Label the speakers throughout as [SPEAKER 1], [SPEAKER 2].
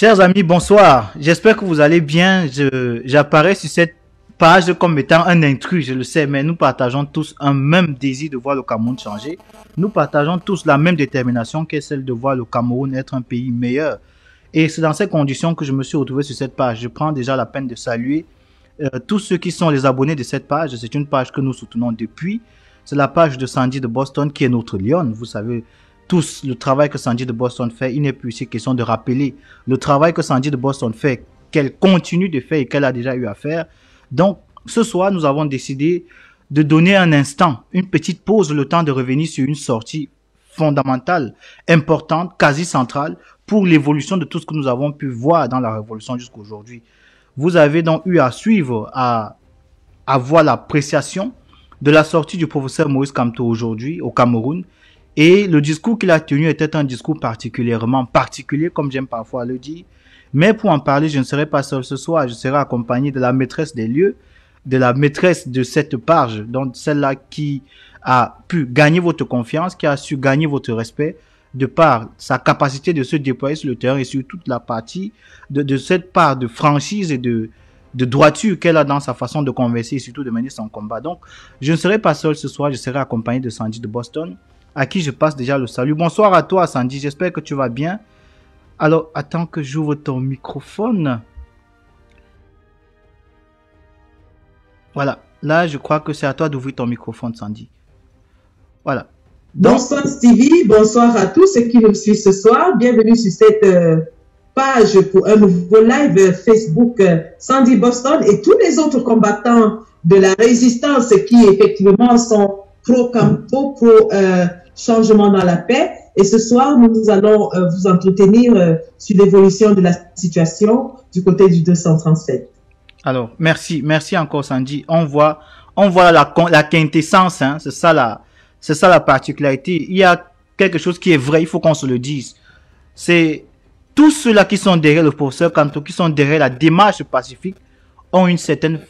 [SPEAKER 1] Chers amis, bonsoir. J'espère que vous allez bien. J'apparais sur cette page comme étant un intrus, je le sais, mais nous partageons tous un même désir de voir le Cameroun changer. Nous partageons tous la même détermination qui est celle de voir le Cameroun être un pays meilleur. Et c'est dans ces conditions que je me suis retrouvé sur cette page. Je prends déjà la peine de saluer euh, tous ceux qui sont les abonnés de cette page. C'est une page que nous soutenons depuis. C'est la page de Sandy de Boston qui est notre lionne. Vous savez tous le travail que Sandy de Boston fait. Il n'est plus question de rappeler le travail que Sandy de Boston fait, qu'elle continue de faire et qu'elle a déjà eu à faire. Donc, ce soir, nous avons décidé de donner un instant, une petite pause, le temps de revenir sur une sortie fondamentale, importante, quasi centrale pour l'évolution de tout ce que nous avons pu voir dans la révolution jusqu'à aujourd'hui. Vous avez donc eu à suivre, à, à voir l'appréciation de la sortie du professeur Maurice Kamto aujourd'hui au Cameroun. Et le discours qu'il a tenu était un discours particulièrement particulier, comme j'aime parfois le dire. Mais pour en parler, je ne serai pas seul ce soir. Je serai accompagné de la maîtresse des lieux, de la maîtresse de cette page, donc celle-là qui a pu gagner votre confiance, qui a su gagner votre respect de par sa capacité de se déployer sur le terrain et sur toute la partie de, de cette part de franchise et de, de droiture qu'elle a dans sa façon de converser et surtout de mener son combat. Donc, je ne serai pas seul ce soir, je serai accompagné de Sandy de Boston, à qui je passe déjà le salut. Bonsoir à toi Sandy, j'espère que tu vas bien. Alors, attends que j'ouvre ton microphone. Voilà, là je crois que c'est à toi d'ouvrir ton microphone Sandy. Voilà.
[SPEAKER 2] Bonsoir Stevie, bonsoir à tous ceux qui nous suivent ce soir. Bienvenue sur cette euh, page pour un nouveau live Facebook euh, Sandy Boston et tous les autres combattants de la résistance qui effectivement sont pro-campo, pro-changement dans la paix. Et ce soir, nous allons euh, vous entretenir sur l'évolution de la situation du côté du 237.
[SPEAKER 1] Alors, merci, merci encore Sandy. On voit, on voit la, la quintessence, hein, c'est ça la, c'est ça la particularité. Il y a quelque chose qui est vrai, il faut qu'on se le dise. C'est tous ceux-là qui sont derrière le professeur Kanto, qui sont derrière la démarche pacifique, ont une certaine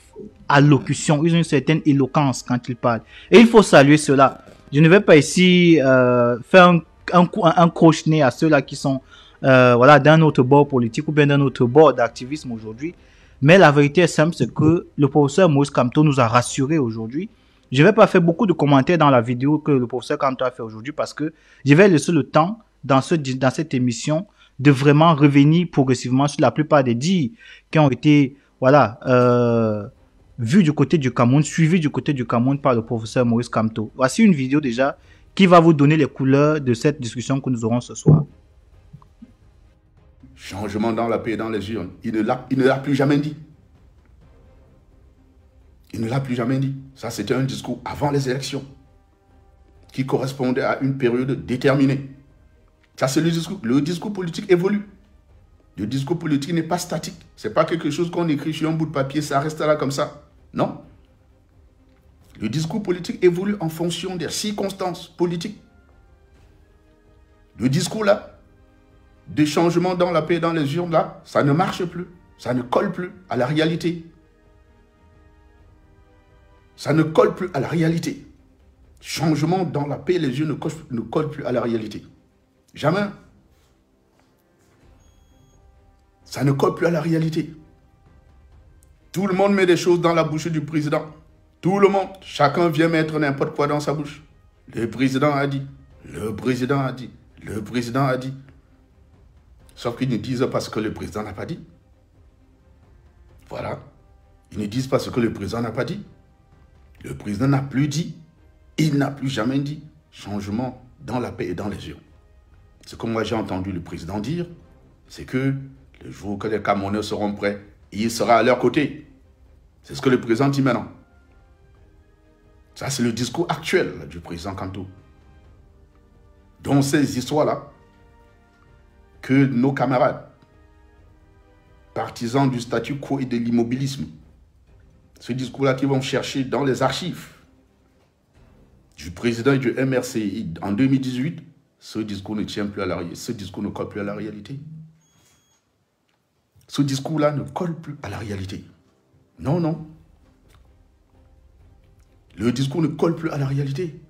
[SPEAKER 1] allocution, ils ont une certaine éloquence quand ils parlent. Et il faut saluer cela. Je ne vais pas ici euh, faire un, un, un croche-nez à ceux-là qui sont euh, voilà, d'un autre bord politique ou bien d'un autre bord d'activisme aujourd'hui. Mais la vérité est simple, c'est que le professeur Moïse Kamto nous a rassurés aujourd'hui je vais pas faire beaucoup de commentaires dans la vidéo que le professeur Kanto a fait aujourd'hui parce que je vais laisser le temps dans, ce, dans cette émission de vraiment revenir progressivement sur la plupart des dits qui ont été voilà euh, vus du côté du Cameroun, suivis du côté du Cameroun par le professeur Maurice Kamto. Voici une vidéo déjà qui va vous donner les couleurs de cette discussion que nous aurons ce soir.
[SPEAKER 3] Changement dans la paix et dans les urnes. Il ne l'a plus jamais dit. Il ne l'a plus jamais dit. Ça, c'était un discours avant les élections qui correspondait à une période déterminée. Ça, c'est le discours. Le discours politique évolue. Le discours politique n'est pas statique. Ce n'est pas quelque chose qu'on écrit sur un bout de papier, ça reste là comme ça. Non. Le discours politique évolue en fonction des circonstances politiques. Le discours là, des changements dans la paix, dans les urnes là, ça ne marche plus. Ça ne colle plus à la réalité. Ça ne colle plus à la réalité. Changement dans la paix, les yeux ne, ne collent plus à la réalité. Jamais. Ça ne colle plus à la réalité. Tout le monde met des choses dans la bouche du président. Tout le monde. Chacun vient mettre n'importe quoi dans sa bouche. Le président a dit. Le président a dit. Le président a dit. Sauf qu'ils ne disent pas ce que le président n'a pas dit. Voilà. Ils ne disent pas ce que le président n'a pas dit. Le président n'a plus dit, il n'a plus jamais dit changement dans la paix et dans les urnes. Ce que moi j'ai entendu le président dire, c'est que le jour que les Camerounais seront prêts, il sera à leur côté. C'est ce que le président dit maintenant. Ça, c'est le discours actuel du président Kanto. Dans ces histoires-là, que nos camarades, partisans du statu quo et de l'immobilisme, ce discours-là qu'ils vont chercher dans les archives du président du MRCI en 2018, ce discours ne tient plus à la. Ce discours ne colle plus à la réalité. Ce discours-là ne colle plus à la réalité. Non, non. Le discours ne colle plus à la réalité.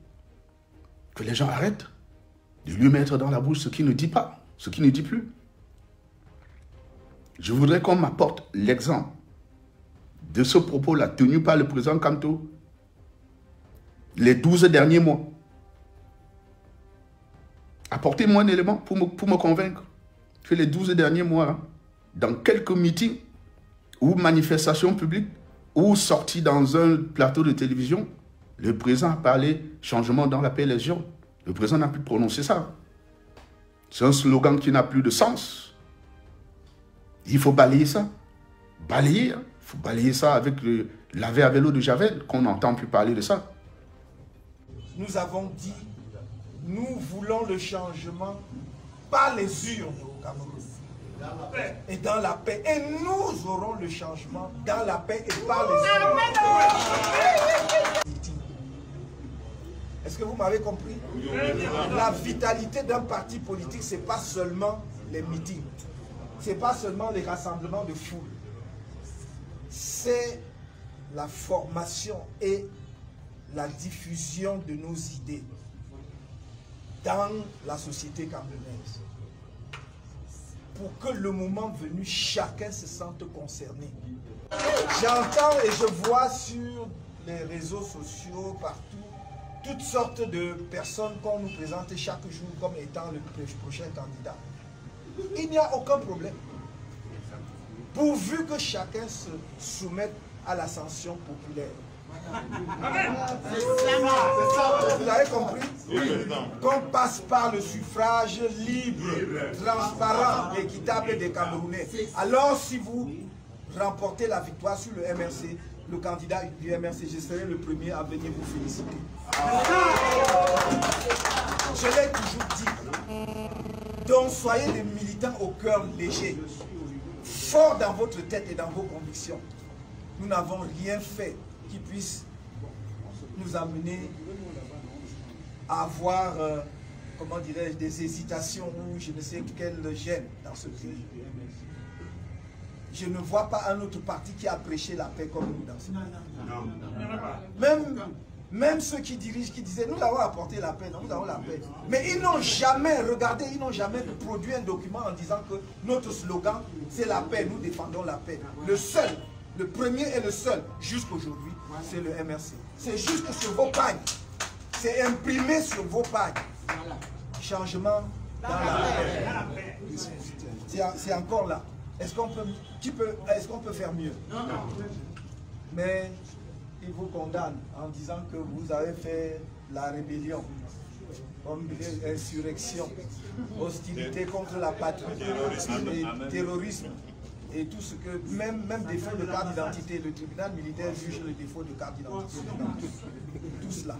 [SPEAKER 3] Que les gens arrêtent de lui mettre dans la bouche ce qu'il ne dit pas, ce qu'il ne dit plus. Je voudrais qu'on m'apporte l'exemple de ce propos-là tenu par le président Kanto les 12 derniers mois. Apportez-moi un élément pour me, pour me convaincre que les 12 derniers mois, dans quelques meetings ou manifestations publiques ou sorties dans un plateau de télévision, le président a parlé changement dans la paix et les gens. Le président n'a plus prononcé ça. C'est un slogan qui n'a plus de sens. Il faut balayer ça. Balayer. Hein. Il faut balayer ça avec le laver à vélo de Javel, qu'on n'entend plus parler de ça.
[SPEAKER 4] Nous avons dit, nous voulons le changement par les urnes au Cameroun. Et dans la paix. Et nous aurons le changement dans la paix et par les. Est-ce que vous m'avez compris? La vitalité d'un parti politique, ce n'est pas seulement les meetings. Ce n'est pas seulement les rassemblements de foule. C'est la formation et la diffusion de nos idées dans la société camerounaise. Pour que le moment venu, chacun se sente concerné. J'entends et je vois sur les réseaux sociaux, partout, toutes sortes de personnes qu'on nous présente chaque jour comme étant le prochain candidat. Il n'y a aucun problème. Pourvu que chacun se soumette à l'ascension populaire. Vous avez compris Qu'on passe par le suffrage libre, transparent, équitable des Camerounais. Alors si vous remportez la victoire sur le MRC, le candidat du MRC, je serai le premier à venir vous féliciter. Je l'ai toujours dit. Donc soyez des militants au cœur léger, forts dans votre tête et dans vos convictions. Nous n'avons rien fait qui puisse nous amener à avoir, euh, comment dirais-je, des hésitations ou je ne sais quelle gêne dans ce pays. Je ne vois pas un autre parti qui a prêché la paix comme nous dans ce pays. Même même ceux qui dirigent, qui disaient, nous avons apporté la paix, nous avons la paix. Mais ils n'ont jamais regardé, ils n'ont jamais produit un document en disant que notre slogan, c'est la paix, nous défendons la paix. Le seul, le premier et le seul, jusqu'aujourd'hui, c'est le MRC. C'est juste sur vos pagnes. C'est imprimé sur vos pagnes. Changement dans la paix. C'est encore là. Est-ce qu'on peut, peut, est qu'on peut faire mieux? Mais il vous condamne en disant que vous avez fait la rébellion, insurrection, hostilité contre la patrie, et terrorisme, et tout ce que, même, même défaut de carte d'identité, le tribunal militaire juge le défaut de carte d'identité, tout, cela.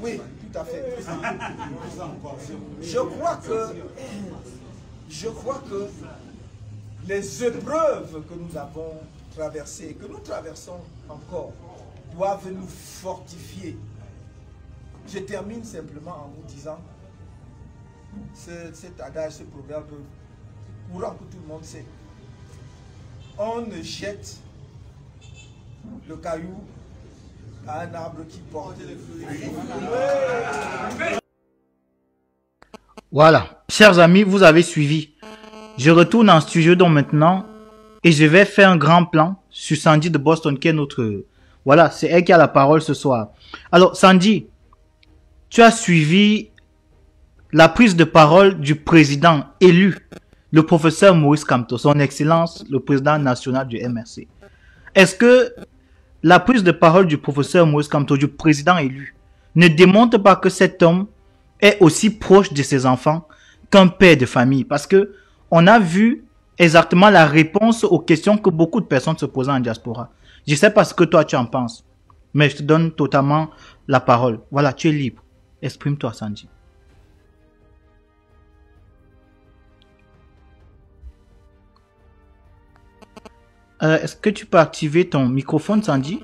[SPEAKER 4] Oui, tout à fait. Je crois que, je crois que les épreuves que nous avons traversées, que nous traversons encore, doivent nous fortifier. Je termine simplement en vous disant, cet adage, ce proverbe On ne jette le caillou à un arbre qui porte.
[SPEAKER 1] Voilà, chers amis, vous avez suivi. Je retourne en studio donc maintenant et je vais faire un grand plan sur Sandy de Boston qui est notre... Voilà, c'est elle qui a la parole ce soir. Alors Sandy, tu as suivi la prise de parole du président élu le professeur Maurice Kamto, son excellence, le président national du MRC. Est-ce que la prise de parole du professeur Maurice Kamto, du président élu, ne démontre pas que cet homme est aussi proche de ses enfants qu'un père de famille? Parce que on a vu exactement la réponse aux questions que beaucoup de personnes se posent en diaspora. Je sais pas ce que toi tu en penses, mais je te donne totalement la parole. Voilà, tu es libre. Exprime-toi, Sandy. Euh, est-ce que tu peux activer ton microphone, Sandy?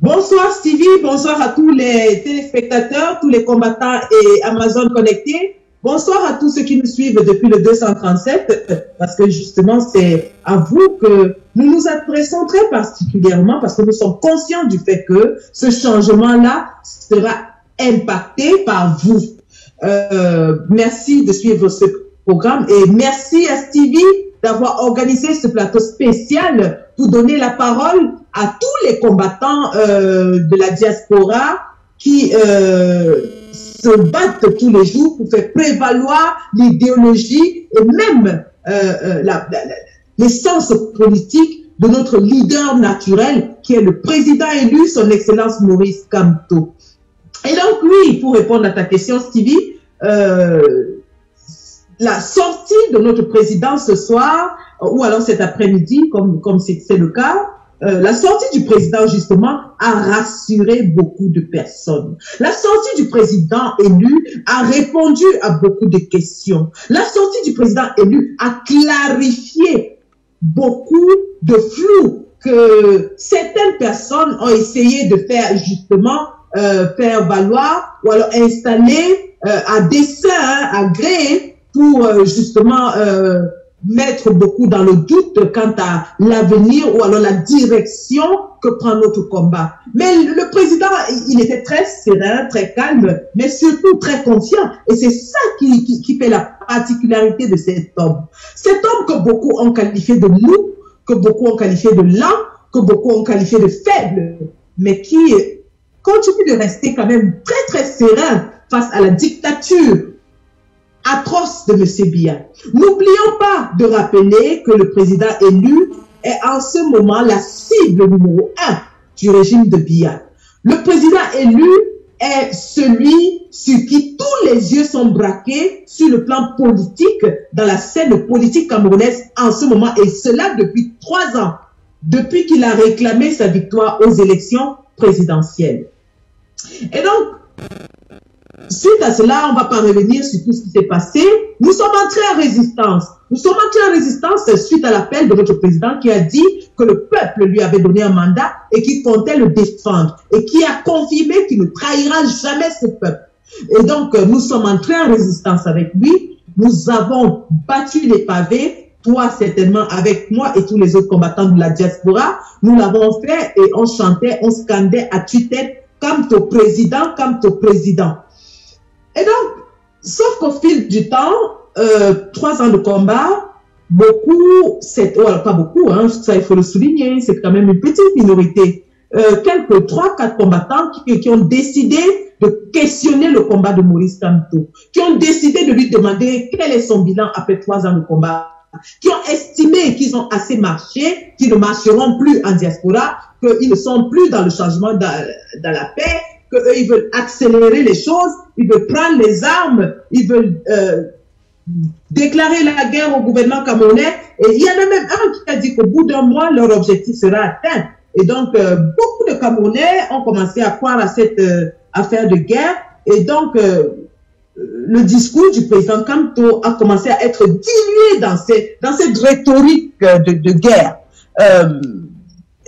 [SPEAKER 2] Bonsoir Stevie, bonsoir à tous les téléspectateurs, tous les combattants et Amazon connectés. Bonsoir à tous ceux qui nous suivent depuis le 237, parce que justement c'est à vous que nous nous adressons très particulièrement, parce que nous sommes conscients du fait que ce changement-là sera impacté par vous. Euh, merci de suivre ce et merci à Stevie d'avoir organisé ce plateau spécial pour donner la parole à tous les combattants euh, de la diaspora qui euh, se battent tous les jours pour faire prévaloir l'idéologie et même euh, la, l'essence politique de notre leader naturel qui est le président élu, son Excellence Maurice Kamto. Et donc oui, pour répondre à ta question Stevie, la sortie de notre président ce soir, ou alors cet après-midi, comme comme c'est le cas, euh, la sortie du président, justement, a rassuré beaucoup de personnes. La sortie du président élu a répondu à beaucoup de questions. La sortie du président élu a clarifié beaucoup de flou que certaines personnes ont essayé de faire justement euh, faire valoir ou alors installer euh, à dessein, hein, à gré, pour euh, justement euh, mettre beaucoup dans le doute quant à l'avenir ou alors la direction que prend notre combat. Mais le président, il était très serein, très calme, mais surtout très confiant. Et c'est ça qui, qui, qui, fait la particularité de cet homme. Cet homme que beaucoup ont qualifié de mou, que beaucoup ont qualifié de lent, que beaucoup ont qualifié de faible, mais qui continue de rester quand même très très serein face à la dictature atroce de M. Biya. N'oublions pas de rappeler que le président élu est en ce moment la cible numéro un du régime de Biya. Le président élu est celui sur qui tous les yeux sont braqués sur le plan politique, dans la scène politique camerounaise en ce moment, et cela depuis trois ans, depuis qu'il a réclamé sa victoire aux élections présidentielles. Et donc, Suite à cela, on ne va pas revenir sur tout ce qui s'est passé. Nous sommes entrés en résistance. Nous sommes entrés en résistance suite à l'appel de notre président qui a dit que le peuple lui avait donné un mandat et qu'il comptait le défendre et qui a confirmé qu'il ne trahira jamais ce peuple. Et donc, euh, nous sommes entrés en résistance avec lui. Nous avons battu les pavés, toi certainement avec moi et tous les autres combattants de la diaspora. Nous l'avons fait et on chantait, on scandait à tue-tête comme ton président, comme ton président. Et donc, sauf qu'au fil du temps, euh, trois ans de combat, beaucoup, c'est, oh, pas beaucoup, hein, ça il faut le souligner, c'est quand même une petite minorité, euh, quelques trois, quatre combattants qui, ont décidé de questionner le combat de Maurice Kamto, qui ont décidé de lui demander quel est son bilan après trois ans de combat, qui ont estimé qu'ils ont assez marché, qu'ils ne marcheront plus en diaspora, qu'ils ne sont plus dans le changement, dans la paix, qu'eux, ils veulent accélérer les choses, ils veulent prendre les armes, ils veulent euh, déclarer la guerre au gouvernement camerounais. Et il y en a même un qui a dit qu'au bout d'un mois, leur objectif sera atteint. Et donc, euh, beaucoup de Camerounais ont commencé à croire à cette euh, affaire de guerre. Et donc, le discours du président Kamto a commencé à être dilué dans, ces, dans cette rhétorique de, de guerre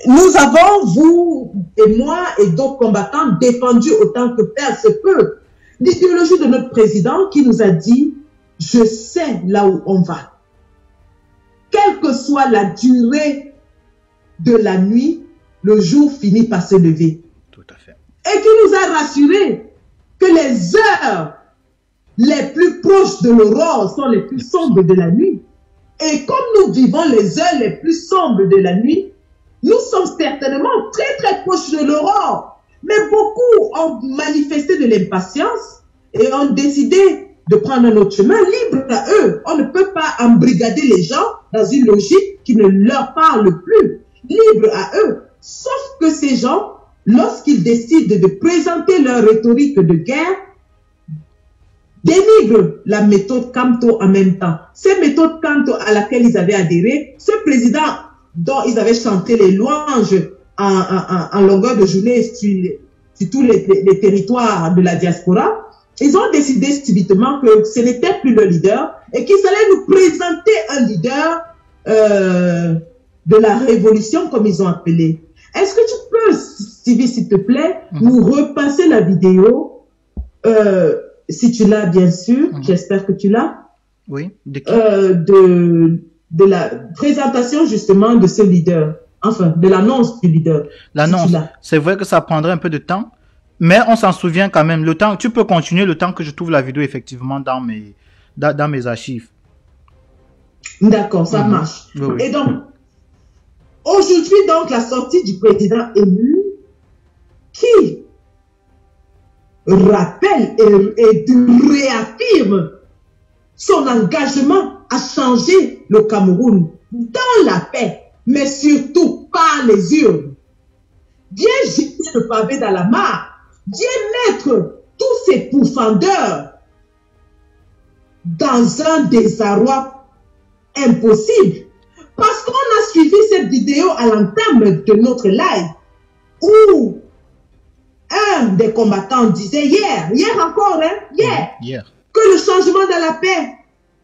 [SPEAKER 2] nous avons, vous et moi et d'autres combattants, défendu autant que faire se peut l'idéologie de notre président qui nous a dit, je sais là où on va. Quelle que soit la durée de la nuit, le jour finit par se lever.
[SPEAKER 1] Tout à fait.
[SPEAKER 2] Et qui nous a rassuré que les heures les plus proches de l'aurore sont les plus sombres de la nuit. Et comme nous vivons les heures les plus sombres de la nuit, nous sommes certainement très très proches de l'aurore, mais beaucoup ont manifesté de l'impatience et ont décidé de prendre un autre chemin libre à eux. On ne peut pas embrigader les gens dans une logique qui ne leur parle plus. Libre à eux. Sauf que ces gens, lorsqu'ils décident de présenter leur rhétorique de guerre, dénigrent la méthode Camto en même temps. Cette méthode Camto à laquelle ils avaient adhéré, ce président dont ils avaient chanté les louanges en, longueur de journée sur, tous les, territoires de la diaspora, ils ont décidé subitement que ce n'était plus le leader et qu'ils allaient nous présenter un leader euh, de la révolution, comme ils ont appelé. Est-ce que tu peux, Sylvie, s'il te plaît, mhm. nous repasser la vidéo, euh, si tu l'as, bien sûr, mhm. j'espère que tu l'as.
[SPEAKER 1] Oui,
[SPEAKER 2] de, euh, de de la présentation justement de ce leader, enfin de l'annonce du leader.
[SPEAKER 1] L'annonce, c'est vrai que ça prendrait un peu de temps. Mais on s'en souvient quand même. Le temps, tu peux continuer le temps que je trouve la vidéo effectivement dans mes, dans, dans mes archives.
[SPEAKER 2] D'accord, ça
[SPEAKER 1] Mhm.
[SPEAKER 2] marche.
[SPEAKER 1] Oui, oui.
[SPEAKER 2] Et donc, aujourd'hui, donc, la sortie du président élu qui rappelle et, et réaffirme son engagement à changer le Cameroun dans la paix, mais surtout par les urnes. Viens jeter le pavé dans la mare, viens mettre tous ces pourfendeurs dans un désarroi impossible. Parce qu'on a suivi cette vidéo à l'entame de notre live où un des combattants disait hier, hier encore, hein, hier,
[SPEAKER 1] Hier.
[SPEAKER 2] que le changement dans la paix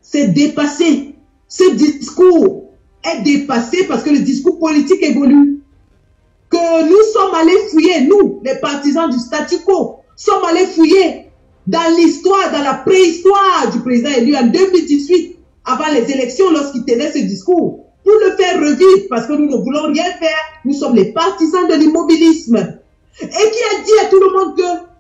[SPEAKER 2] s'est dépassé. Ce discours est dépassé parce que le discours politique évolue. Que nous sommes allés fouiller, nous, les partisans du statu quo, sommes allés fouiller dans l'histoire, dans la préhistoire du président élu en 2018, avant les élections, lorsqu'il tenait ce discours, pour le faire revivre, parce que nous ne voulons rien faire, nous sommes les partisans de l'immobilisme. Et qui a dit à tout le monde que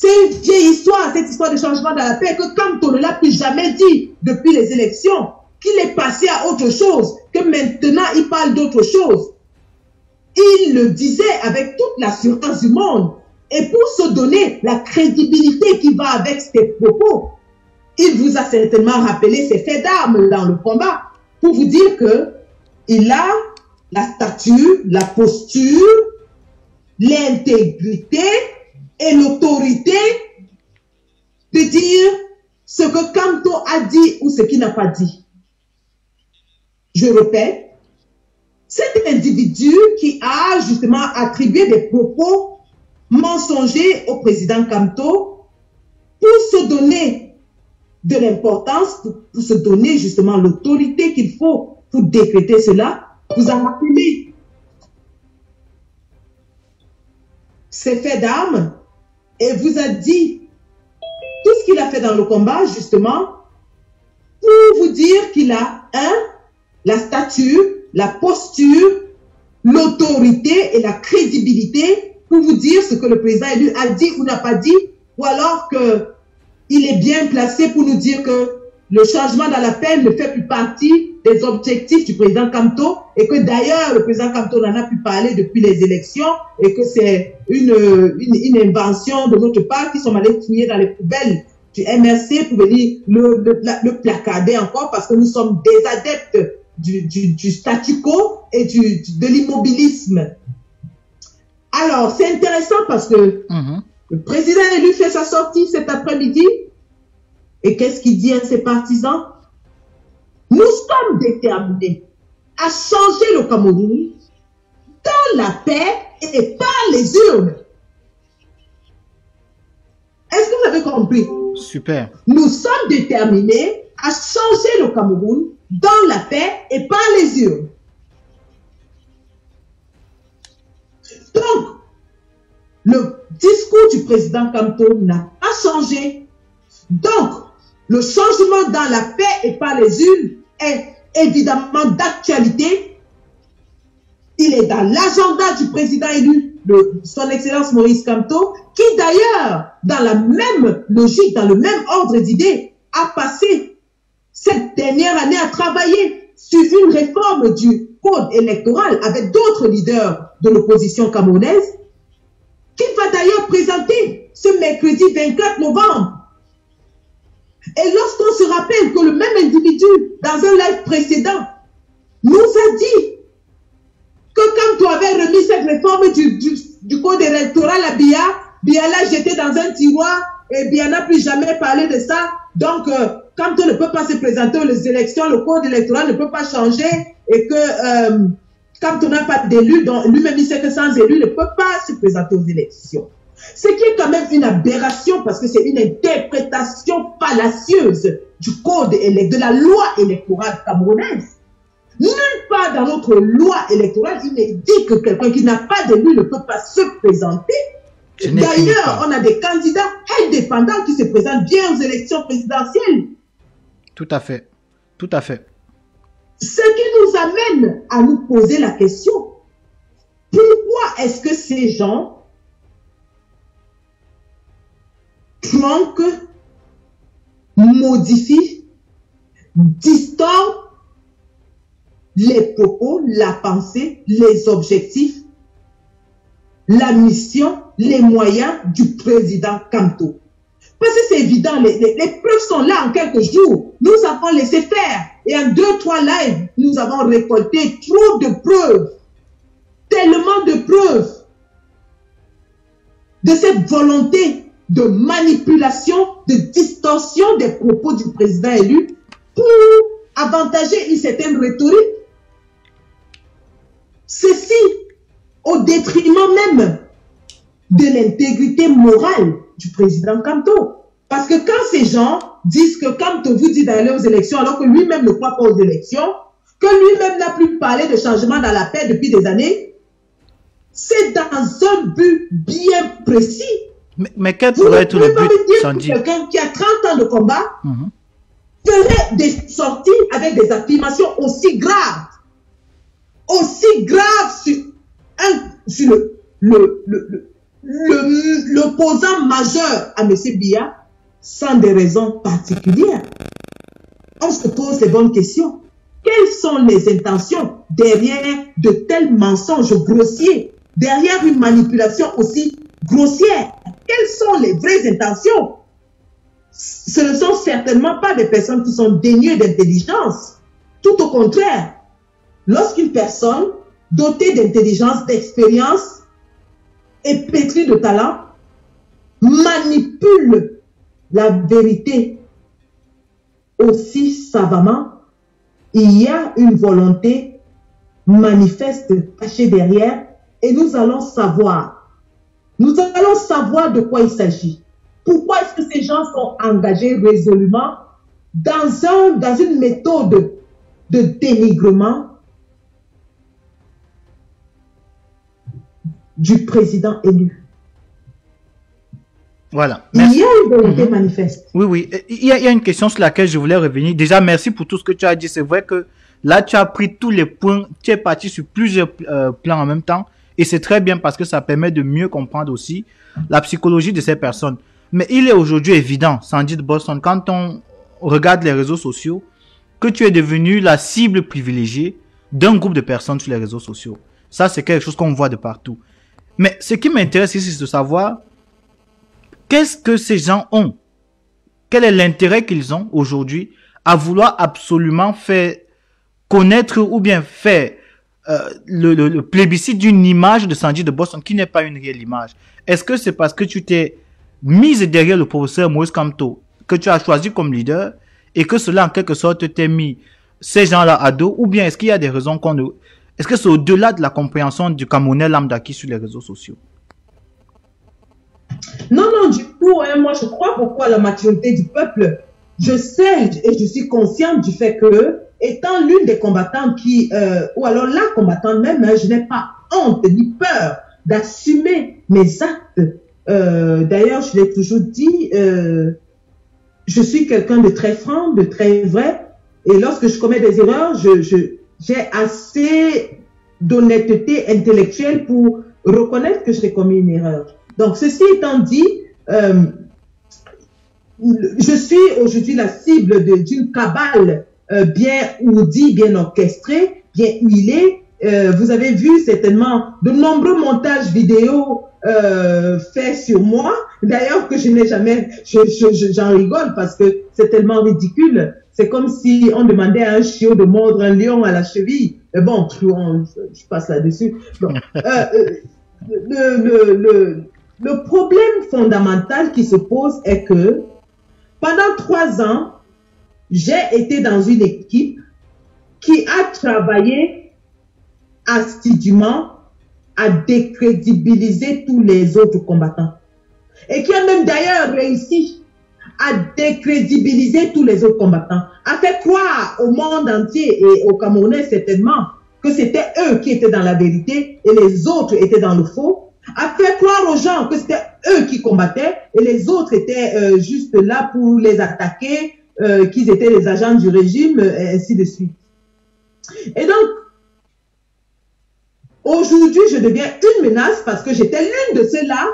[SPEAKER 2] c'est une vieille histoire, cette histoire de changement dans la paix, que on ne l'a plus jamais dit depuis les élections, qu'il est passé à autre chose, que maintenant il parle d'autre chose. Il le disait avec toute l'assurance du monde. Et pour se donner la crédibilité qui va avec ses propos, il vous a certainement rappelé ses faits d'armes dans le combat pour vous dire que il a la stature, la posture, l'intégrité et l'autorité de dire ce que Kanto a dit ou ce qu'il n'a pas dit. Je répète, cet individu qui a justement attribué des propos mensongers au président Kanto pour se donner de l'importance, pour, se donner justement l'autorité qu'il faut pour décréter cela, vous a rappelé ses faits d'armes et vous a dit tout ce qu'il a fait dans le combat, justement, pour vous dire qu'il a, un, la stature, la posture, l'autorité et la crédibilité pour vous dire ce que le président élu a dit ou n'a pas dit, ou alors que il est bien placé pour nous dire que le changement dans la peine ne fait plus partie des objectifs du président Kamto et que d'ailleurs le président Kamto n'en a plus parlé depuis les élections et que c'est une, une, une, invention de notre part qui sont allés fouiller dans les poubelles du MRC pour venir le, le, le placarder encore parce que nous sommes des adeptes du, du, du statu quo et du, de l'immobilisme. Alors, c'est intéressant parce que
[SPEAKER 1] Mhm.
[SPEAKER 2] le président élu fait sa sortie cet après-midi. Et qu'est-ce qu'il dit à ses partisans? Nous sommes déterminés à changer le Cameroun dans la paix et par les urnes. Est-ce que vous avez compris?
[SPEAKER 1] Super.
[SPEAKER 2] Nous sommes déterminés à changer le Cameroun dans la paix et par les urnes. Donc, le discours du président Kamto n'a pas changé. Donc, le changement dans la paix et par les urnes est évidemment d'actualité. Il est dans l'agenda du président élu, de son Excellence Maurice Kamto, qui d'ailleurs, dans la même logique, dans le même ordre d'idées, a passé cette dernière année à travailler sur une réforme du code électoral avec d'autres leaders de l'opposition camerounaise, qu'il va d'ailleurs présenter ce mercredi 24 novembre. Et lorsqu'on se rappelle que le même individu, dans un live précédent, nous a dit que quand tu avais remis cette réforme du, du, code électoral à Bia, Bia l'a jeté dans un tiroir et Bia n'a plus jamais parlé de ça. Donc, euh, quand on ne peut pas se présenter aux élections, le code électoral ne peut pas changer et que euh, quand on n'a pas d'élu, lui-même il sait que sans élu, il ne peut pas se présenter aux élections. Ce qui est quand même une aberration parce que c'est une interprétation fallacieuse du code de la loi électorale camerounaise. Nulle part dans notre loi électorale, il est dit que quelqu'un qui n'a pas d'élu ne peut pas se présenter. D'ailleurs, on a des candidats indépendants qui se présentent bien aux élections présidentielles.
[SPEAKER 1] Tout à fait. Tout à fait.
[SPEAKER 2] Ce qui nous amène à nous poser la question, pourquoi est-ce que ces gens tronque, modifie, distord les propos, la pensée, les objectifs, la mission, les moyens du président Kanto. Parce que c'est évident, les, preuves sont là en quelques jours. Nous avons laissé faire. Et en deux, trois lives, nous avons récolté trop de preuves. Tellement de preuves de cette volonté de manipulation, de distorsion des propos du président élu pour avantager une certaine rhétorique. Ceci au détriment même de l'intégrité morale du président Kanto. Parce que quand ces gens disent que Kanto vous dit d'aller aux élections alors que lui-même ne croit pas aux élections, que lui-même n'a plus parlé de changement dans la paix depuis des années, c'est dans un but bien précis.
[SPEAKER 1] Mais, quel pourrait être le but,
[SPEAKER 2] Quelqu'un qui a 30 ans de combat mhm. ferait des sorties avec des affirmations aussi graves, aussi graves sur, un, sur le, le l'opposant majeur à M. Biya sans des raisons particulières. On se pose les bonnes questions. Quelles sont les intentions derrière de tels mensonges grossiers, derrière une manipulation aussi grossière? Quelles sont les vraies intentions? Ce ne sont certainement pas des personnes qui sont dénuées d'intelligence. Tout au contraire, lorsqu'une personne dotée d'intelligence, d'expérience, et pétri de talent manipule la vérité aussi savamment, il y a une volonté manifeste cachée derrière et nous allons savoir. Nous allons savoir de quoi il s'agit. Pourquoi est-ce que ces gens sont engagés résolument dans, un, dans une méthode de dénigrement du président élu?
[SPEAKER 1] Voilà.
[SPEAKER 2] Il y a une volonté mhm. manifeste.
[SPEAKER 1] Oui, oui. Il y, a, il y, a, une question sur laquelle je voulais revenir. Déjà, merci pour tout ce que tu as dit. C'est vrai que là, tu as pris tous les points. Tu es parti sur plusieurs euh, plans en même temps. Et c'est très bien parce que ça permet de mieux comprendre aussi la psychologie de ces personnes. Mais il est aujourd'hui évident, Sandy de Boston, quand on regarde les réseaux sociaux, que tu es devenu la cible privilégiée d'un groupe de personnes sur les réseaux sociaux. Ça, c'est quelque chose qu'on voit de partout. Mais ce qui m'intéresse ici, c'est de savoir qu'est-ce que ces gens ont? Quel est l'intérêt qu'ils ont aujourd'hui à vouloir absolument faire connaître ou bien faire euh, le, plébiscite d'une image de Sandy de Boston qui n'est pas une réelle image. Est-ce que c'est parce que tu t'es mise derrière le professeur Maurice Camto que tu as choisi comme leader et que cela en quelque sorte t'a mis ces gens-là à dos ou bien est-ce qu'il y a des raisons qu'on ne est-ce que c'est au-delà de la compréhension du Camerounais lambda qui sur les réseaux sociaux?
[SPEAKER 2] Non, non, du coup, hein, moi je crois beaucoup à la maturité du peuple. Je sais et je suis consciente du fait que, étant l'une des combattantes qui, euh, ou alors la combattante même, hein, je n'ai pas honte ni peur d'assumer mes actes. Euh, d'ailleurs, je l'ai toujours dit, euh, je suis quelqu'un de très franc, de très vrai. Et lorsque je commets des erreurs, je, j'ai assez d'honnêteté intellectuelle pour reconnaître que j'ai commis une erreur. Donc, ceci étant dit, euh, je suis aujourd'hui la cible d'une cabale euh, bien ourdie, bien orchestrée, bien huilée. Euh, vous avez vu certainement de nombreux montages vidéo euh, faits sur moi. D'ailleurs, que je n'ai jamais, j'en je, rigole parce que c'est tellement ridicule. C'est comme si on demandait à un chiot de mordre un lion à la cheville. Mais bon, je passe là-dessus. Euh, euh, le, le, le, problème fondamental qui se pose est que pendant trois ans, j'ai été dans une équipe qui a travaillé assidûment à décrédibiliser tous les autres combattants. Et qui a même d'ailleurs réussi à décrédibiliser tous les autres combattants, a fait croire au monde entier et aux Camerounais certainement que c'était eux qui étaient dans la vérité et les autres étaient dans le faux, a fait croire aux gens que c'était eux qui combattaient et les autres étaient euh, juste là pour les attaquer, euh, qu'ils étaient les agents du régime, et ainsi de suite. Et donc, aujourd'hui, je deviens une menace parce que j'étais l'une de ceux-là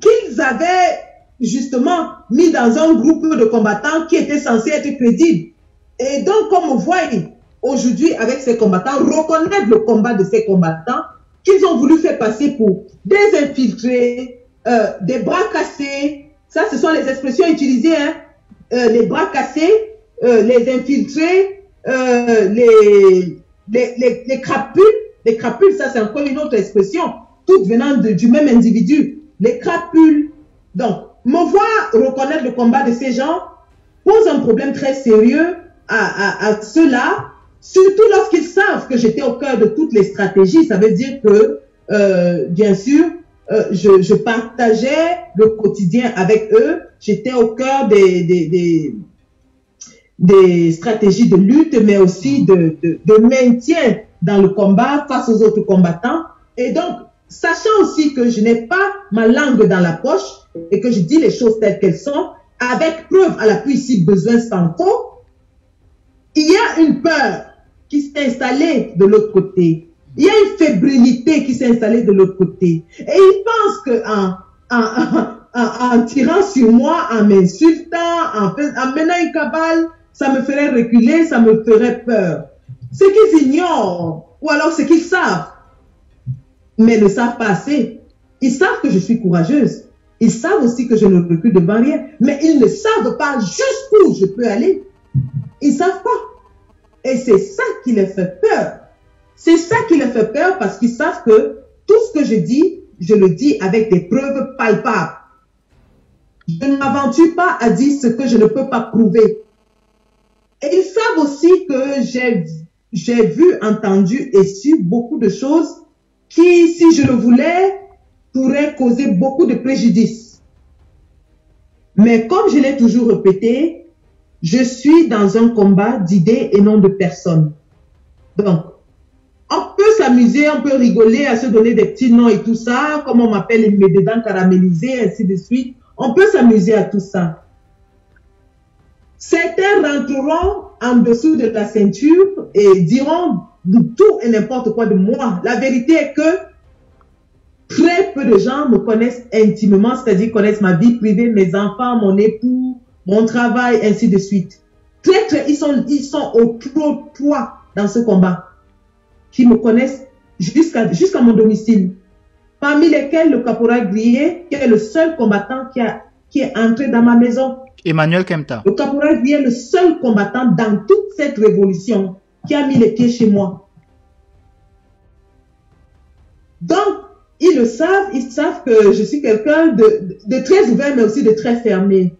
[SPEAKER 2] qu'ils avaient justement mis dans un groupe de combattants qui était censé être crédible. Et donc, comme on voit aujourd'hui avec ces combattants, reconnaître le combat de ces combattants qu'ils ont voulu faire passer pour des infiltrés, euh, des bras cassés. Ça, ce sont les expressions utilisées, hein. Euh, les bras cassés, euh, les infiltrés, euh, les, les, les, les crapules. Les crapules, ça, c'est encore une autre expression, toutes venant du même individu. Les crapules. Donc, me voir reconnaître le combat de ces gens pose un problème très sérieux à, à, à ceux-là, surtout lorsqu'ils savent que j'étais au cœur de toutes les stratégies. Ça veut dire que, euh, bien sûr, euh, je, partageais le quotidien avec eux. J'étais au cœur des, stratégies de lutte, mais aussi de, maintien dans le combat face aux autres combattants. Et donc, sachant aussi que je n'ai pas ma langue dans la poche, et que je dis les choses telles qu'elles sont, avec preuve à l'appui si besoin sans faux, il y a une peur qui s'est installée de l'autre côté. Il y a une fébrilité qui s'est installée de l'autre côté. Et ils pensent que en, en, en, tirant sur moi, en m'insultant, en, en menant une cabale, ça me ferait reculer, ça me ferait peur. Ce qu'ils ignorent, ou alors ce qu'ils savent, mais ne savent pas assez. Ils savent que je suis courageuse. Ils savent aussi que je ne recule devant rien, mais ils ne savent pas jusqu'où je peux aller. Ils savent pas. Et c'est ça qui les fait peur. C'est ça qui les fait peur parce qu'ils savent que tout ce que je dis, je le dis avec des preuves palpables. Je ne m'aventure pas à dire ce que je ne peux pas prouver. Et ils savent aussi que j'ai, vu, entendu et su beaucoup de choses qui, si je le voulais, pourrait causer beaucoup de préjudice. Mais comme je l'ai toujours répété, je suis dans un combat d'idées et non de personnes. Donc, on peut s'amuser, on peut rigoler à se donner des petits noms et tout ça, comme on m'appelle mes dents caramélisées, ainsi de suite. On peut s'amuser à tout ça. Certains rentreront en dessous de la ceinture et diront tout et n'importe quoi de moi. La vérité est que Très peu de gens me connaissent intimement, c'est-à-dire connaissent ma vie privée, mes enfants, mon époux, mon travail, ainsi de suite. Très, très, ils sont, ils sont au trop poids dans ce combat, qui me connaissent jusqu'à jusqu'à mon domicile. Parmi lesquels le caporal Grier, qui est le seul combattant qui, a, qui est entré dans ma maison.
[SPEAKER 1] Emmanuel Kemta.
[SPEAKER 2] Le caporal Grier est le seul combattant dans toute cette révolution qui a mis les pieds chez moi. Donc, ils le savent, ils savent que je suis quelqu'un de, de, très ouvert, mais aussi de très fermé.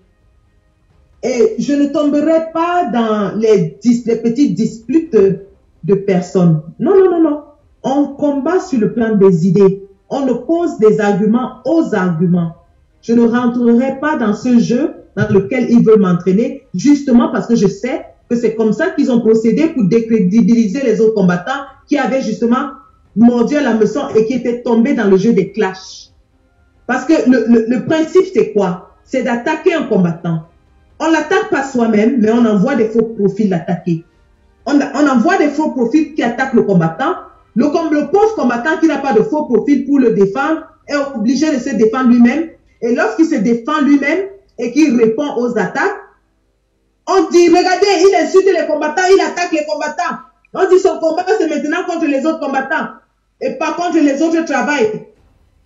[SPEAKER 2] Et je ne tomberai pas dans les, les petites disputes de personnes. Non, non, non, non. On combat sur le plan des idées. On oppose des arguments aux arguments. Je ne rentrerai pas dans ce jeu dans lequel ils veulent m'entraîner, justement parce que je sais que c'est comme ça qu'ils ont procédé pour décrédibiliser les autres combattants qui avaient justement mordu à la leçon et qui était tombé dans le jeu des clashs. Parce que le, le, le principe, c'est quoi? C'est d'attaquer un combattant. On l'attaque pas soi-même, mais on envoie des faux profils l'attaquer. On, envoie des faux profils qui attaquent le combattant. Le, pauvre combattant qui n'a pas de faux profil pour le défendre est obligé de se défendre lui-même. Et lorsqu'il se défend lui-même et qu'il répond aux attaques, on dit, regardez, il insulte les combattants, il attaque les combattants. On dit son combat, c'est maintenant contre les autres combattants. Et par contre, les autres travaillent.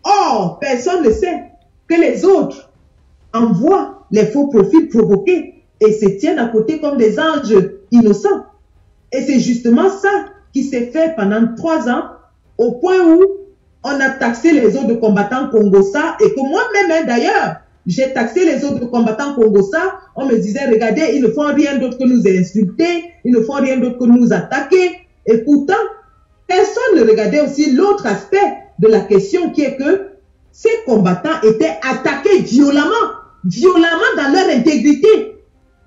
[SPEAKER 2] Or, personne ne sait que les autres envoient les faux profils provoqués et se tiennent à côté comme des anges innocents. Et c'est justement ça qui s'est fait pendant trois ans, au point où on a taxé les autres combattants congossa et que moi-même, hein, d'ailleurs, j'ai taxé les autres combattants congossa. On me disait, regardez, ils ne font rien d'autre que nous insulter, ils ne font rien d'autre que nous attaquer. Et pourtant, personne ne regardait aussi l'autre aspect de la question qui est que ces combattants étaient attaqués violemment, violemment dans leur intégrité.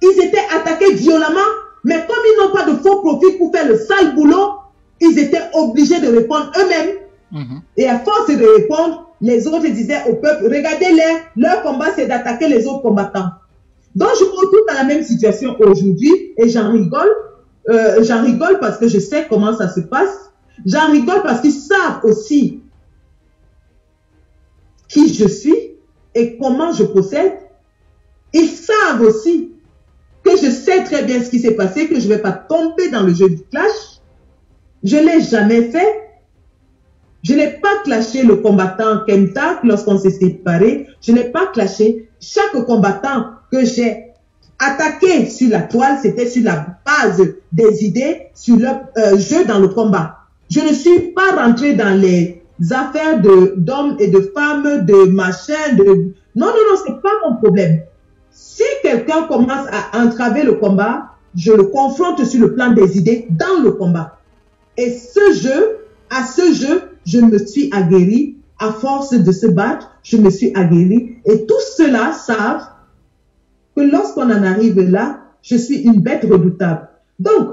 [SPEAKER 2] Ils étaient attaqués violemment, mais comme ils n'ont pas de faux profit pour faire le sale boulot, ils étaient obligés de répondre eux-mêmes. -hmm. Et à force de répondre, les autres disaient au peuple, regardez-les, leur combat c'est d'attaquer les autres combattants. Donc je me retrouve dans la même situation aujourd'hui et j'en rigole. Euh, j'en rigole parce que je sais comment ça se passe. J'en rigole parce qu'ils savent aussi qui je suis et comment je possède Ils savent aussi je sais très bien ce qui s'est passé, que je ne vais pas tomber dans le jeu du clash. Je ne l'ai jamais fait. Je n'ai pas clashé le combattant Kenta lorsqu'on s'est séparés. Je n'ai pas clashé chaque combattant que j'ai attaqué sur la toile, c'était sur la base des idées, sur le euh, jeu dans le combat. Je ne suis pas rentré dans les affaires d'hommes et de femmes, de machin, de... Non, non, non, c'est pas mon problème. Si quelqu'un commence à entraver le combat, je le confronte sur le plan des idées dans le combat. Et ce jeu, à ce jeu, je me suis aguerri. À force de se battre, je me suis aguerri. Et tous ceux-là savent que lorsqu'on en arrive là, je suis une bête redoutable. Donc,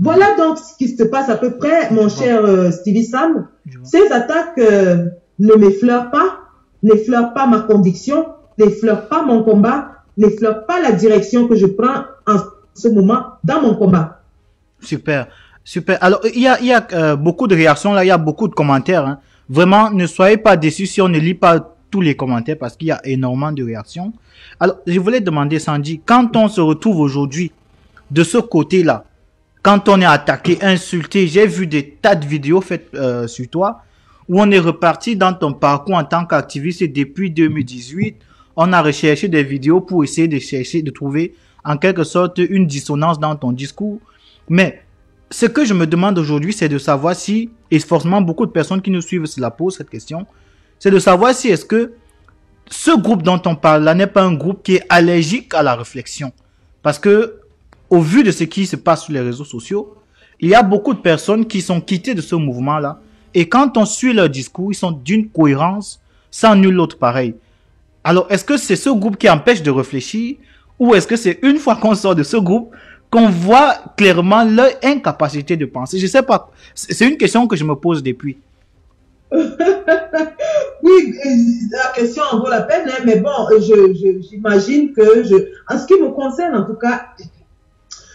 [SPEAKER 2] voilà donc ce qui se passe à peu près, mon cher euh, Stevie Sam. Ces attaques euh, ne m'effleurent pas, n'effleurent pas ma conviction, n'effleurent pas mon combat, n'effleurent pas la direction que je prends en ce moment dans mon combat.
[SPEAKER 1] Super, super. Alors, il y a, il y a euh, beaucoup de réactions là, il y a beaucoup de commentaires. Hein. Vraiment, ne soyez pas déçus si on ne lit pas tous les commentaires parce qu'il y a énormément de réactions. Alors, je voulais demander, Sandy, quand on se retrouve aujourd'hui de ce côté-là, quand on est attaqué, insulté, j'ai vu des tas de vidéos faites euh, sur toi où on est reparti dans ton parcours en tant qu'activiste depuis 2018. On a recherché des vidéos pour essayer de chercher, de trouver en quelque sorte une dissonance dans ton discours. Mais ce que je me demande aujourd'hui, c'est de savoir si, et forcément beaucoup de personnes qui nous suivent se la posent cette question, c'est de savoir si est-ce que ce groupe dont on parle là n'est pas un groupe qui est allergique à la réflexion. Parce que, au vu de ce qui se passe sur les réseaux sociaux, il y a beaucoup de personnes qui sont quittées de ce mouvement-là. Et quand on suit leur discours, ils sont d'une cohérence sans nul autre pareil. Alors, est-ce que c'est ce groupe qui empêche de réfléchir ou est-ce que c'est une fois qu'on sort de ce groupe qu'on voit clairement leur incapacité de penser? Je sais pas. C'est une question que je me pose depuis.
[SPEAKER 2] oui, la question en vaut la peine, hein, mais bon, j'imagine que je, en ce qui me concerne, en tout cas,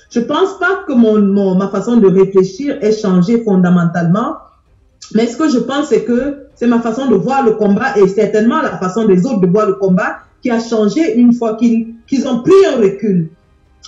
[SPEAKER 2] je pense pas que mon, ma façon de réfléchir ait changé fondamentalement, mais ce que je pense, c'est que c'est ma façon de voir le combat et certainement la façon des autres de voir le combat qui a changé une fois qu'ils qu'ils ont pris un recul.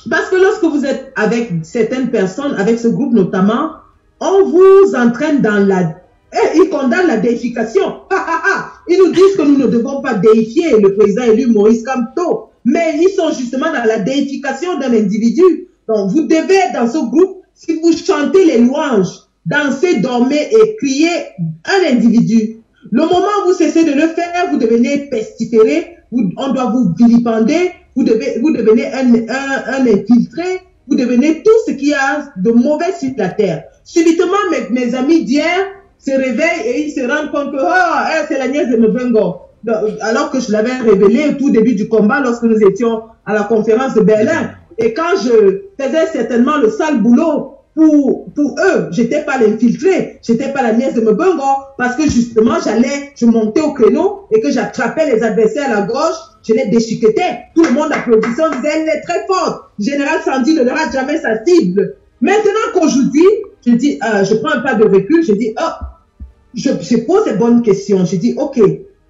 [SPEAKER 2] Parce que lorsque vous êtes avec certaines personnes, avec ce groupe notamment, on vous entraîne dans la et ils condamnent la déification. Ils nous disent que nous ne devons pas déifier le président élu Maurice Kamto. Mais ils sont justement dans la déification d'un individu. Donc, vous devez, dans ce groupe, si vous chantez les louanges, danser, dormir et crier un individu, le moment où vous cessez de le faire, vous devenez pestiféré, on doit vous vilipender, vous, devez, vous devenez un, un, un infiltré, vous devenez tout ce qui a de mauvais sur la terre. Subitement, mes, amis d'hier se réveille et il se rend compte que oh, c'est la nièce de Mbengo. Alors que je l'avais révélé au tout début du combat lorsque nous étions à la conférence de Berlin. Et quand je faisais certainement le sale boulot pour, pour eux, j'étais pas l'infiltré, j'étais pas la nièce de Mbengo, parce que justement, j'allais, je montais au créneau et que j'attrapais les adversaires à la gauche, je les déchiquetais. Tout le monde applaudissait, elle est très forte. Général Sandy ne a jamais sa cible. Maintenant qu'aujourd'hui, je dis, euh, je prends un pas de recul, je dis, oh, je, je pose des bonnes questions. Je dis, OK,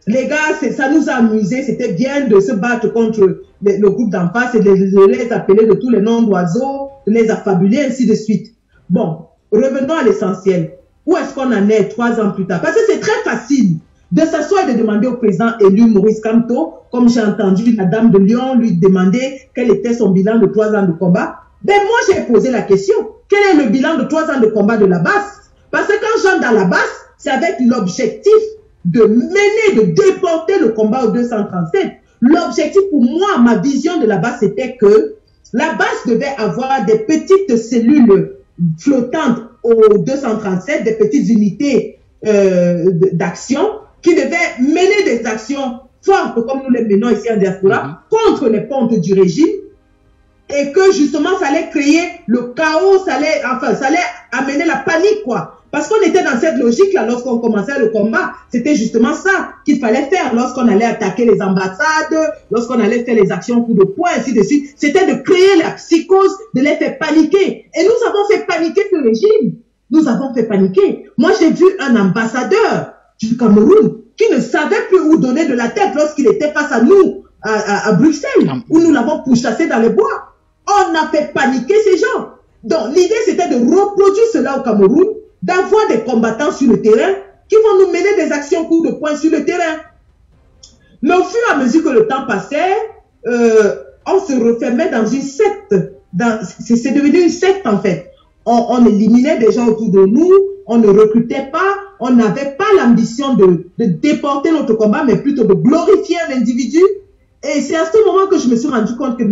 [SPEAKER 2] les gars, ça nous a amusé, c'était bien de se battre contre le, groupe d'en face et de, les appeler de tous les noms d'oiseaux, de les affabuler, ainsi de suite. Bon, revenons à l'essentiel. Où est-ce qu'on en est trois ans plus tard? Parce que c'est très facile de s'asseoir et de demander au président élu Maurice Kamto, comme j'ai entendu la dame de Lyon lui demander quel était son bilan de trois ans de combat. Ben moi, j'ai posé la question. Quel est le bilan de trois ans de combat de la basse Parce que quand j'entre dans la basse, c'est avec l'objectif de mener, de déporter le combat au 237. L'objectif pour moi, ma vision de la base, c'était que la base devait avoir des petites cellules flottantes au 237, des petites unités euh, d'action qui devaient mener des actions fortes, comme nous les menons ici en diaspora, mhm. contre les pontes du régime, et que justement, ça allait créer le chaos, ça allait, enfin, ça allait amener la panique, quoi. Parce qu'on était dans cette logique-là lorsqu'on commençait le combat. C'était justement ça qu'il fallait faire lorsqu'on allait attaquer les ambassades, lorsqu'on allait faire les actions coup de poing, ainsi de suite. C'était de créer la psychose, de les faire paniquer. Et nous avons fait paniquer le régime. Nous avons fait paniquer. Moi, j'ai vu un ambassadeur du Cameroun qui ne savait plus où donner de la tête lorsqu'il était face à nous à, à Bruxelles, où nous l'avons pourchassé dans les bois. On a fait paniquer ces gens. Donc, l'idée, c'était de reproduire cela au Cameroun, d'avoir des combattants sur le terrain qui vont nous mener des actions coup de poing sur le terrain. Mais au fur et à mesure que le temps passait, euh, on se refermait dans une secte. C'est devenu une secte en fait. On, on éliminait des gens autour de nous, on ne recrutait pas, on n'avait pas l'ambition de, de déporter notre combat, mais plutôt de glorifier un individu. Et c'est à ce moment que je me suis rendu compte que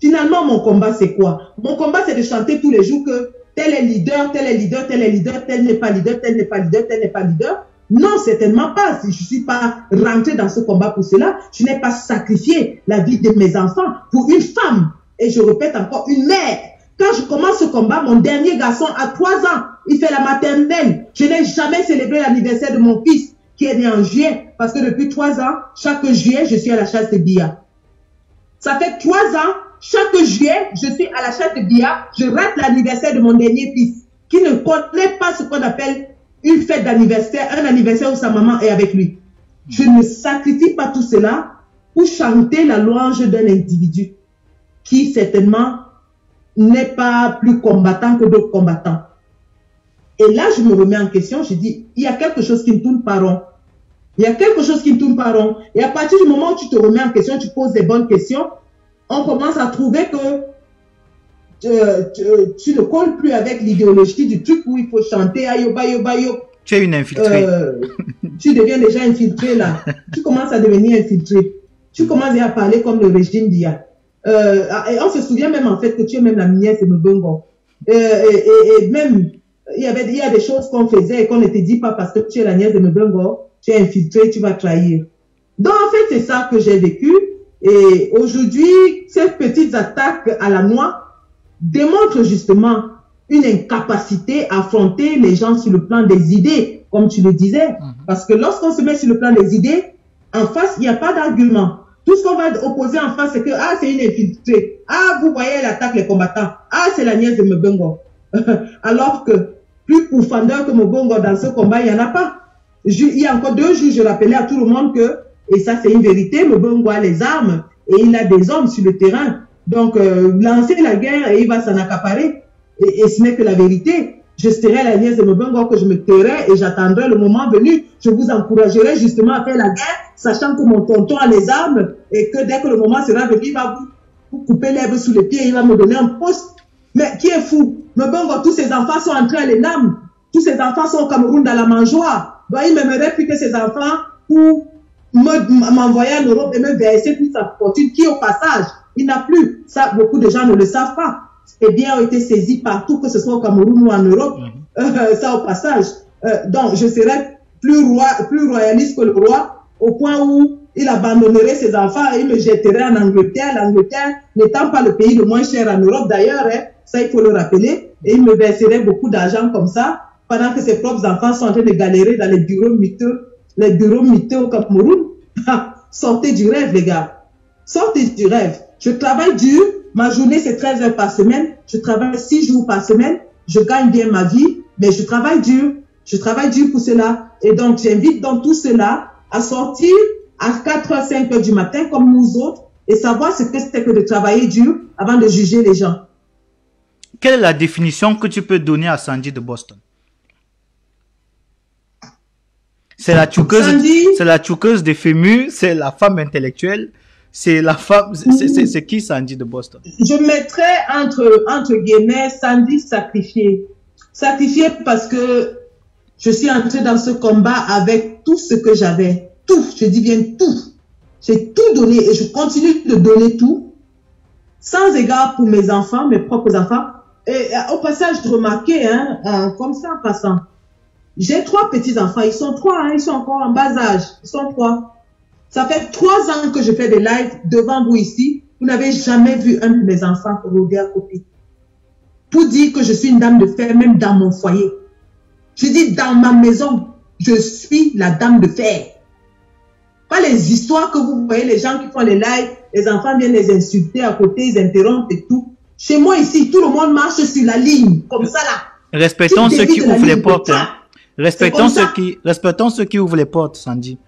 [SPEAKER 2] finalement mon combat c'est quoi? Mon combat c'est de chanter tous les jours que tel est leader, tel est leader, tel est leader, tel n'est pas leader, tel n'est pas leader, tel n'est pas leader. Non, certainement pas. Si je suis pas rentré dans ce combat pour cela, je n'ai pas sacrifié la vie de mes enfants pour une femme. Et je répète encore, une mère. Quand je commence ce combat, mon dernier garçon a trois ans. Il fait la maternelle. Je n'ai jamais célébré l'anniversaire de mon fils qui est né en juillet. Parce que depuis trois ans, chaque juillet, je suis à la chasse de billard. Ça fait trois ans, chaque juillet, je suis à la chasse de billard. Je rate l'anniversaire de mon dernier fils qui ne connaît pas ce qu'on appelle une fête d'anniversaire, un anniversaire où sa maman est avec lui. Je ne sacrifie pas tout cela pour chanter la louange d'un individu qui certainement n'est pas plus combattant que d'autres combattants. Et là, je me remets en question, je dis, il y a quelque chose qui me tourne pas rond. Il y a quelque chose qui me tourne pas rond. Et à partir du moment où tu te remets en question, tu poses des bonnes questions, on commence à trouver que euh, tu, tu ne colles plus avec l'idéologie du truc où il faut chanter ayo bayo bayo.
[SPEAKER 1] Tu es une infiltrée.
[SPEAKER 2] Euh, tu deviens déjà infiltré là. tu commences à devenir infiltré. Tu commences à parler comme le régime d'IA. Euh, et on se souvient même en fait que tu es même la nièce de Mbongo. Euh, et, et, et même, il y avait il y a des choses qu'on faisait et qu'on ne te dit pas parce que tu es la nièce de Mbongo, tu es infiltré, tu vas trahir. Donc en fait, c'est ça que j'ai vécu. Et aujourd'hui, ces petites attaques à la noix démontrent justement une incapacité à affronter les gens sur le plan des idées, comme tu le disais. Parce que lorsqu'on se met sur le plan des idées, en face, il n'y a pas d'argument. Tout ce qu'on va opposer en face, c'est que, ah, c'est une infiltrée. Ah, vous voyez, elle attaque les combattants. Ah, c'est la nièce de Mbongo. Alors que, plus profondeur que Mbongo dans ce combat, il n'y en a pas. Il y a encore deux jours, je rappelais à tout le monde que, et ça c'est une vérité, Mbongo a les armes et il a des hommes sur le terrain. Donc, euh, lancer la guerre et il va s'en accaparer. Et, et ce n'est que la vérité. Je serai la nièce de Mbongo que je me tairai et j'attendrai le moment venu. Je vous encouragerai justement à faire la guerre, sachant que mon tonton a les armes et que dès que le moment sera venu, il va vous, couper l'herbe sous les pieds, il va me donner un poste. Mais qui est fou? Mbongo, tous ses enfants sont entrés à l'ENAM. Tous ses enfants sont au Cameroun dans la mangeoire. Donc, il m'aimerait plus que ses enfants pour m'envoyer en Europe et me verser toute sa fortune qui, au passage, il n'a plus. Ça, beaucoup de gens ne le savent pas. Les biens ont été saisis partout, que ce soit au Cameroun ou en Europe. Euh, ça, au passage. Euh, donc, je serais plus, roi, plus royaliste que le roi, au point où il abandonnerait ses enfants et il me jetterait en Angleterre. L'Angleterre n'étant pas le pays le moins cher en Europe, d'ailleurs, hein, ça, il faut le rappeler. Et il me verserait beaucoup d'argent comme ça, pendant que ses propres enfants sont en train de galérer dans les bureaux miteux, les bureaux miteux au Cameroun. Sortez du rêve, les gars. Sortez du rêve. Je travaille dur. Ma journée, c'est 13 heures par semaine. Je travaille 6 jours par semaine. Je gagne bien ma vie, mais je travaille dur. Je travaille dur pour cela. Et donc, j'invite dans tout cela à sortir à 4 h 5 heures du matin, comme nous autres, et savoir ce que c'est que de travailler dur avant de juger les gens.
[SPEAKER 1] Quelle est la définition que tu peux donner à Sandy de Boston? C'est la chouqueuse, c'est la chouqueuse des fémus, c'est la femme intellectuelle, c'est la femme, c'est- qui Sandy de Boston?
[SPEAKER 2] Je mettrais entre, entre guillemets Sandy sacrifié. Sacrifié parce que je suis entrée dans ce combat avec tout ce que j'avais. Tout, je dis bien tout. J'ai tout donné et je continue de donner tout. Sans égard pour mes enfants, mes propres enfants. Et au passage, je remarquais, hein, euh, comme ça en passant, j'ai trois petits-enfants. Ils sont trois, hein, ils sont encore en bas âge. Ils sont trois. Ça fait trois ans que je fais des lives devant vous ici. Vous n'avez jamais vu un de mes enfants à côté. Pour dire que je suis une dame de fer, même dans mon foyer. Je dis dans ma maison, je suis la dame de fer. Pas les histoires que vous voyez, les gens qui font les lives, les enfants viennent les insulter à côté, ils interrompent et tout. Chez moi ici, tout le monde marche sur la ligne, comme ça là.
[SPEAKER 1] Respectons ceux qui ouvrent les portes. hein. Respectons ceux qui, respectons ceux qui ouvrent les portes, Sandy.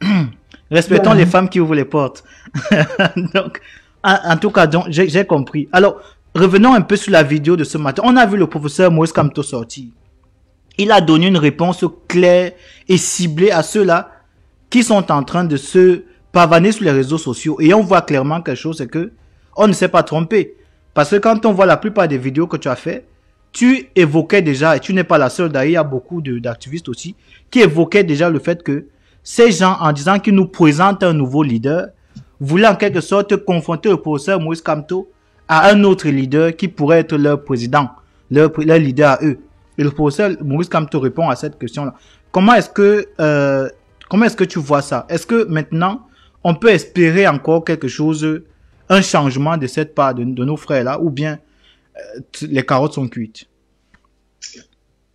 [SPEAKER 1] Respectons les femmes qui ouvrent les portes. donc, en, en tout cas, donc, j'ai j'ai compris. Alors, revenons un peu sur la vidéo de ce matin. On a vu le professeur Moïse Kamto sortir. Il a donné une réponse claire et ciblée à ceux-là qui sont en train de se pavaner sur les réseaux sociaux. Et on voit clairement quelque chose, c'est que on ne s'est pas trompé. Parce que quand on voit la plupart des vidéos que tu as fait, tu évoquais déjà, et tu n'es pas la seule, d'ailleurs, il y a beaucoup d'activistes aussi, qui évoquaient déjà le fait que ces gens, en disant qu'ils nous présentent un nouveau leader, voulaient en quelque sorte confronter le professeur Moïse Kamto à un autre leader qui pourrait être leur président, leur, leader à eux. Et le professeur Maurice Kamto répond à cette question-là. Comment est-ce que, euh, comment est-ce que tu vois ça? Est-ce que maintenant, on peut espérer encore quelque chose, un changement de cette part de, de nos frères-là, ou bien les carottes sont cuites?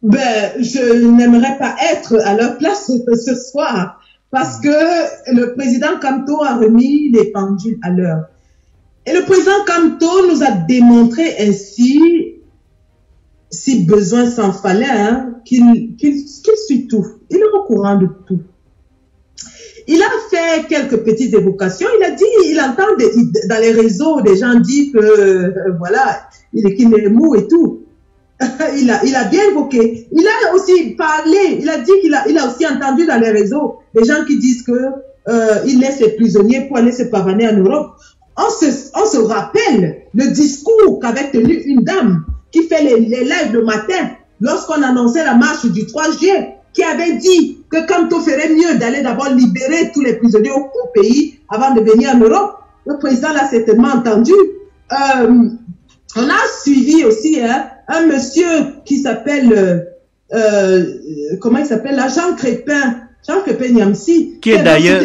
[SPEAKER 2] Ben, je n'aimerais pas être à leur place ce soir parce que le président Kamto a remis les pendules à l'heure. Et le président Kamto nous a démontré ainsi, si besoin s'en fallait, hein, qu'il suit tout. Il est au courant de tout. Il a fait quelques petites évocations. Il a dit, il entend des- dans les réseaux des gens dire que, euh, voilà, il est qu'il est mou et tout. il, a, il a bien évoqué. Il a aussi parlé, il a dit qu'il a, il a aussi entendu dans les réseaux des gens qui disent que euh, il laisse les prisonniers pour aller se pavaner en Europe. On se, on se rappelle le discours qu'avait tenu une dame qui fait les, les lives le matin lorsqu'on annonçait la marche du 3 juillet, qui avait dit que Kanto ferait mieux d'aller d'abord libérer tous les prisonniers au, au pays avant de venir en Europe. Le président l'a certainement entendu. Euh, on a suivi aussi hein, un monsieur qui s'appelle, euh, euh, comment il s'appelle Jean Crépin, Jean Crépin Niamsi,
[SPEAKER 1] Qui est d'ailleurs-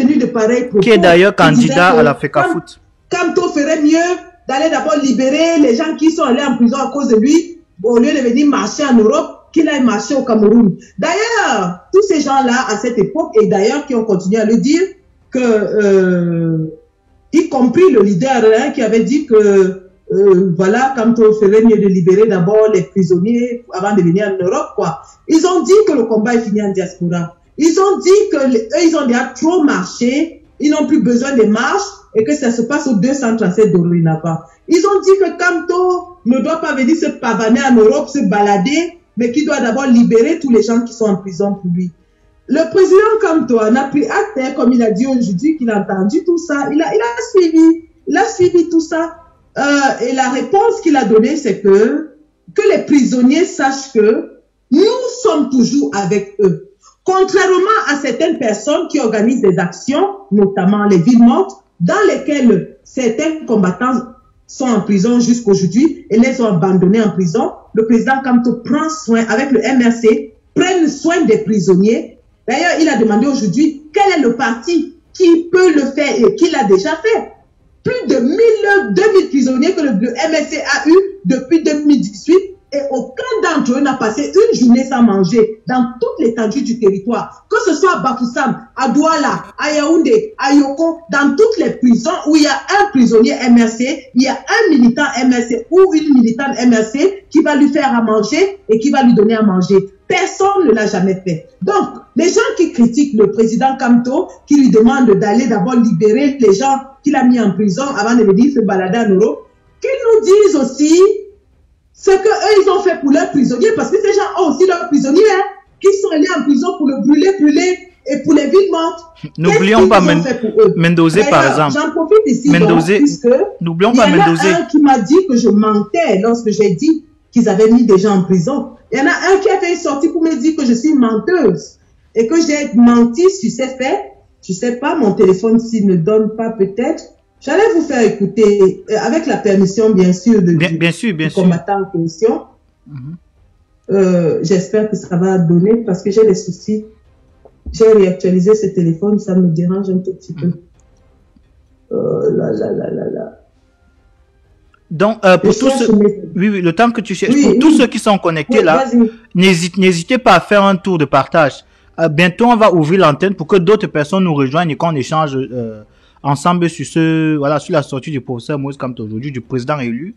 [SPEAKER 1] Qui est candidat à la FECA
[SPEAKER 2] quand-
[SPEAKER 1] Foot.
[SPEAKER 2] Kanto ferait mieux d'aller d'abord libérer les gens qui sont allés en prison à cause de lui, au lieu de venir marcher en Europe, qu'il aille marcher au Cameroun. D'ailleurs, tous ces gens-là, à cette époque, et d'ailleurs qui ont continué à le dire, euh, y compris le leader hein, qui avait dit que, euh, voilà, Kanto ferait mieux de libérer d'abord les prisonniers avant de venir en Europe, quoi. Ils ont dit que le combat est fini en diaspora. Ils ont dit que ils ont déjà trop marché, ils n'ont plus besoin de marches et que ça se passe au 237 d'Orinapa. Ils ont dit que Kamto ne doit pas venir se pavaner en Europe, se balader, mais qu'il doit d'abord libérer tous les gens qui sont en prison pour lui. Le président Kamto en a pris acte, hein, comme il a dit aujourd'hui, qu'il a entendu tout ça. Il a, suivi, suivi tout ça. Euh, et la réponse qu'il a donnée, c'est que, que les prisonniers sachent que nous sommes toujours avec eux. Contrairement à certaines personnes qui organisent des actions, notamment les villes mortes, dans lesquelles certains combattants sont en prison jusqu'aujourd'hui et les ont abandonnés en prison, le président Kamto prend soin, avec le MRC, prennent soin des prisonniers. D'ailleurs, il a demandé aujourd'hui quel est le parti qui peut le faire et qui l'a déjà fait? Plus de 1000, 2000 prisonniers que le, MRC a eu depuis 2018 et aucun d'entre eux n'a passé une journée sans manger dans toute l'étendue du territoire. Que ce soit à Bafoussam, à Douala, à Yaoundé, à Yoko, dans toutes les prisons où il y a un prisonnier MRC, il y a un militant MRC ou une militante MRC qui va lui faire à manger et qui va lui donner à manger. Personne ne l'a jamais fait. Donc, les gens qui critiquent le président Kamto, qui lui demandent d'aller d'abord libérer les gens qu'il a mis en prison avant de venir se balader en Europe, qu'ils nous disent aussi ce que eux ils ont fait pour leurs prisonniers, parce que ces gens ont aussi leurs prisonniers, hein, qui sont allés en prison pour le brûler, brûler, et pour les villes mortes.
[SPEAKER 1] N'oublions pas Men- Mendozé, par exemple.
[SPEAKER 2] J'en profite ici,
[SPEAKER 1] Mendozé-
[SPEAKER 2] puisque
[SPEAKER 1] N'oublions
[SPEAKER 2] il y
[SPEAKER 1] pas
[SPEAKER 2] en
[SPEAKER 1] Mendozé.
[SPEAKER 2] a un qui m'a dit que je mentais lorsque j'ai dit qu'ils avaient mis des gens en prison. Il y en a un qui a fait une sortie pour me dire que je suis menteuse et que j'ai menti sur ces faits. Je sais pas, mon téléphone s'il ne donne pas peut-être. J'allais vous faire écouter, euh, avec la permission bien sûr de,
[SPEAKER 1] Bien,
[SPEAKER 2] du-
[SPEAKER 1] bien sûr, bien
[SPEAKER 2] du
[SPEAKER 1] sûr.
[SPEAKER 2] combattant en question.
[SPEAKER 1] Mhm.
[SPEAKER 2] Euh, J'espère que ça va donner parce que j'ai des soucis. J'ai réactualisé ce téléphone, ça me dérange un tout petit peu. Euh, là, là, là, là, là.
[SPEAKER 1] Donc, euh, pour tous ceux,
[SPEAKER 2] mes-
[SPEAKER 1] oui, oui, le temps que tu cherches,
[SPEAKER 2] Oui,
[SPEAKER 1] pour tous ceux qui sont connectés
[SPEAKER 2] Oui,
[SPEAKER 1] là, n'hésitez pas à faire un tour de partage. Bientôt, on va ouvrir l'antenne pour que d'autres personnes nous rejoignent et qu'on échange ensemble sur ce, voilà, sur la sortie du professeur Moïse Kamto aujourd'hui, du président élu.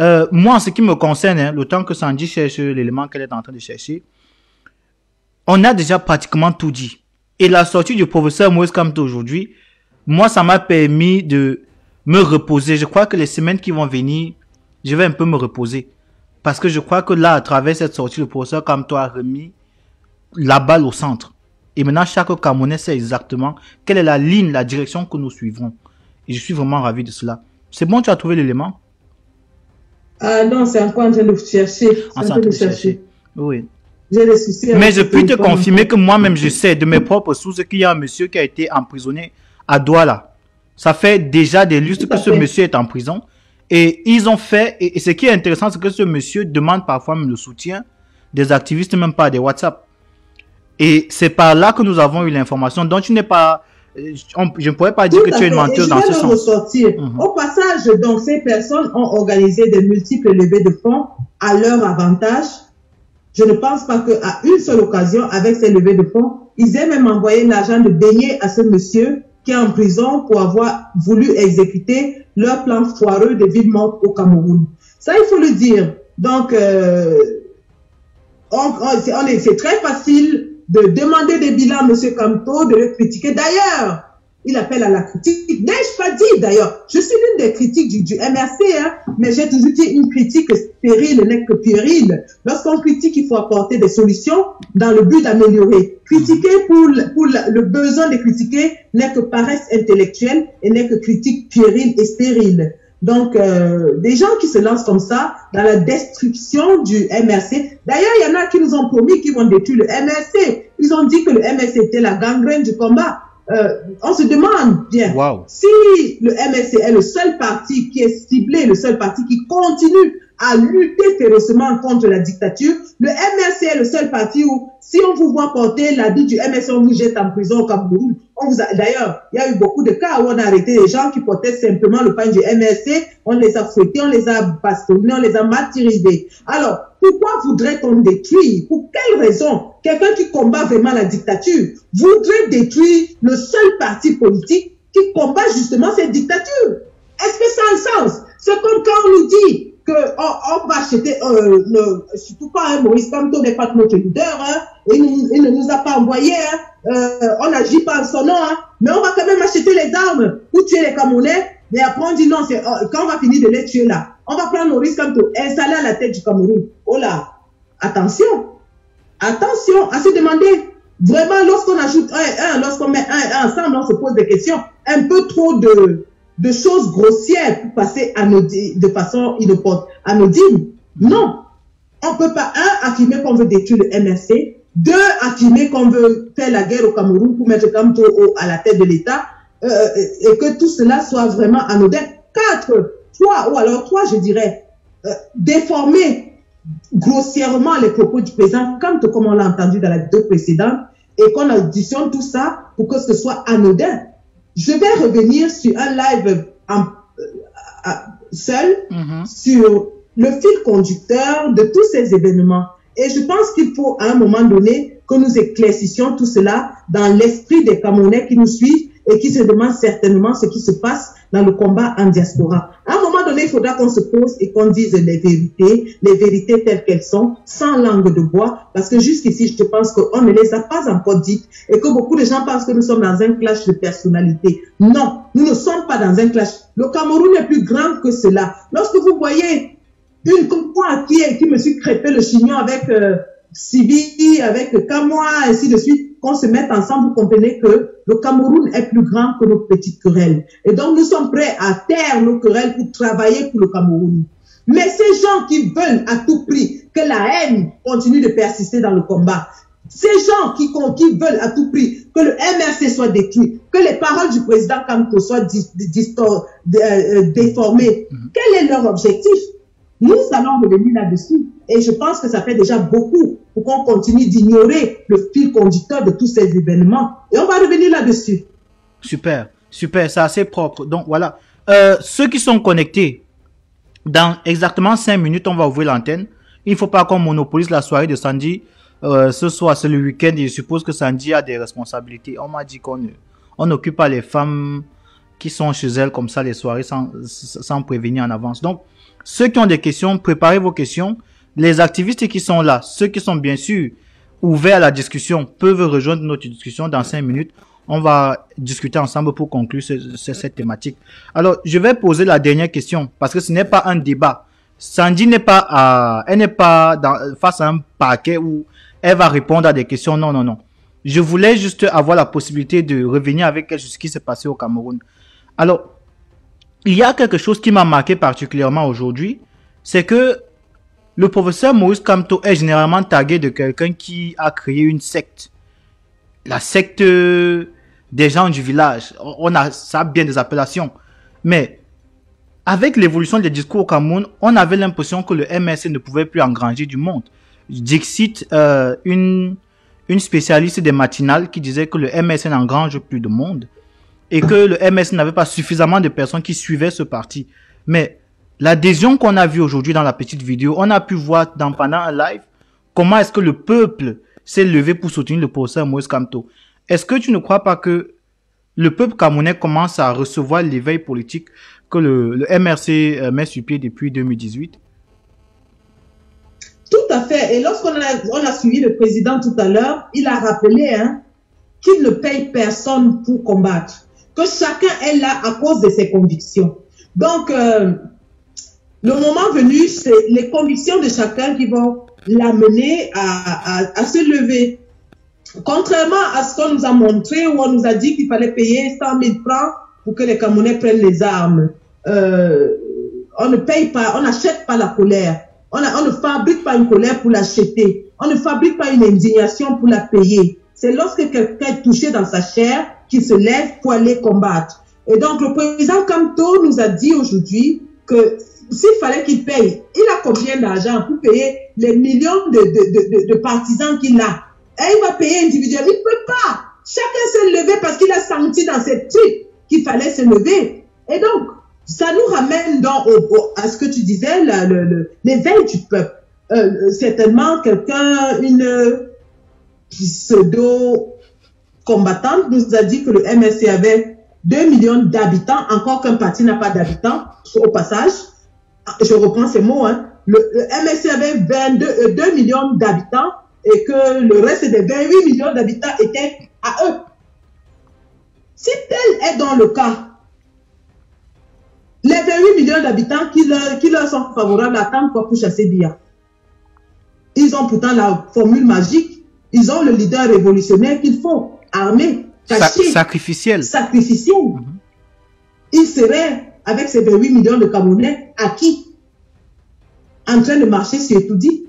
[SPEAKER 1] Euh, moi, en ce qui me concerne, hein, le temps que Sandy cherche l'élément qu'elle est en train de chercher, on a déjà pratiquement tout dit. Et la sortie du professeur Moïse Kamto aujourd'hui, moi, ça m'a permis de me reposer. Je crois que les semaines qui vont venir, je vais un peu me reposer. Parce que je crois que là, à travers cette sortie, le professeur Kamto a remis la balle au centre. Et maintenant, chaque Camerounais sait exactement quelle est la ligne, la direction que nous suivrons. Et je suis vraiment ravi de cela. C'est bon, tu as trouvé l'élément?
[SPEAKER 2] Ah non, c'est encore en train de chercher. En train de chercher.
[SPEAKER 1] Oui.
[SPEAKER 2] Soucis.
[SPEAKER 1] Mais je peux te confirmer que moi-même, je sais de mes propres sources qu'il y a un monsieur qui a été emprisonné à Douala. Ça fait déjà des lustres que ce monsieur est en prison. Et ils ont fait, et ce qui est intéressant, c'est que ce monsieur demande parfois même le soutien des activistes, même pas des WhatsApp. Et c'est par là que nous avons eu l'information. Donc tu n'es pas, euh, on- je ne pourrais pas dire
[SPEAKER 2] Tout
[SPEAKER 1] que tu es une menteuse
[SPEAKER 2] je
[SPEAKER 1] dans ce sens.
[SPEAKER 2] ressortir.
[SPEAKER 1] Mhm.
[SPEAKER 2] Au passage, donc, ces personnes ont organisé de multiples levées de fonds à leur avantage. Je ne pense pas qu'à une seule occasion, avec ces levées de fonds, ils aient même envoyé l'argent de baigner à ce monsieur qui est en prison pour avoir voulu exécuter leur plan foireux de ville morte au Cameroun. Ça, il faut le dire. Donc, euh, on, on- c'est on est- c'est très facile de demander des bilans à M. Camto, de le critiquer. D'ailleurs, il appelle à la critique. N'ai-je pas dit d'ailleurs Je suis l'une des critiques du, du MRC, hein, mais j'ai toujours dit une critique stérile n'est que puérile. Lorsqu'on critique, il faut apporter des solutions dans le but d'améliorer. Critiquer pour, le- pour le- le besoin de critiquer n'est que paresse intellectuelle et n'est que critique puérile et stérile. Donc, euh, des gens qui se lancent comme ça dans la destruction du MRC. D'ailleurs, il y en a qui nous ont promis qu'ils vont détruire le MRC. Ils ont dit que le MRC était la gangrène du combat. Euh, on se demande bien si le MRC est le seul parti qui est ciblé, le seul parti qui continue à lutter férocement contre la dictature, le MRC est le seul parti où, si on vous voit porter l'habit du MRC, on vous jette en prison au Cameroun. D'ailleurs, il y a eu beaucoup de cas où on a arrêté des gens qui portaient simplement le pain du MRC, on les a fouettés, on les a bastonnés, on les a martyrisés. Alors, pourquoi voudrait-on détruire? Pour quelle raison? Quelqu'un qui combat vraiment la dictature voudrait détruire le seul parti politique qui combat justement cette dictature. Est-ce que ça a un sens? C'est comme quand on nous dit on, va acheter, surtout pas hein, Maurice Kamto n'est pas notre leader, hein, il, ne nous a pas envoyé, hein, euh, on n'agit pas en son nom, hein, mais on va quand même acheter les armes pour tuer les Camerounais, mais après on dit non, c'est euh, quand on va finir de les tuer là, on va prendre Maurice Kamto, installer à la tête du Cameroun. Oh là, attention, attention à se demander. Vraiment, lorsqu'on ajoute un, un lorsqu'on met un, un ensemble, on se pose des questions. Un peu trop de, de choses grossières pour passer de façon anodine. Non. On peut pas, un, affirmer qu'on veut détruire le MRC. Deux, affirmer qu'on veut faire la guerre au Cameroun pour mettre Kamto à la tête de l'État. euh, et que tout cela soit vraiment anodin. Quatre, trois, ou alors trois, je dirais, euh, déformer grossièrement les propos du président, comme, comme on l'a entendu dans la vidéo précédente, et qu'on additionne tout ça pour que ce soit anodin. Je vais revenir sur un live en, euh, seul
[SPEAKER 1] Mhm.
[SPEAKER 2] sur le fil conducteur de tous ces événements. Et je pense qu'il faut à un moment donné que nous éclaircissions tout cela dans l'esprit des Camerounais qui nous suivent et qui se demandent certainement ce qui se passe dans le combat en diaspora. À un moment donné, il faudra qu'on se pose et qu'on dise les vérités, les vérités telles qu'elles sont, sans langue de bois, parce que jusqu'ici, je pense qu'on ne les a pas encore dites et que beaucoup de gens pensent que nous sommes dans un clash de personnalité. Non, nous ne sommes pas dans un clash. Le Cameroun est plus grand que cela. Lorsque vous voyez une comme moi qui, qui me suis crêpé le chignon avec euh, Sibi, avec Kamoa, ainsi de suite, qu'on se mette ensemble, vous comprenez que le Cameroun est plus grand que nos petites querelles. Et donc, nous sommes prêts à taire nos querelles pour travailler pour le Cameroun. Mais ces gens qui veulent à tout prix que la haine continue de persister dans le combat, ces gens qui, veulent à tout prix que le MRC soit détruit, que les paroles du président Kamto soient dis- euh, euh, déformées, quel est leur objectif? Nous allons revenir là-dessus. Et je pense que ça fait déjà beaucoup pour qu'on continue d'ignorer le fil conducteur de tous ces événements. Et on va revenir là-dessus.
[SPEAKER 1] Super, super, c'est assez propre. Donc voilà, euh, ceux qui sont connectés, dans exactement 5 minutes, on va ouvrir l'antenne. Il ne faut pas qu'on monopolise la soirée de Sandy. Euh, ce soir, c'est le week-end je suppose que Sandy a des responsabilités. On m'a dit qu'on on n'occupe pas les femmes qui sont chez elles comme ça les soirées sans, sans prévenir en avance. Donc, ceux qui ont des questions, préparez vos questions. Les activistes qui sont là, ceux qui sont bien sûr ouverts à la discussion peuvent rejoindre notre discussion dans cinq minutes. On va discuter ensemble pour conclure cette thématique. Alors, je vais poser la dernière question parce que ce n'est pas un débat. Sandy n'est pas, elle n'est pas face à un paquet où elle va répondre à des questions. Non, non, non. Je voulais juste avoir la possibilité de revenir avec elle sur ce qui s'est passé au Cameroun. Alors, il y a quelque chose qui m'a marqué particulièrement aujourd'hui, c'est que le professeur Maurice Kamto est généralement tagué de quelqu'un qui a créé une secte. La secte des gens du village. On a ça bien des appellations. Mais avec l'évolution des discours au Cameroun, on avait l'impression que le MSC ne pouvait plus engranger du monde. Dixit, euh, une, une spécialiste des matinales qui disait que le MSC n'engrange plus de monde et que le MS n'avait pas suffisamment de personnes qui suivaient ce parti. Mais l'adhésion qu'on a vue aujourd'hui dans la petite vidéo, on a pu voir dans, pendant un live comment est-ce que le peuple s'est levé pour soutenir le professeur Moïse Kamto. Est-ce que tu ne crois pas que le peuple camerounais commence à recevoir l'éveil politique que le, MRC euh, met sur pied depuis 2018
[SPEAKER 2] Tout à fait. Et lorsqu'on a, on a suivi le président tout à l'heure, il a rappelé hein, qu'il ne paye personne pour combattre que chacun est là à cause de ses convictions. Donc, euh, le moment venu, c'est les convictions de chacun qui vont l'amener à, se lever. Contrairement à ce qu'on nous a montré, où on nous a dit qu'il fallait payer 100 000 francs pour que les Camerounais prennent les armes. Euh, on ne paye pas, on n'achète pas la colère. On, ne fabrique pas une colère pour l'acheter. On ne fabrique pas une indignation pour la payer. C'est lorsque quelqu'un est touché dans sa chair qui se lève pour aller combattre. Et donc, le président Kamto nous a dit aujourd'hui que s'il fallait qu'il paye, il a combien d'argent pour payer les millions de, de, de, partisans qu'il a? Et il va payer individuellement. Il ne peut pas. Chacun s'est levé parce qu'il a senti dans cette truc qu'il fallait se lever. Et donc, ça nous ramène dans, à ce que tu disais, l'éveil du peuple. Euh, certainement, quelqu'un, une pseudo nous a dit que le MSC avait 2 millions d'habitants, encore qu'un parti n'a pas d'habitants, au passage. Je reprends ces mots. Hein. Le, MSC avait 22, 2 euh, millions d'habitants et que le reste des 28 millions d'habitants étaient à eux. Si tel est dans le cas, les 28 millions d'habitants qui leur, qui leur sont favorables attendent quoi pour chasser Bia Ils ont pourtant la formule magique, ils ont le leader révolutionnaire qu'il faut armé, caché,
[SPEAKER 1] sacrificiel.
[SPEAKER 2] sacrificiel. Mhm. Il serait, avec ses 28 millions de Camerounais, acquis, en train de marcher sur tout dit.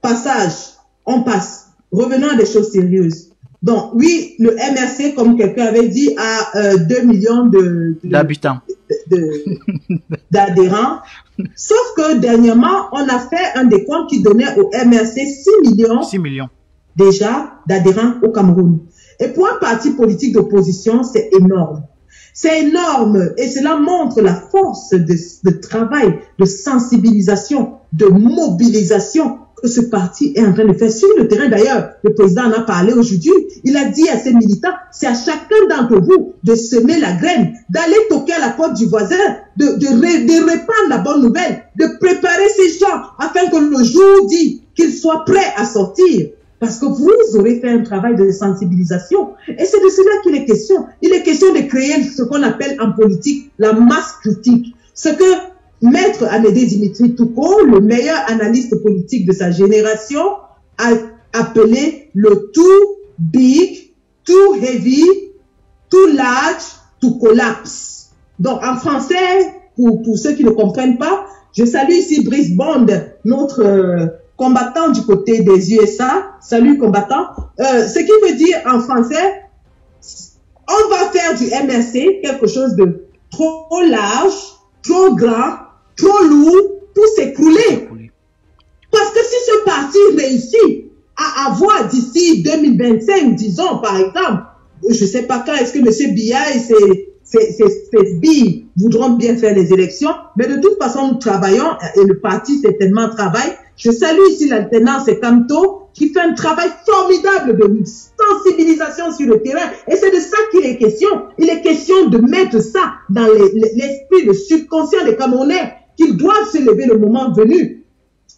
[SPEAKER 2] Passage, on passe. Revenons à des choses sérieuses. Donc, oui, le MRC, comme quelqu'un avait dit, a 2 euh, millions de,
[SPEAKER 1] d'habitants,
[SPEAKER 2] d'adhérents. Sauf que dernièrement, on a fait un décompte qui donnait au MRC 6 millions,
[SPEAKER 1] 6 millions
[SPEAKER 2] déjà d'adhérents au Cameroun. Et pour un parti politique d'opposition, c'est énorme. C'est énorme et cela montre la force de, travail, de sensibilisation, de mobilisation que ce parti est en train de faire sur le terrain. D'ailleurs, le président en a parlé aujourd'hui. Il a dit à ses militants, c'est à chacun d'entre vous de semer la graine, d'aller toquer à la porte du voisin, de, de, répandre la bonne nouvelle, de préparer ces gens afin que le jour dit qu'ils soient prêts à sortir, parce que vous aurez fait un travail de sensibilisation. Et c'est de cela qu'il est question. Il est question de créer ce qu'on appelle en politique la masse critique. Ce que Maître Amédée Dimitri Touko, le meilleur analyste politique de sa génération, a appelé le too big, too heavy, too large, to collapse. Donc en français, pour, pour ceux qui ne comprennent pas, je salue ici Brice Bond, notre euh, combattant du côté des USA, salut combattant, euh, ce qui veut dire en français, on va faire du MRC quelque chose de trop large, trop grand, trop lourd pour s'écrouler. Parce que si ce parti réussit à avoir d'ici 2025, disons par exemple, je ne sais pas quand est-ce que M. Biya et ses, ses, voudront bien faire les élections, mais de toute façon, nous travaillons et le parti certainement travaille je salue ici l'alternance Camto qui fait un travail formidable de sensibilisation sur le terrain. Et c'est de ça qu'il est question. Il est question de mettre ça dans l'esprit, le subconscient des Camerounais, qu'ils doivent se lever le moment venu.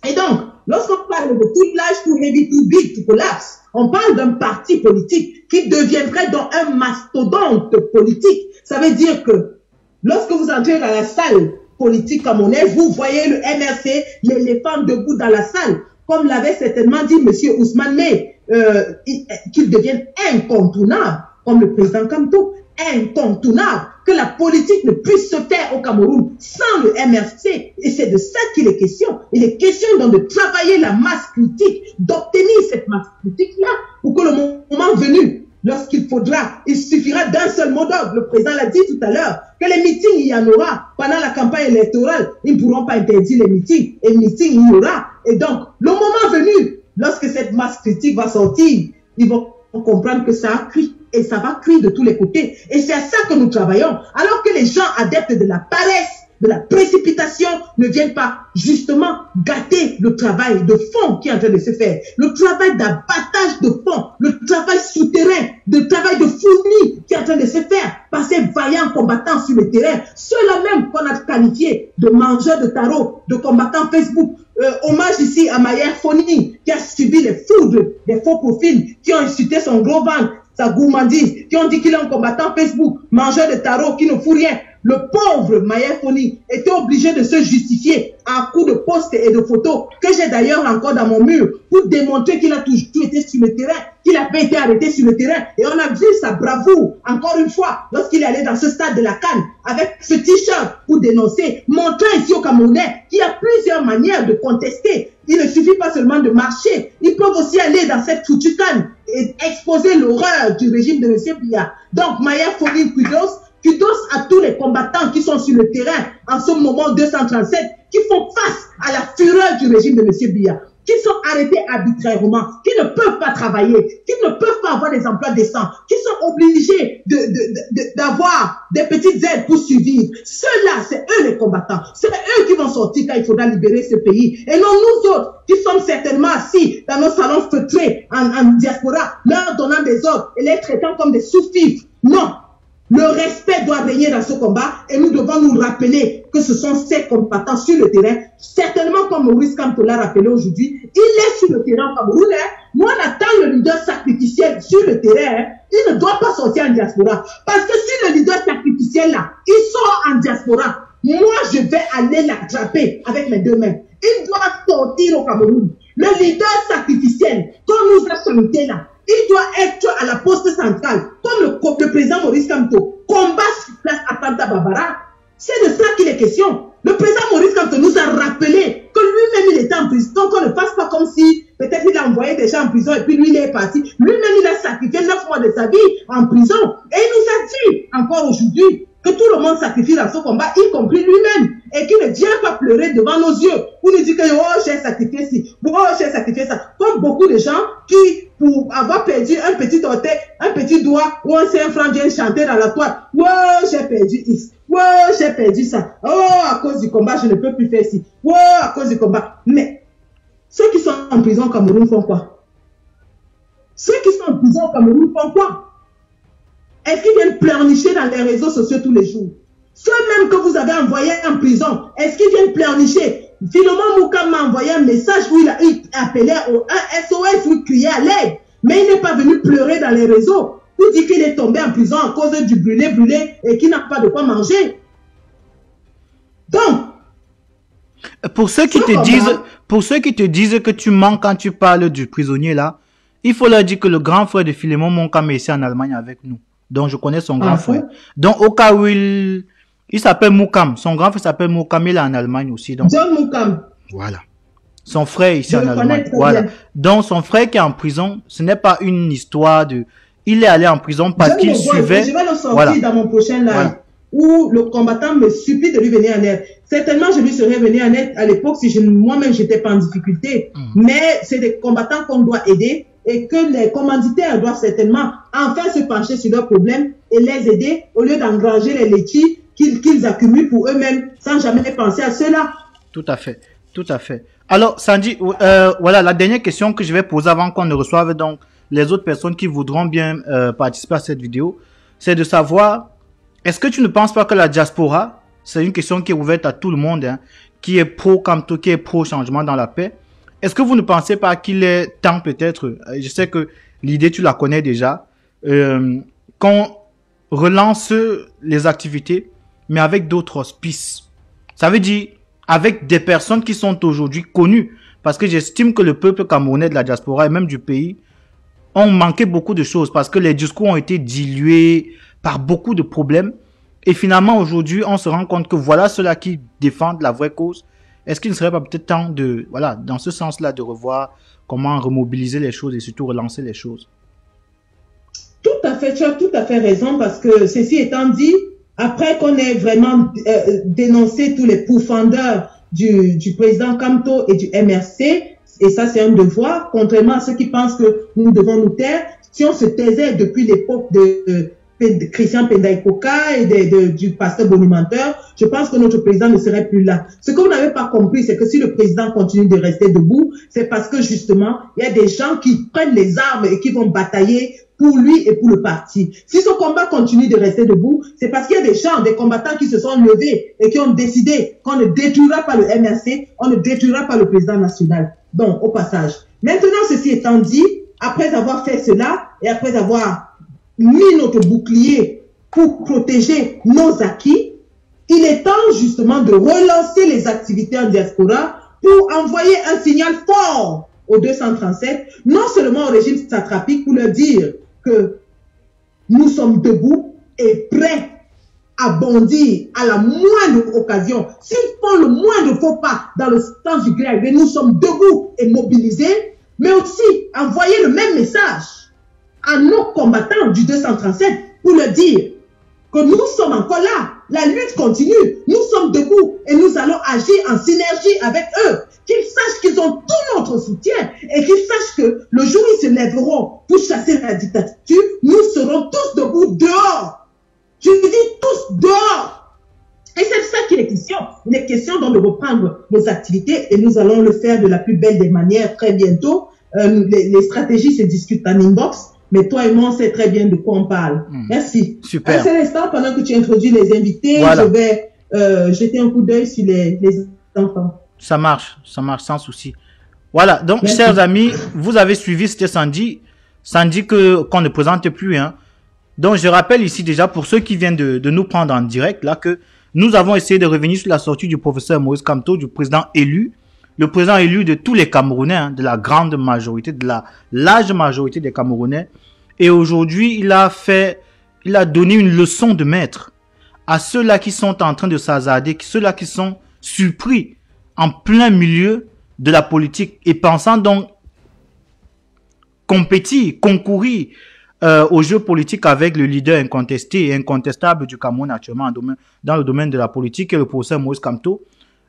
[SPEAKER 2] Et donc, lorsqu'on parle de tout l'âge too heavy, too big, to collapse, on parle d'un parti politique qui deviendrait dans un mastodonte politique. Ça veut dire que lorsque vous entrez dans la salle politique camerounaise, vous voyez le MRC, l'éléphant debout dans la salle, comme l'avait certainement dit M. Ousmane mais euh, qu'il devienne incontournable, comme le président Kamto, incontournable, que la politique ne puisse se faire au Cameroun sans le MRC. Et c'est de ça qu'il est question. Il est question donc de travailler la masse critique, d'obtenir cette masse critique-là, pour que le moment venu, lorsqu'il faudra, il suffira d'un seul mot d'ordre. Le président l'a dit tout à l'heure, que les meetings, il y en aura. Pendant la campagne électorale, ils ne pourront pas interdire les meetings. Et meetings, il y aura. Et donc, le moment venu, lorsque cette masse critique va sortir, ils vont comprendre que ça a cuit et ça va cuire de tous les côtés. Et c'est à ça que nous travaillons. Alors que les gens adeptes de la paresse, de la précipitation ne viennent pas justement gâter le travail de fond qui est en train de se faire. Le travail d'abattage de fond, le travail souterrain, le travail de fourni qui est en train de se faire par ces vaillants combattants sur le terrain. Ceux-là même qu'on a qualifiés de mangeurs de tarot, de combattants Facebook. Euh, hommage ici à Mayer Foni qui a subi les foudres des faux profils qui ont insulté son gros ventre, sa gourmandise, qui ont dit qu'il est un combattant Facebook, mangeur de tarot qui ne fout rien. Le pauvre Maya Foni était obligé de se justifier à coup de postes et de photos que j'ai d'ailleurs encore dans mon mur pour démontrer qu'il a toujours été sur le terrain, qu'il a pas été arrêté sur le terrain. Et on a vu sa bravoure, encore une fois, lorsqu'il est allé dans ce stade de la Cannes avec ce t-shirt pour dénoncer, montrant ici au Camerounais qu'il y a plusieurs manières de contester. Il ne suffit pas seulement de marcher, ils peuvent aussi aller dans cette foutue Cannes et exposer l'horreur du régime de M. Biya. Donc, Maya Foni Kudos, Kudos à tous les combattants qui sont sur le terrain en ce moment 237, qui font face à la fureur du régime de M. Biya, qui sont arrêtés arbitrairement, qui ne peuvent pas travailler, qui ne peuvent pas avoir des emplois décents, qui sont obligés d'avoir de, de, des petites aides pour survivre. Ceux-là, c'est eux les combattants. C'est eux qui vont sortir quand il faudra libérer ce pays. Et non nous autres, qui sommes certainement assis dans nos salons feutrés en, en diaspora, leur donnant des ordres et les traitant comme des sous-fifres. Non, le respect doit régner dans ce combat et nous devons nous rappeler que ce sont ces combattants sur le terrain, certainement comme Maurice Kamto l'a rappelé aujourd'hui, il est sur le terrain camerounais. Nous, on attend le leader sacrificiel sur le terrain. Il ne doit pas sortir en diaspora. Parce que si le leader sacrificiel là, il sort en diaspora, moi, je vais aller l'attraper avec mes deux mains. Il doit sortir au Cameroun. Le leader sacrificiel qu'on nous a saluté là, il doit être à la poste centrale, comme le, président Maurice Kamto combat sur place à Tanta Babara. C'est de ça qu'il est question. Le président Maurice Kamto nous a rappelé que lui-même il était en prison. Donc on ne fasse pas comme si peut-être il a envoyé des gens en prison et puis lui il est parti. Lui-même il a sacrifié neuf mois de sa vie en prison. Et il nous a dit encore aujourd'hui que tout le monde sacrifie dans ce combat, y compris lui-même, et qu'il ne vient pas pleurer devant nos yeux. Pour nous dire que oh, j'ai sacrifié ci, oh, j'ai sacrifié ça. Comme beaucoup de gens qui, pour avoir perdu un petit orteil, un petit doigt ou un saint franc viennent chanter dans la toile, oh, j'ai perdu X, oh, j'ai perdu ça, oh, à cause du combat, je ne peux plus faire ci, oh, à cause du combat. Mais ceux qui sont en prison au Cameroun font quoi? Ceux qui sont en prison au Cameroun font quoi? Est-ce qu'ils viennent pleurnicher dans les réseaux sociaux tous les jours? Ceux-mêmes que vous avez envoyés en prison, est-ce qu'ils viennent pleurnicher? Philomon Moukam m'a envoyé un message où il a appelé au SOS, où il criait à l'aide. Mais il n'est pas venu pleurer dans les réseaux pour dire qu'il est tombé en prison à cause du brûlé brûlé et qu'il n'a pas de quoi manger. Donc,
[SPEAKER 1] pour ceux qui te disent, pour ceux qui te disent que tu mens quand tu parles du prisonnier là, il faut leur dire que le grand frère de Philémon Moukam est ici en Allemagne avec nous donc je connais son grand ah, frère. Donc au cas où il, il s'appelle Moukam, son grand frère s'appelle Moukam, il est en Allemagne aussi. Donc,
[SPEAKER 2] John Moukam.
[SPEAKER 1] Voilà. Son frère ici en Allemagne. Voilà. Donc son frère qui est en prison, ce n'est pas une histoire de, il est allé en prison parce qu'il suivait.
[SPEAKER 2] Je vais le sortir dans mon prochain live. Où le combattant me supplie de lui venir en aide. Certainement, je lui serais venu en aide à l'époque si je, moi-même j'étais pas en difficulté. Hmm. Mais c'est des combattants qu'on doit aider et que les commanditaires doivent certainement enfin se pencher sur leurs problèmes et les aider au lieu d'engranger les laitiers qu'ils accumulent pour eux-mêmes sans jamais penser à cela.
[SPEAKER 1] Tout à fait, tout à fait. Alors, Sandy, euh, voilà la dernière question que je vais poser avant qu'on ne reçoive donc les autres personnes qui voudront bien euh, participer à cette vidéo, c'est de savoir, est-ce que tu ne penses pas que la diaspora, c'est une question qui est ouverte à tout le monde, hein, qui est pro Camto, qui est pro changement dans la paix, est-ce que vous ne pensez pas qu'il est temps peut-être, euh, je sais que l'idée tu la connais déjà, euh, qu'on relance les activités, mais avec d'autres auspices. Ça veut dire avec des personnes qui sont aujourd'hui connues. Parce que j'estime que le peuple camerounais de la diaspora et même du pays ont manqué beaucoup de choses parce que les discours ont été dilués par beaucoup de problèmes. Et finalement, aujourd'hui, on se rend compte que voilà ceux-là qui défendent la vraie cause. Est-ce qu'il ne serait pas peut-être temps de, voilà, dans ce sens-là, de revoir comment remobiliser les choses et surtout relancer les choses?
[SPEAKER 2] Tout à fait, tu as tout à fait raison parce que ceci étant dit, après qu'on ait vraiment euh, dénoncé tous les pourfendeurs du, du président Camto et du MRC, et ça c'est un devoir, contrairement à ceux qui pensent que nous devons nous taire, si on se taisait depuis l'époque de, de Christian Pendaïkoka et de, de, du pasteur Bonimenteur, je pense que notre président ne serait plus là. Ce que vous n'avez pas compris, c'est que si le président continue de rester debout, c'est parce que justement, il y a des gens qui prennent les armes et qui vont batailler pour lui et pour le parti. Si ce combat continue de rester debout, c'est parce qu'il y a des gens, des combattants qui se sont levés et qui ont décidé qu'on ne détruira pas le MRC, on ne détruira pas le président national. Donc, au passage. Maintenant, ceci étant dit, après avoir fait cela et après avoir mis notre bouclier pour protéger nos acquis, il est temps justement de relancer les activités en diaspora pour envoyer un signal fort aux 237, non seulement au régime satrapique pour leur dire que nous sommes debout et prêts à bondir à la moindre occasion. S'ils font le moindre faux pas dans le sens du gré nous sommes debout et mobilisés, mais aussi envoyer le même message à nos combattants du 237 pour leur dire que nous sommes encore là. La lutte continue. Nous sommes debout et nous allons agir en synergie avec eux qu'ils sachent qu'ils ont tout notre soutien et qu'ils sachent que le jour où ils se lèveront pour chasser la dictature, nous serons tous debout dehors. Je dis tous dehors. Et c'est ça qu'il est question. Il est question donc de reprendre nos activités et nous allons le faire de la plus belle des manières très bientôt. Euh, les, les, stratégies se discutent en inbox, mais toi et moi, on sait très bien de quoi on parle. Mmh. Merci.
[SPEAKER 1] Super.
[SPEAKER 2] Un seul instant, pendant que tu introduis les invités, voilà. je vais euh, jeter un coup d'œil sur les, les enfants.
[SPEAKER 1] Ça marche, ça marche sans souci. Voilà, donc Merci. chers amis, vous avez suivi, c'était Sandy. Sandy que qu'on ne présente plus. Hein. Donc je rappelle ici déjà pour ceux qui viennent de, de, nous prendre en direct là que nous avons essayé de revenir sur la sortie du professeur Maurice Kamto, du président élu, le président élu de tous les Camerounais, hein, de la grande majorité, de la large majorité des Camerounais. Et aujourd'hui, il a fait, il a donné une leçon de maître à ceux-là qui sont en train de s'azader, ceux-là qui sont surpris en plein milieu de la politique et pensant donc compétir, concourir euh, au jeu politique avec le leader incontesté et incontestable du Cameroun actuellement dans le domaine de la politique, le professeur Moïse Kamto.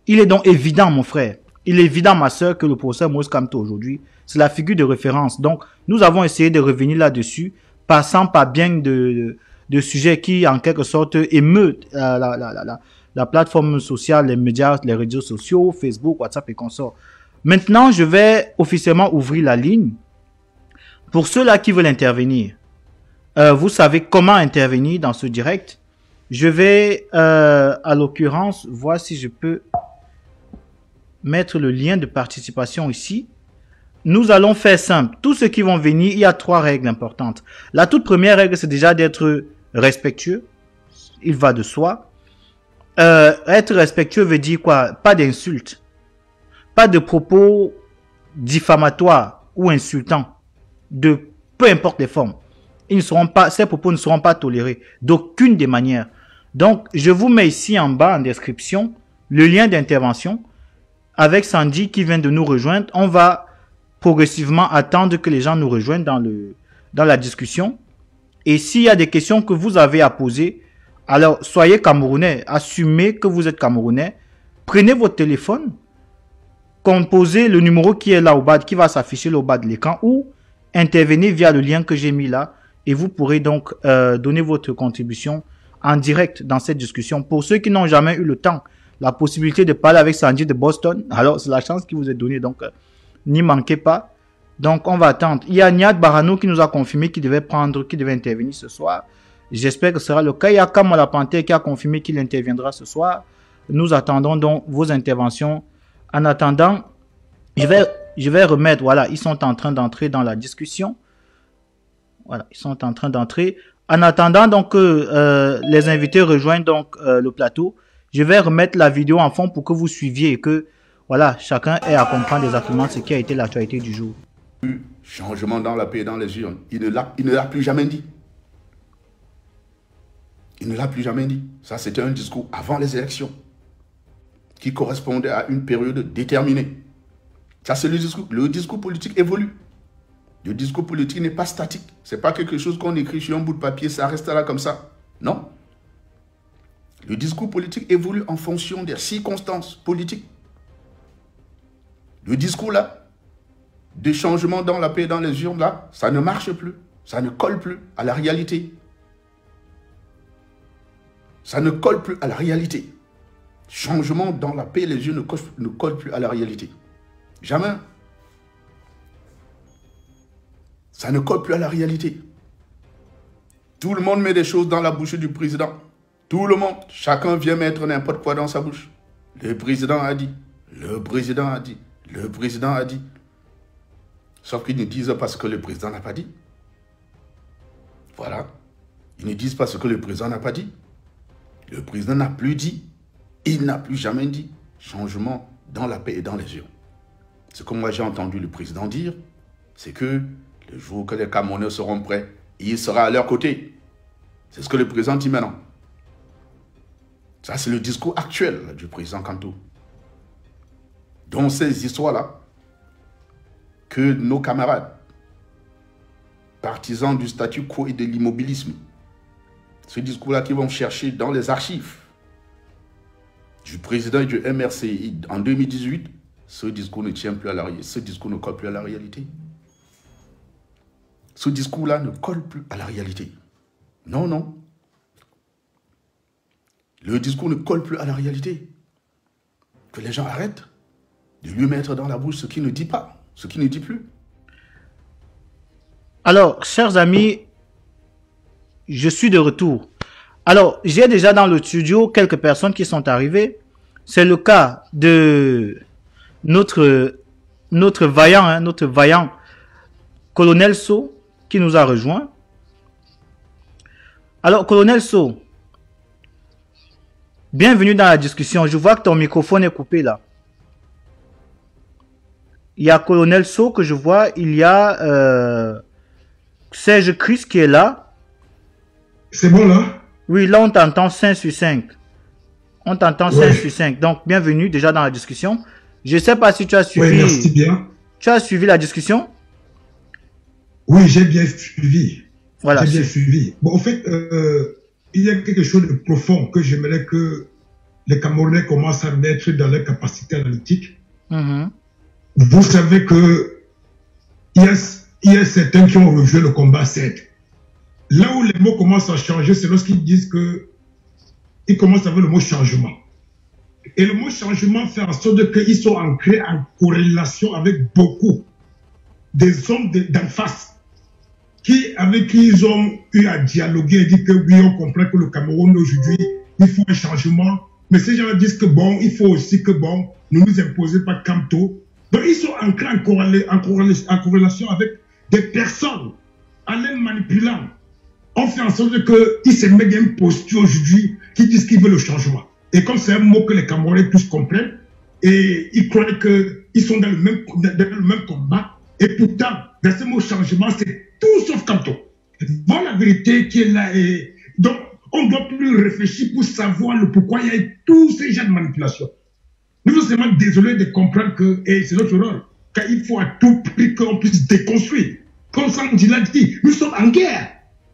[SPEAKER 1] Il est donc évident, mon frère, il est évident, ma sœur, que le professeur Moïse Kamto aujourd'hui, c'est la figure de référence. Donc, nous avons essayé de revenir là-dessus, passant par bien de, sujets qui, en quelque sorte, émeut euh, la plateforme sociale, les médias, les réseaux sociaux, Facebook, WhatsApp et consorts. Maintenant, je vais officiellement ouvrir la ligne. Pour ceux-là qui veulent intervenir, euh, vous savez comment intervenir dans ce direct. Je vais, euh, à l'occurrence, voir si je peux mettre le lien de participation ici. Nous allons faire simple. Tous ceux qui vont venir, il y a trois règles importantes. La toute première règle, c'est déjà d'être respectueux. Il va de soi. Euh, être respectueux veut dire quoi? Pas d'insultes. Pas de propos diffamatoires ou insultants. De peu importe les formes. Ils ne seront pas, ces propos ne seront pas tolérés d'aucune des manières. Donc, je vous mets ici en bas en description le lien d'intervention avec Sandy qui vient de nous rejoindre. On va progressivement attendre que les gens nous rejoignent dans le, dans la discussion. Et s'il y a des questions que vous avez à poser, alors soyez camerounais, assumez que vous êtes camerounais, prenez votre téléphone, composez le numéro qui est là au bas, qui va s'afficher au bas de l'écran ou intervenez via le lien que j'ai mis là et vous pourrez donc euh, donner votre contribution en direct dans cette discussion. Pour ceux qui n'ont jamais eu le temps, la possibilité de parler avec Sandy de Boston, alors c'est la chance qui vous est donnée, donc euh, n'y manquez pas. Donc on va attendre. Il y a Niad Barano qui nous a confirmé qu'il devait prendre, qu'il devait intervenir ce soir. J'espère que ce sera le cas. Il y a Kamala Panthère qui a confirmé qu'il interviendra ce soir. Nous attendons donc vos interventions. En attendant, je vais, remettre, voilà, ils sont en train d'entrer dans la discussion. Voilà, ils sont en train d'entrer. En attendant donc que euh, les invités rejoignent donc euh, le plateau, je vais remettre la vidéo en fond pour que vous suiviez et que voilà, chacun ait à comprendre exactement ce qui a été l'actualité du jour.
[SPEAKER 3] Changement dans la paix et dans les urnes. Il ne l'a plus jamais dit. Il ne l'a plus jamais dit. Ça, c'était un discours avant les élections qui correspondait à une période déterminée. Ça, c'est le discours. Le discours politique évolue. Le discours politique n'est pas statique. Ce n'est pas quelque chose qu'on écrit sur un bout de papier, ça reste là comme ça. Non. Le discours politique évolue en fonction des circonstances politiques. Le discours là, des changements dans la paix, dans les urnes là, ça ne marche plus. Ça ne colle plus à la réalité. Ça ne colle plus à la réalité. Changement dans la paix, les urnes ne collent plus à la réalité. Jamais. Ça ne colle plus à la réalité. Tout le monde met des choses dans la bouche du président. Tout le monde. Chacun vient mettre n'importe quoi dans sa bouche. Le président a dit. Le président a dit. Le président a dit. Sauf qu'ils ne disent pas ce que le président n'a pas dit. Voilà. Ils ne disent pas ce que le président n'a pas dit. Le président n'a plus dit. Il n'a plus jamais dit changement dans la paix et dans les urnes. Ce que moi j'ai entendu le président dire, c'est que le jour que les Camerounais seront prêts, il sera à leur côté. C'est ce que le président dit maintenant. Ça, c'est le discours actuel du président Kanto. Donc, ces histoires-là, que nos camarades, partisans du statu quo et de l'immobilisme, ce discours-là qu'ils vont chercher dans les archives du président du MRCI en 2018, ce discours ne tient plus à la ce discours ne colle plus à la réalité. Ce discours-là ne colle plus à la réalité. Non, non. Le discours ne colle plus à la réalité. Que les gens arrêtent de lui mettre dans la bouche ce qu'il ne dit pas, ce qu'il ne dit plus.
[SPEAKER 1] Alors, chers amis, je suis de retour. Alors, j'ai déjà dans le studio quelques personnes qui sont arrivées. C'est le cas de notre notre vaillant, hein, notre vaillant colonel So, qui nous a rejoint. Alors, colonel So, bienvenue dans la discussion. Je vois que ton microphone est coupé là. Il y a colonel So que je vois, il y a euh, Serge Chris qui est là.
[SPEAKER 5] C'est bon là?
[SPEAKER 1] Oui, là on t'entend 5 sur 5. On t'entend 5 sur 5. Donc, bienvenue déjà dans la discussion. Je ne sais pas si tu as suivi.
[SPEAKER 5] Oui, merci bien.
[SPEAKER 1] Tu as suivi la discussion?
[SPEAKER 5] Oui, j'ai bien suivi. Voilà. J'ai bien suivi. Bon, en fait, euh, il y a quelque chose de profond que j'aimerais que les Camerounais commencent à mettre dans leur capacité analytique. Mm-hmm. Vous savez que il y, a, il y a certains qui ont revu le combat 7. Là où les mots commencent à changer, c'est lorsqu'ils disent que ils commencent avec le mot changement. Et le mot changement fait en sorte qu'ils sont ancrés en corrélation avec beaucoup des hommes d'en face qui, avec qui ils ont eu à dialoguer et dit que oui, on comprend que le Cameroun aujourd'hui, il faut un changement. Mais ces gens disent que bon, il faut aussi que bon, ne nous imposez pas Camto. Donc ils sont ancrés en, corrélation avec des personnes en les manipulant. On fait en sorte qu'ils se mettent une posture aujourd'hui qui disent qu'ils veulent le changement. Et comme c'est un mot que les Camerounais tous comprennent, et ils croient qu'ils sont dans le, même, dans le même combat, et pourtant, dans ce mot changement, c'est tout sauf Canton. Voilà la vérité qui est là. Et donc, on ne doit plus réfléchir pour savoir le pourquoi il y a tous ces gens de manipulation. Nous sommes seulement désolés de comprendre que c'est notre rôle. Car il faut à tout prix qu'on puisse déconstruire. Comme on l'a dit, nous sommes en guerre.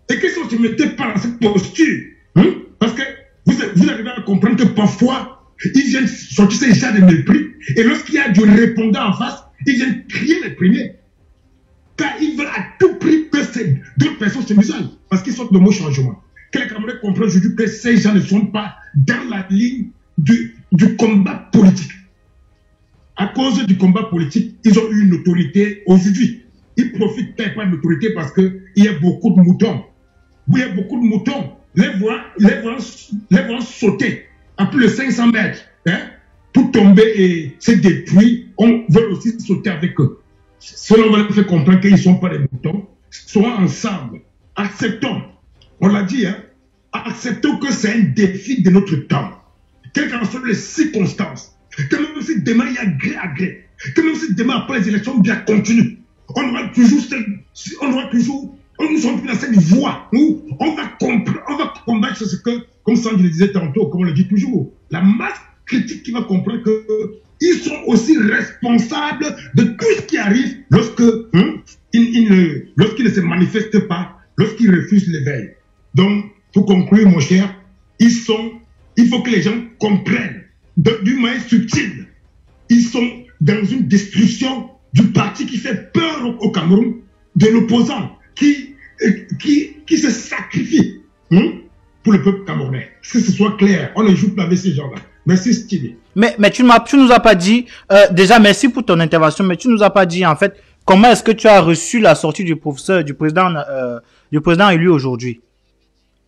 [SPEAKER 5] Et que si on ne se mettait pas dans cette posture, hein, parce que vous, vous arrivez à comprendre que parfois, ils viennent sortir ces gens de mépris. Et lorsqu'il y a du répondant en face, ils viennent crier les premiers. Car ils veulent à tout prix que d'autres personnes se musulent. Parce qu'ils sortent le mot changement. Que les Camerounais comprennent aujourd'hui que ces gens ne sont pas dans la ligne du, combat politique. À cause du combat politique, ils ont eu une autorité aujourd'hui. Ils profitent pas de l'autorité parce qu'il y a beaucoup de moutons. Il y a beaucoup de moutons. Les voix, les les sauter à plus de 500 mètres hein, pour tomber et se détruire on veut aussi sauter avec eux. Cela va leur faire comprendre qu'ils ne sont pas des moutons. Soyons ensemble. Acceptons. On l'a dit, hein. Acceptons que c'est un défi de notre temps. Quelles qu'en soient les circonstances. Que même si demain il y a gré à gré. Que même si demain après les élections, bien continue. On aura toujours, on aura toujours, nous sommes plus dans cette voie où on va, on va combattre ce que, comme Sandy le disait tantôt, comme on le dit toujours, la masse critique qui va comprendre qu'ils sont aussi responsables de tout ce qui arrive lorsque hein, ne, lorsqu'ils ne se manifestent pas, lorsqu'ils refusent l'éveil. Donc, pour conclure, mon cher, ils sont, il faut que les gens comprennent d'une manière subtile. Ils sont dans une destruction du parti qui fait peur au, Cameroun, de l'opposant qui, euh, qui, qui se sacrifie hein, pour le peuple camerounais. Que ce soit clair, on ne joue pas avec ces gens-là. Merci Stevie.
[SPEAKER 1] Mais, mais tu ne nous as pas dit, euh, déjà merci pour ton intervention, mais tu nous as pas dit en fait comment est-ce que tu as reçu la sortie du professeur, du président, euh, du président élu aujourd'hui?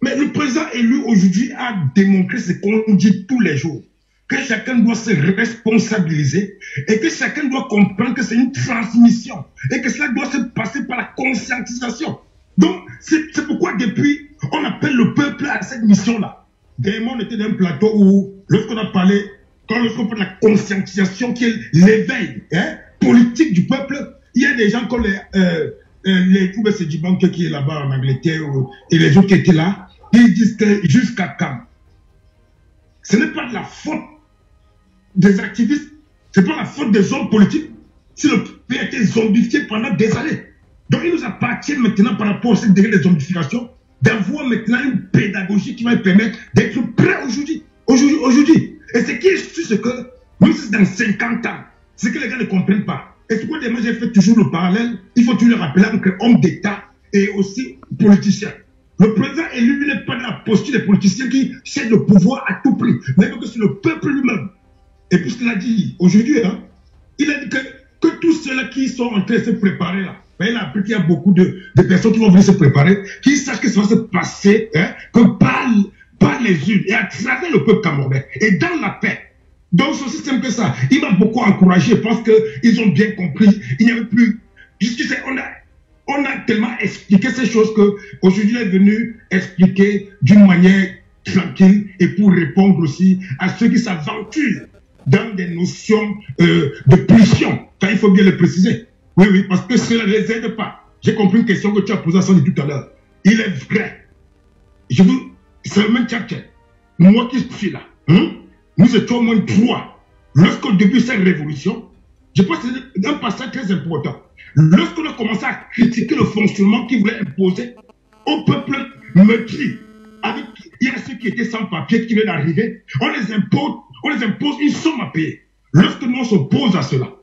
[SPEAKER 5] Mais le président élu aujourd'hui a démontré ce qu'on dit tous les jours que chacun doit se responsabiliser et que chacun doit comprendre que c'est une transmission et que cela doit se passer par la conscientisation. Donc, c'est pourquoi depuis, on appelle le peuple à cette mission-là. Dernièrement, on était dans un plateau où, lorsqu'on a parlé, quand lorsqu'on parle de la conscientisation, qui est l'éveil hein, politique du peuple, il y a des gens comme les, euh, euh, les qui est là-bas en Angleterre et les autres qui étaient là, ils disent que jusqu'à quand? Ce n'est pas de la faute des activistes, ce n'est pas la faute des hommes politiques si le pays a été zombifié pendant des années. Donc il nous appartient maintenant par rapport à cette de zombification d'avoir maintenant une pédagogie qui va permettre d'être prêt aujourd'hui. Aujourd'hui, aujourd'hui. Et ce qui est sûr, c'est que même c'est dans 50 ans, ce que les gars ne comprennent pas. Et c'est pourquoi moi j'ai fait toujours le parallèle, il faut toujours le rappeler entre homme d'État et aussi politicien. Le président élu n'est pas dans la posture des politiciens qui cherchent le pouvoir à tout prix, mais que c'est le peuple lui-même et puisqu'il a dit aujourd'hui, hein, il a dit que, que tous ceux-là qui sont en train de se préparer là, ben, il a appris y a beaucoup de, personnes qui vont venir se préparer, qui sachent que ça va se passer, hein, que par, par les unes et à travers le peuple camerounais et dans la paix. Donc, c'est aussi simple que ça. Il m'a beaucoup encouragé parce qu'ils ont bien compris. Il n'y avait plus. Jusqu'ici, on a, on a tellement expliqué ces choses que aujourd'hui, il est venu expliquer d'une manière tranquille et pour répondre aussi à ceux qui s'aventurent dans des notions euh, de pression, quand il faut bien le préciser. Oui, oui, parce que cela ne les aide pas. J'ai compris une question que tu as posée à Sandy tout à l'heure. Il est vrai. Je vous, le même Moi qui suis là, hein, nous étions au moins trois. Lorsqu'au début de cette révolution, je pense que c'est un passage très important. Lorsqu'on a commencé à critiquer le fonctionnement qui voulait imposer au peuple meurtri, avec, il y a ceux qui étaient sans papier qui venaient d'arriver, on les impose on les impose une somme à payer. Lorsque nous on s'oppose à cela,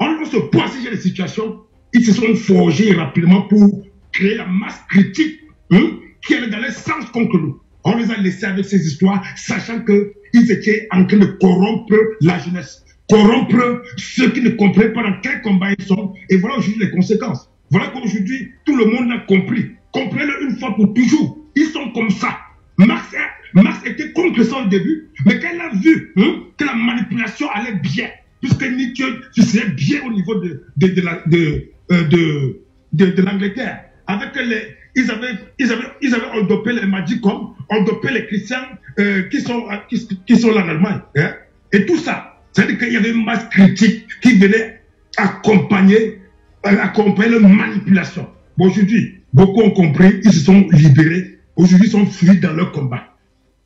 [SPEAKER 5] on se pose à ces situations, ils se sont forgés rapidement pour créer la masse critique hein, qui allait dans le sens contre nous. On les a laissés avec ces histoires, sachant qu'ils étaient en train de corrompre la jeunesse, corrompre ceux qui ne comprennent pas dans quel combat ils sont. Et voilà aujourd'hui les conséquences. Voilà qu'aujourd'hui, tout le monde a compris. Comprenez-le une fois pour toujours. Ils sont comme ça. Marx Marx était contre ça au début, mais quand elle a vu hein, que la manipulation allait bien, puisque Nietzsche faisait bien au niveau de, de, de, euh, de, l'Angleterre, avec les, ils avaient, ils avaient, ils avaient endopé les Magicom, endopé les chrétiens euh, qui, sont, qui, sont là en Allemagne. Hein, et tout ça, c'est-à-dire qu'il y avait une masse critique qui venait accompagner, euh, accompagner la manipulation. Aujourd'hui, beaucoup ont compris, ils se sont libérés, aujourd'hui ils sont fuis dans leur combat.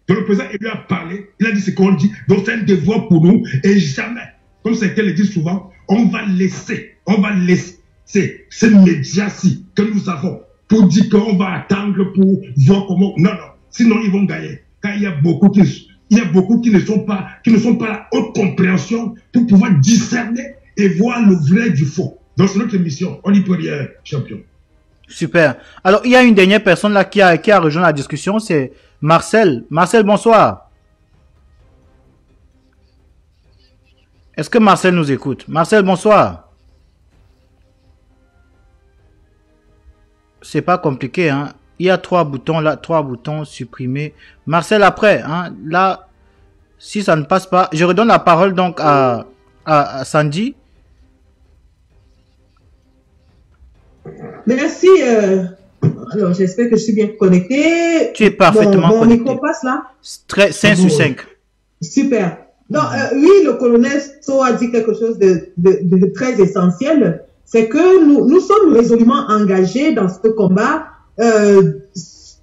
[SPEAKER 5] Le président lui a parlé, il a dit ce qu'on dit, donc c'est un devoir pour nous et jamais, comme certains le disent souvent, on va laisser, on va laisser ces médias-ci que nous avons pour dire qu'on va attendre pour voir comment. Non, non, sinon ils vont gagner. Car il y a beaucoup qui, y a qui ne sont pas, qui la haute compréhension pour pouvoir discerner et voir le vrai du faux. C'est notre mission. On n'y peut rien, champion.
[SPEAKER 1] Super. Alors, il y a une dernière personne qui a rejoint la discussion, c'est Marcel. Marcel, bonsoir. Est-ce que Marcel nous écoute? Marcel, bonsoir. C'est pas compliqué, hein. Il y a trois boutons là, trois boutons supprimer. Marcel après, hein. Là, si ça ne passe pas, je redonne la parole donc à, à, Sandy.
[SPEAKER 2] Merci. Euh. Alors, j'espère que je suis bien connecté.
[SPEAKER 1] Tu es parfaitement
[SPEAKER 2] bon, bon,
[SPEAKER 1] connecté.
[SPEAKER 2] passe là
[SPEAKER 1] 5 sur 5.
[SPEAKER 2] Super. Euh, oui, le colonel So a dit quelque chose de, très essentiel. C'est que nous, nous sommes résolument engagés dans ce combat, euh,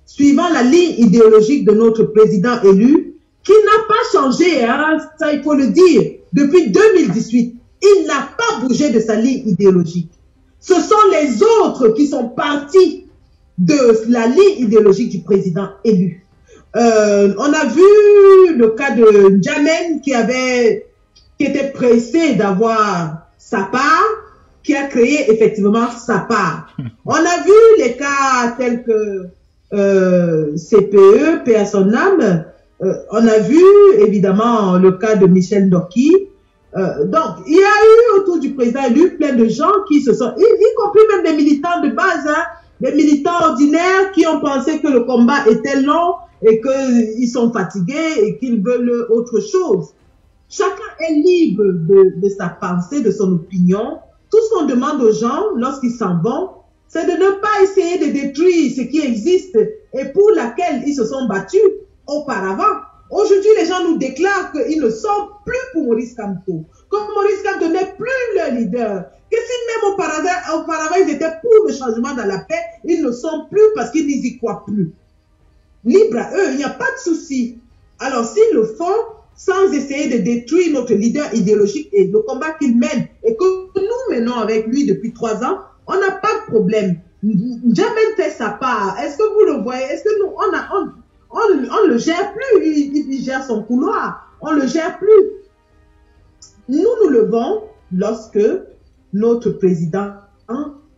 [SPEAKER 2] suivant la ligne idéologique de notre président élu, qui n'a pas changé, hein, ça il faut le dire, depuis 2018. Il n'a pas bougé de sa ligne idéologique. Ce sont les autres qui sont partis de la ligne idéologique du président élu. Euh, on a vu le cas de Jamen qui avait, qui était pressé d'avoir sa part, qui a créé effectivement sa part. On a vu les cas tels que euh, CPE, paix à son âme. Euh, on a vu évidemment le cas de Michel. Euh, donc, il y a eu autour du président élu plein de gens qui se sont, y, y compris même des militants de base, hein, des militants ordinaires qui ont pensé que le combat était long et qu'ils sont fatigués et qu'ils veulent autre chose. Chacun est libre de, sa pensée, de son opinion. Tout ce qu'on demande aux gens lorsqu'ils s'en vont, c'est de ne pas essayer de détruire ce qui existe et pour laquelle ils se sont battus auparavant. Aujourd'hui, les gens nous déclarent qu'ils ne sont plus pour Maurice Kamto. Comme Maurice Kamto n'est plus leur leader. Que si même auparavant, ils étaient pour le changement dans la paix, ils ne sont plus parce qu'ils n'y croient plus. Libre à eux, il n'y a pas de souci. Alors, s'ils le font, sans essayer de détruire notre leader idéologique et le combat qu'il mène, et que nous menons avec lui depuis trois ans, on n'a pas de problème. Jamais fait sa part. Est-ce que vous le voyez? Est-ce que nous, on on le gère plus? Il, gère son couloir. On le gère plus. Nous nous levons lorsque notre président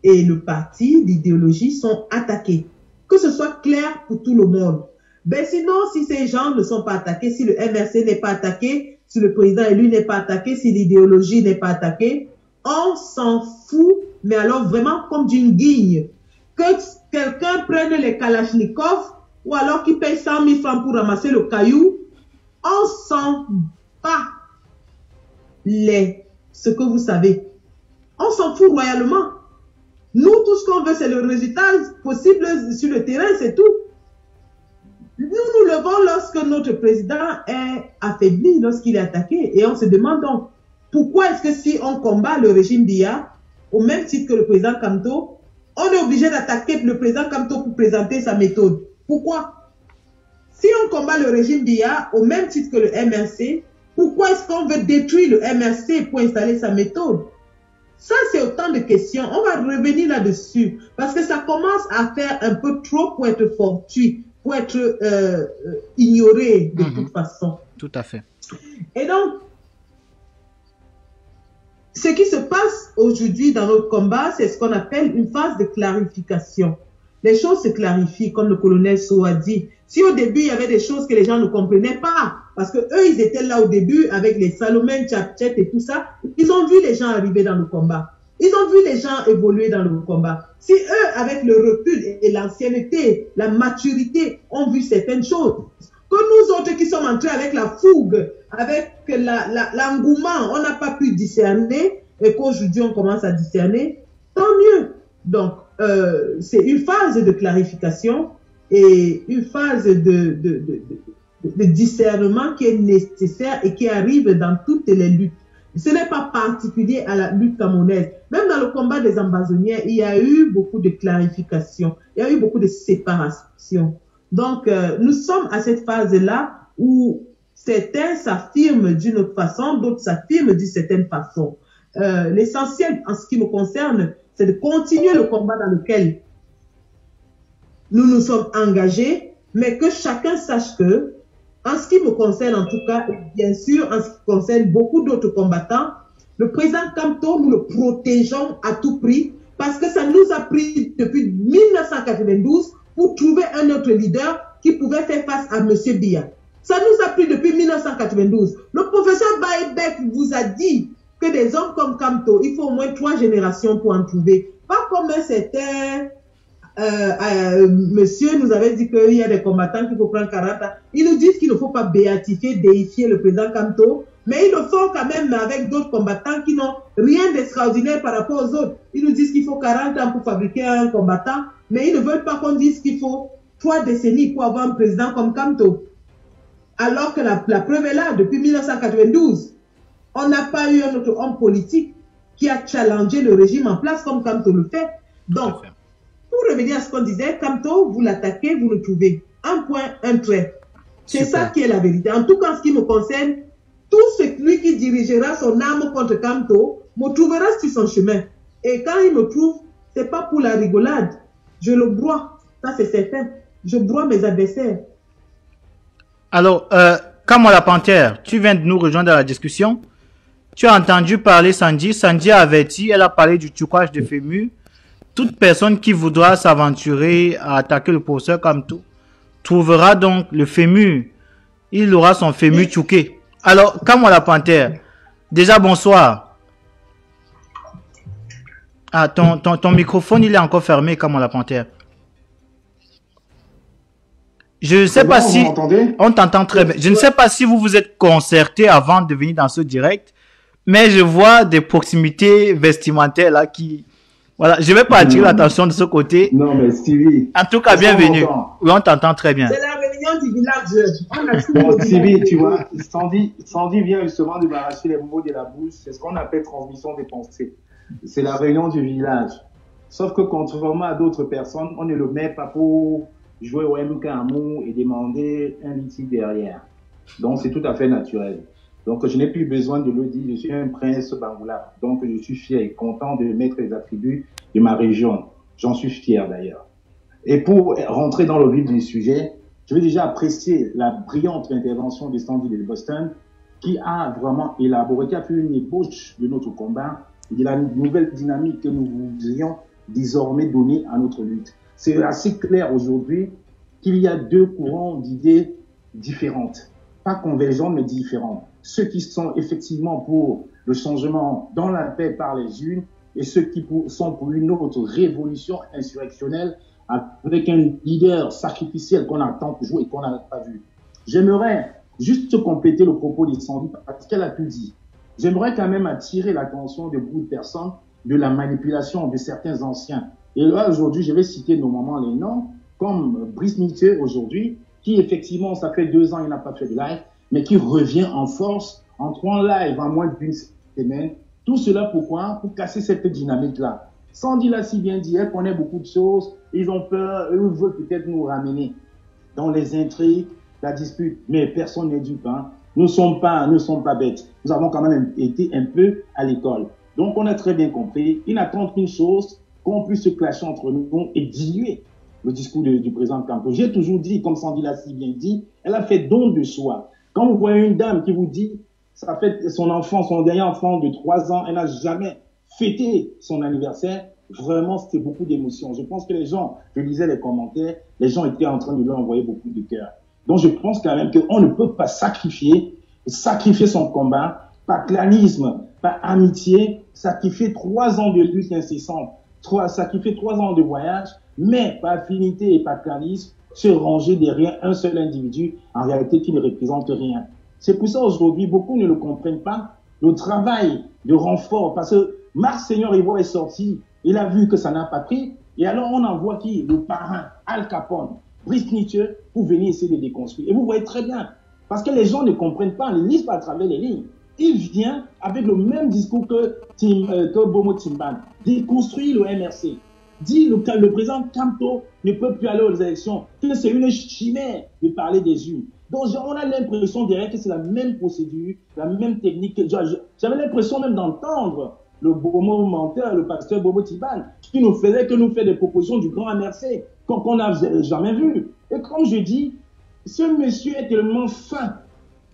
[SPEAKER 2] et le parti, l'idéologie sont attaqués. Que ce soit clair pour tout le monde. Ben sinon, si ces gens ne sont pas attaqués, si le MRC n'est pas attaqué, si le président élu n'est pas attaqué, si l'idéologie n'est pas attaquée, on s'en fout, mais alors vraiment comme d'une guigne. Que quelqu'un prenne les Kalachnikov ou alors qu'il paye 100 000 francs pour ramasser le caillou, on s'en bat les, ce que vous savez. On s'en fout royalement. Nous, tout ce qu'on veut, c'est le résultat possible sur le terrain, c'est tout. Nous nous levons lorsque notre président est affaibli, lorsqu'il est attaqué, et on se demande donc, pourquoi est-ce que si on combat le régime d'IA, au même titre que le président Kamto, on est obligé d'attaquer le président Kamto pour présenter sa méthode? Pourquoi? Si on combat le régime d'IA, au même titre que le MRC, pourquoi est-ce qu'on veut détruire le MRC pour installer sa méthode? Ça, c'est autant de questions. On va revenir là-dessus parce que ça commence à faire un peu trop pour être fortuit, pour être euh, ignoré de
[SPEAKER 1] Mhm.
[SPEAKER 2] toute façon.
[SPEAKER 1] Tout à fait.
[SPEAKER 2] Et donc, ce qui se passe aujourd'hui dans notre combat, c'est ce qu'on appelle une phase de clarification. Les choses se clarifient, comme le colonel So a dit. Si au début, il y avait des choses que les gens ne comprenaient pas, parce que eux, ils étaient là au début avec les Salomon, Tchapchet et tout ça, ils ont vu les gens arriver dans le combat. Ils ont vu les gens évoluer dans le combat. Si eux, avec le recul et et l'ancienneté, la maturité, ont vu certaines choses, que nous autres qui sommes entrés avec la fougue, avec la- la- l'engouement, on n'a pas pu discerner, et qu'aujourd'hui on commence à discerner, tant mieux. Donc, euh, c'est une phase de clarification et une phase de, discernement qui est nécessaire et qui arrive dans toutes les luttes. Ce n'est pas particulier à la lutte camerounaise. Même dans le combat des ambazoniens, il y a eu beaucoup de clarification, il y a eu beaucoup de séparation. Donc, euh, nous sommes à cette phase-là où certains s'affirment d'une autre façon, d'autres s'affirment d'une certaine façon. Euh, L'essentiel, en ce qui me concerne, c'est de continuer le combat dans lequel nous nous sommes engagés, mais que chacun sache que, en ce qui me concerne en tout cas, bien sûr en ce qui concerne beaucoup d'autres combattants, le président Kamto, nous le protégeons à tout prix parce que ça nous a pris depuis 1992 pour trouver un autre leader qui pouvait faire face à M. Biya. Ça nous a pris depuis 1992. Le professeur Baebek vous a dit que des hommes comme Kamto, il faut au moins trois générations pour en trouver. Pas comme un certain euh, euh, monsieur nous avait dit qu'il y a des combattants qu'il faut prendre 40 ans. Ils nous disent qu'il ne faut pas béatifier, déifier le président Kamto. Mais ils le font quand même avec d'autres combattants qui n'ont rien d'extraordinaire par rapport aux autres. Ils nous disent qu'il faut 40 ans pour fabriquer un combattant, mais ils ne veulent pas qu'on dise qu'il faut trois décennies pour avoir un président comme Kamto. Alors que la, preuve est là, depuis 1992, on n'a pas eu un autre homme politique qui a challengé le régime en place comme Kamto le fait. Donc, pour revenir à ce qu'on disait, Kamto, vous l'attaquez, vous le trouvez. Un point, un trait. C'est ça qui est la vérité. En tout cas, en ce qui me concerne, tout celui qui dirigera son âme contre Kamto me trouvera sur son chemin. Et quand il me trouve, c'est pas pour la rigolade. Je le broie. Ça, c'est certain. Je broie mes adversaires.
[SPEAKER 1] Alors, euh, la Panthère, tu viens de nous rejoindre dans la discussion. Tu as entendu parler Sandy. Sandy a averti, elle a parlé du trucage de fémur. Toute personne qui voudra s'aventurer à attaquer le professeur Kamto trouvera donc le fémur. Il aura son fémur tchouqué. Alors, la Panthère, déjà bonsoir. Ah, ton, ton, ton microphone, il est encore fermé, la Panthère. Je ne sais pas si... On t'entend très bien. Je ne sais pas si vous vous êtes concerté avant de venir dans ce direct, mais je vois des proximités vestimentaires là qui... Voilà, je vais pas attirer l'attention de ce côté.
[SPEAKER 6] Non, mais Stevie...
[SPEAKER 1] En tout cas, bienvenue. Oui, on t'entend très bien.
[SPEAKER 2] C'est la réunion du village.
[SPEAKER 6] Stevie, tu vois, Sandy, Sandy vient justement de m'arracher les mots de la bouche. C'est ce qu'on appelle transmission des pensées. C'est la réunion du village. Sauf que contrairement à d'autres personnes, on ne le met pas pour jouer au MK Amour et demander un litige derrière. Donc c'est tout à fait naturel. Donc je n'ai plus besoin de le dire, je suis un prince bangoula. Donc je suis fier et content de mettre les attributs de ma région. J'en suis fier d'ailleurs. Et pour rentrer dans le vif du sujet, je vais déjà apprécier la brillante intervention du Sandy de Boston qui a vraiment élaboré, qui a fait une ébauche de notre combat et de la nouvelle dynamique que nous voudrions désormais donner à notre lutte c'est assez clair aujourd'hui qu'il y a deux courants d'idées différentes. Pas convergentes, mais différentes. Ceux qui sont effectivement pour le changement dans la paix par les unes et ceux qui sont pour une autre révolution insurrectionnelle avec un leader sacrificiel qu'on attend toujours et qu'on n'a pas vu. J'aimerais juste compléter le propos d'Isandy parce qu'elle a tout dit. J'aimerais quand même attirer l'attention de beaucoup de personnes de la manipulation de certains anciens et là, aujourd'hui, je vais citer normalement les noms, comme Brice Nietzsche aujourd'hui, qui effectivement, ça fait deux ans, il n'a pas fait de live, mais qui revient en force en trois live en moins d'une semaine. Tout cela pourquoi? Pour casser cette dynamique-là. Sandy l'a si bien dit, elle connaît beaucoup de choses, ils ont peur, eux veulent peut-être nous ramener dans les intrigues, la dispute, mais personne n'est dupe. Hein. Nous ne sommes pas, sommes pas bêtes. Nous avons quand même été un peu à l'école. Donc on a très bien compris, ils n'attendent qu'une chose, qu'on puisse se clasher entre nous et diluer le discours du président Campo. J'ai toujours dit, comme Sandy l'a si bien dit, elle a fait don de soi. Quand vous voyez une dame qui vous dit, ça fait son enfant, son dernier enfant de 3 ans, elle n'a jamais fêté son anniversaire, vraiment, c'était beaucoup d'émotions. Je pense que les gens, je lisais les commentaires, les gens étaient en train de lui envoyer beaucoup de cœur. Donc, je pense quand même qu'on ne peut pas sacrifier, sacrifier son combat par clanisme, par amitié, sacrifier trois ans de lutte incessante qui fait trois ans de voyage, mais par affinité et par charisme, se ranger derrière un seul individu, en réalité qui ne représente rien. C'est pour ça aujourd'hui, beaucoup ne le comprennent pas, le travail de renfort, parce que Marc Seigneur Ivo est sorti, il a vu que ça n'a pas pris, et alors on envoie qui? Le parrain, Al Capone, Brice Nietzsche, pour venir essayer de déconstruire. Et vous voyez très bien, parce que les gens ne comprennent pas, ne lisent pas à travers les lignes il vient avec le même discours que, Tim, euh, que Bomo Timban, déconstruire le MRC. Dit le, le président Camto ne peut plus aller aux élections, que c'est une chimère de parler des urnes. Donc on a l'impression derrière que c'est la même procédure, la même technique. J'avais l'impression même d'entendre le Bomo menteur, le pasteur Bomo Tiban, qui nous faisait que nous fait des propositions du grand MRC qu'on n'a jamais vu. Et comme je dis, ce monsieur est tellement fin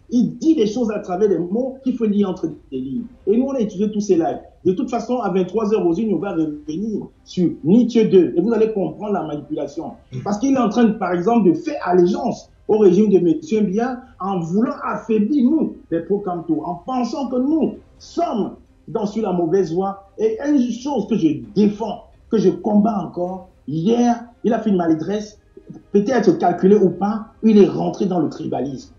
[SPEAKER 6] il dit des choses à travers les mots qu'il faut lire entre les lignes. Et nous, on a étudié tous ces lives. De toute façon, à 23h aux unes, va revenir sur Nietzsche 2 et vous allez comprendre la manipulation. Parce qu'il est en train, par exemple, de faire allégeance au régime de M. Bien en voulant affaiblir nous, les pro-Camto, en pensant que nous sommes dans sur la mauvaise voie. Et une chose que je défends, que je combats encore, hier, il a fait une maladresse, peut-être calculée ou pas, il est rentré dans le tribalisme.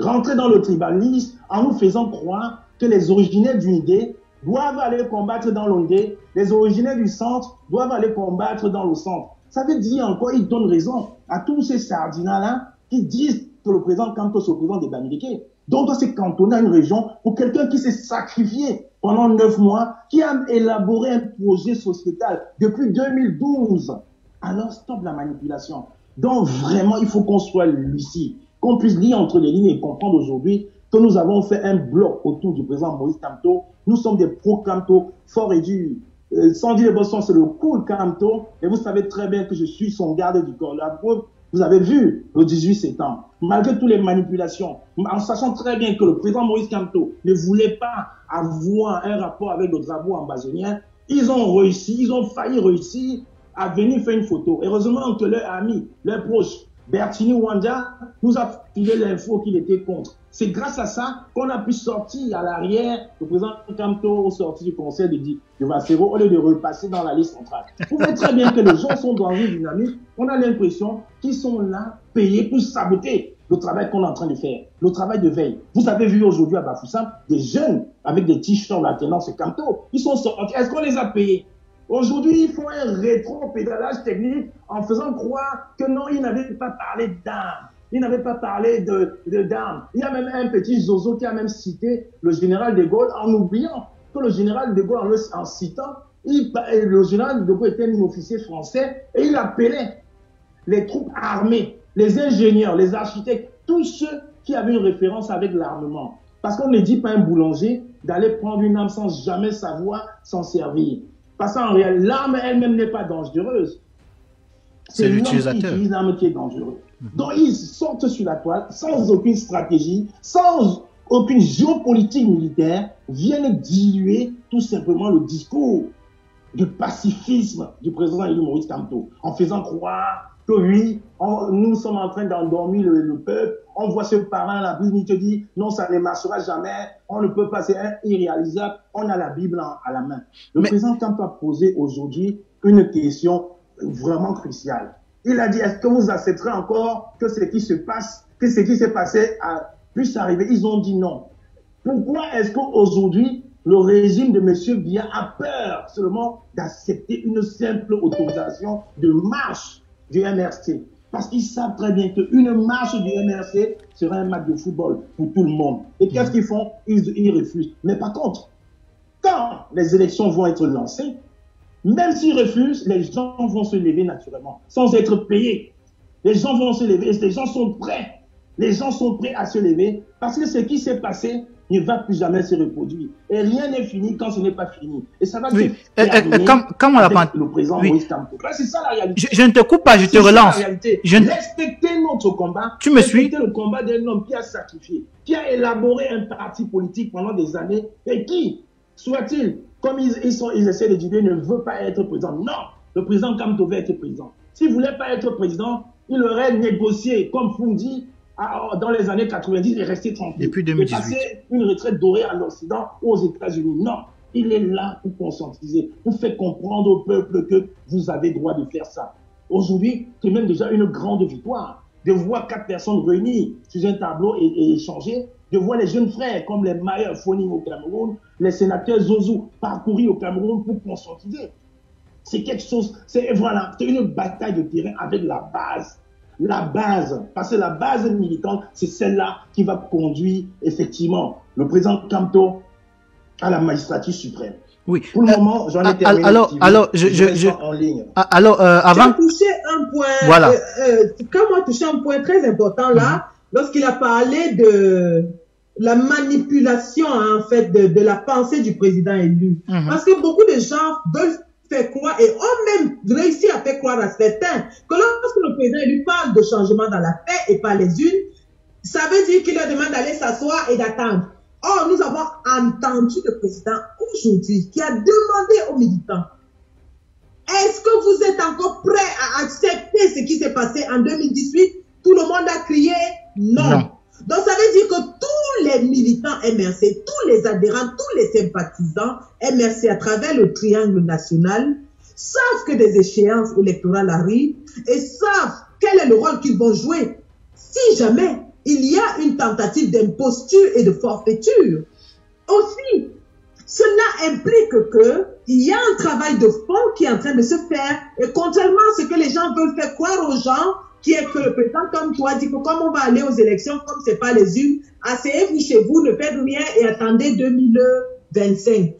[SPEAKER 6] Rentrer dans le tribalisme en nous faisant croire que les originaires d'une idée doivent aller combattre dans l'ondé, les originaires du centre doivent aller combattre dans le centre. Ça veut dire encore, ils donnent raison à tous ces sardinats-là qui disent que le président Campos est le président des Bamileke. Donc, on doit se cantonner à une région pour quelqu'un qui s'est sacrifié pendant neuf mois, qui a élaboré un projet sociétal depuis 2012. Alors, stop la manipulation. Donc, vraiment, il faut qu'on soit lucide, qu'on puisse lire entre les lignes et comprendre aujourd'hui que nous avons fait un bloc autour du président Maurice Kamto. Nous sommes des pro-Kamto, forts et durs. Euh, sans dire le c'est le cool Kamto. Et vous savez très bien que je suis son garde du corps. La preuve, vous avez vu le 18 septembre, malgré toutes les manipulations, en sachant très bien que le président Maurice Kamto ne voulait pas avoir un rapport avec le drapeau ambazonien, ils ont réussi, ils ont failli réussir à venir faire une photo. Heureusement que leur ami, leur proche, Bertini Wanda, nous a filé l'info qu'il était contre. C'est grâce à ça qu'on a pu sortir à l'arrière le président Kamto sorti du conseil de, Vassero au lieu de repasser dans la liste centrale. Vous voyez très bien que les gens sont dans une dynamique. On a l'impression qu'ils sont là payés pour saboter le travail qu'on est en train de faire, le travail de veille. Vous avez vu aujourd'hui à Bafoussam des jeunes avec des t-shirts maintenant, c'est Kamto. Ils sont sortis. Est-ce qu'on les a payés? Aujourd'hui, ils font un rétro-pédalage technique en faisant croire que non, ils n'avaient pas parlé d'âme. Il n'avait pas parlé de, d'armes. Il y a même un petit Zozo qui a même cité le général de Gaulle en oubliant que le général de Gaulle, en, citant, le général de Gaulle était un officier français et il appelait les troupes armées, les ingénieurs, les architectes, tous ceux qui avaient une référence avec l'armement. Parce qu'on ne dit pas à un boulanger d'aller prendre une arme sans jamais savoir s'en servir. Parce qu'en réalité, l'arme elle-même n'est pas dangereuse.
[SPEAKER 1] C'est l'utilisateur.
[SPEAKER 6] C'est l'arme qui est dangereuse. Donc ils sortent sur la toile sans aucune stratégie, sans aucune géopolitique militaire, viennent diluer tout simplement le discours de pacifisme du président Elie Maurice Kamto, en faisant croire que oui, nous sommes en train d'endormir le, peuple, on voit ce parent à la Bible, il te dit non, ça ne marchera jamais, on ne peut pas, c'est irréalisable, on a la Bible à la main. Le président Kamto a posé aujourd'hui une question vraiment cruciale. Il a dit, est-ce que vous accepterez encore que ce qui se passe, que ce qui s'est passé puisse arriver? Ils ont dit non. Pourquoi est-ce qu'aujourd'hui, le régime de M. Biya a peur seulement d'accepter une simple autorisation de marche du MRC Parce qu'ils savent très bien qu'une marche du MRC serait un match de football pour tout le monde. Et qu'est-ce qu'ils font? Ils, refusent. Mais par contre, quand les élections vont être lancées, même s'ils refusent, les gens vont se lever naturellement, sans être payés. Les gens vont se lever, les gens sont prêts. Les gens sont prêts à se lever parce que ce qui s'est passé ne va plus jamais se reproduire. Et rien n'est fini quand ce n'est pas fini. Et ça va
[SPEAKER 1] se faire. comme, on l'a
[SPEAKER 6] Le président oui. C'est ça la réalité.
[SPEAKER 1] Je, ne te coupe pas, je te relance.
[SPEAKER 6] Je... Respecter notre combat.
[SPEAKER 1] Tu me suis
[SPEAKER 6] le combat d'un homme qui a sacrifié, qui a élaboré un parti politique pendant des années et qui, soit-il, comme ils, sont, ils essaient de dire, ne veut pas être président. Non, le président Kamto veut être président. S'il ne voulait pas être président, il aurait négocié, comme Fundi, dans les années 90 et resté tranquille.
[SPEAKER 1] Depuis 2018.
[SPEAKER 6] Et passer une retraite dorée à l'Occident aux États-Unis. Non, il est là pour conscientiser, pour faire comprendre au peuple que vous avez droit de faire ça. Aujourd'hui, c'est même déjà une grande victoire de voir quatre personnes réunies sur un tableau et échanger de voir les jeunes frères comme les Mayer Foning au Cameroun, les sénateurs Zozou parcourir au Cameroun pour conscientiser. C'est quelque chose, c'est voilà, c'est une bataille de terrain avec la base. La base, parce que la base militante, c'est celle-là qui va conduire effectivement le président Kamto à la magistrature suprême.
[SPEAKER 1] Oui.
[SPEAKER 6] Pour le moment, j'en ai
[SPEAKER 1] ah,
[SPEAKER 6] terminé.
[SPEAKER 1] Alors, alors, je, je, je,
[SPEAKER 6] en ligne.
[SPEAKER 1] Ah, alors, euh, avant.
[SPEAKER 2] touché un point.
[SPEAKER 1] Voilà.
[SPEAKER 2] Euh, euh, un point très important là, mhm. lorsqu'il a parlé de la manipulation en fait de, de, la pensée du président élu. Mhm. Parce que beaucoup de gens veulent faire croire et ont même réussi à faire croire à certains que lorsque le président élu parle de changement dans la paix et pas les unes, ça veut dire qu'il leur demande d'aller s'asseoir et d'attendre. Or, nous avons entendu le président aujourd'hui qui a demandé aux militants est-ce que vous êtes encore prêts à accepter ce qui s'est passé en 2018 Tout le monde a crié non. Donc, ça veut dire que tous les militants MRC, tous les adhérents, tous les sympathisants MRC à travers le triangle national savent que des échéances électorales arrivent et savent quel est le rôle qu'ils vont jouer si jamais il y a une tentative d'imposture et de forfaiture. Aussi, cela implique que il y a un travail de fond qui est en train de se faire et contrairement à ce que les gens veulent faire croire aux gens, qui est que le président comme toi dit que comme on va aller aux élections, comme c'est pas les unes, asseyez-vous chez vous, ne faites rien et attendez 2025.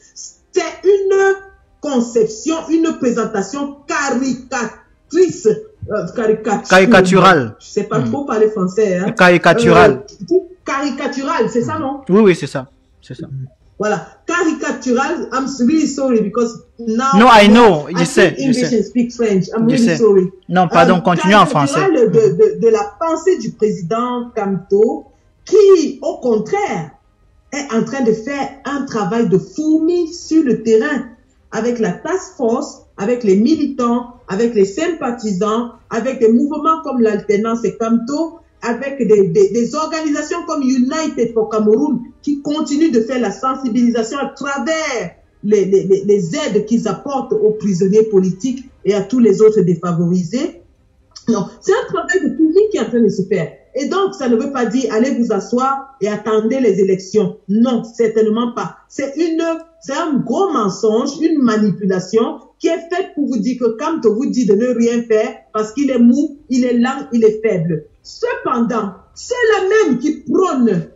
[SPEAKER 2] C'est une conception, une présentation caricatrice euh,
[SPEAKER 1] caricaturale.
[SPEAKER 2] Je sais pas hmm. trop parler français. Hein.
[SPEAKER 1] Caricatural.
[SPEAKER 2] Euh, caricatural, c'est ça, non?
[SPEAKER 1] Oui, oui, c'est ça. C'est ça.
[SPEAKER 2] Voilà. Caricatural, I'm really sorry because now.
[SPEAKER 1] No, I know. You say.
[SPEAKER 2] English and speak French. I'm really sorry.
[SPEAKER 1] Non, pardon, um, continue en français.
[SPEAKER 2] De, de, de la pensée du président Kamto qui, au contraire, est en train de faire un travail de fourmi sur le terrain avec la task force, avec les militants, avec les sympathisants, avec des mouvements comme l'alternance et Kamto, avec des, organisations comme United for Cameroun qui continuent de faire la sensibilisation à travers les, les, les aides qu'ils apportent aux prisonniers politiques et à tous les autres défavorisés. Non, c'est un travail de public qui est en train de se faire. Et donc, ça ne veut pas dire allez vous asseoir et attendez les élections. Non, certainement pas. C'est une, c'est un gros mensonge, une manipulation qui est faite pour vous dire que quand on vous dit de ne rien faire parce qu'il est mou, il est lent, il est faible. Cependant, c'est la même qui prône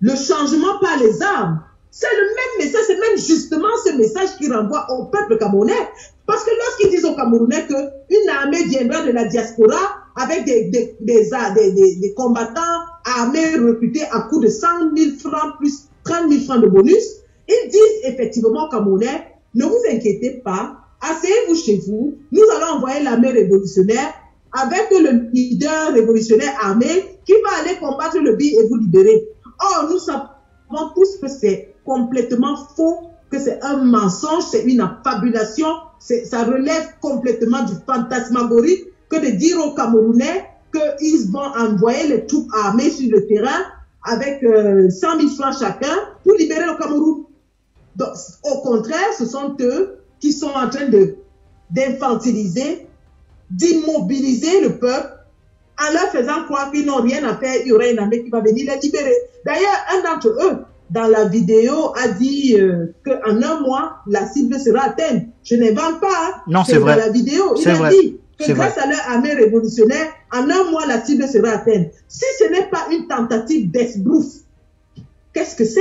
[SPEAKER 2] le changement par les armes. C'est le même message, c'est même justement ce message qui renvoie au peuple camerounais. Parce que lorsqu'ils disent aux Camerounais qu'une armée viendra de la diaspora avec des, des, des, des, combattants armés recrutés à coût de 100 000 francs plus 30 000 francs de bonus, ils disent effectivement aux Camerounais, ne vous inquiétez pas, asseyez-vous chez vous, nous allons envoyer l'armée révolutionnaire avec le leader révolutionnaire armé qui va aller combattre le BI et vous libérer. Or, nous savons tous que c'est complètement faux, que c'est un mensonge, c'est une fabulation, ça relève complètement du fantasmagorie que de dire aux Camerounais qu'ils vont envoyer les troupes armées sur le terrain avec 100 euh, 000 francs chacun pour libérer le Cameroun. Au contraire, ce sont eux qui sont en train de d'infantiliser d'immobiliser le peuple en leur faisant croire qu'ils n'ont rien à faire, il y aura une armée qui va venir les libérer. D'ailleurs, un d'entre eux, dans la vidéo, a dit euh, qu'en un mois, la cible sera atteinte. Je n'invente pas. Hein.
[SPEAKER 1] Non, c'est vrai.
[SPEAKER 2] Dans la vidéo, il a dit que grâce à leur armée révolutionnaire, en un mois, la cible sera atteinte. Si ce n'est pas une tentative d'esbrouf, qu'est-ce que c'est?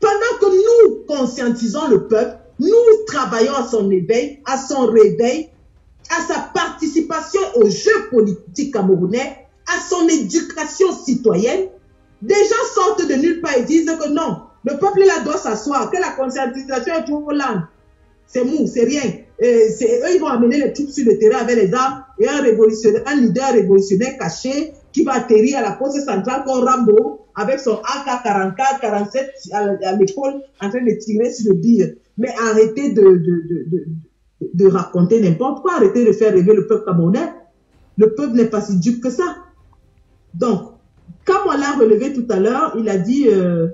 [SPEAKER 2] Pendant que nous conscientisons le peuple, nous travaillons à son éveil, à son réveil, à sa participation au jeu politique camerounais, à son éducation citoyenne, des gens sortent de nulle part et disent que non, le peuple là doit s'asseoir, que la conscientisation est trop lente. C'est mou, c'est rien. c'est eux, ils vont amener les troupes sur le terrain avec les armes et un leader révolutionnaire caché qui va atterrir à la poste centrale comme Rambo avec son AK-44, 47 à l'épaule en train de tirer sur le bille. Mais arrêtez de raconter n'importe quoi, arrêter de faire rêver le peuple camerounais. Le peuple n'est pas si dupe que ça. Donc, comme on l'a relevé tout à l'heure, il a dit euh,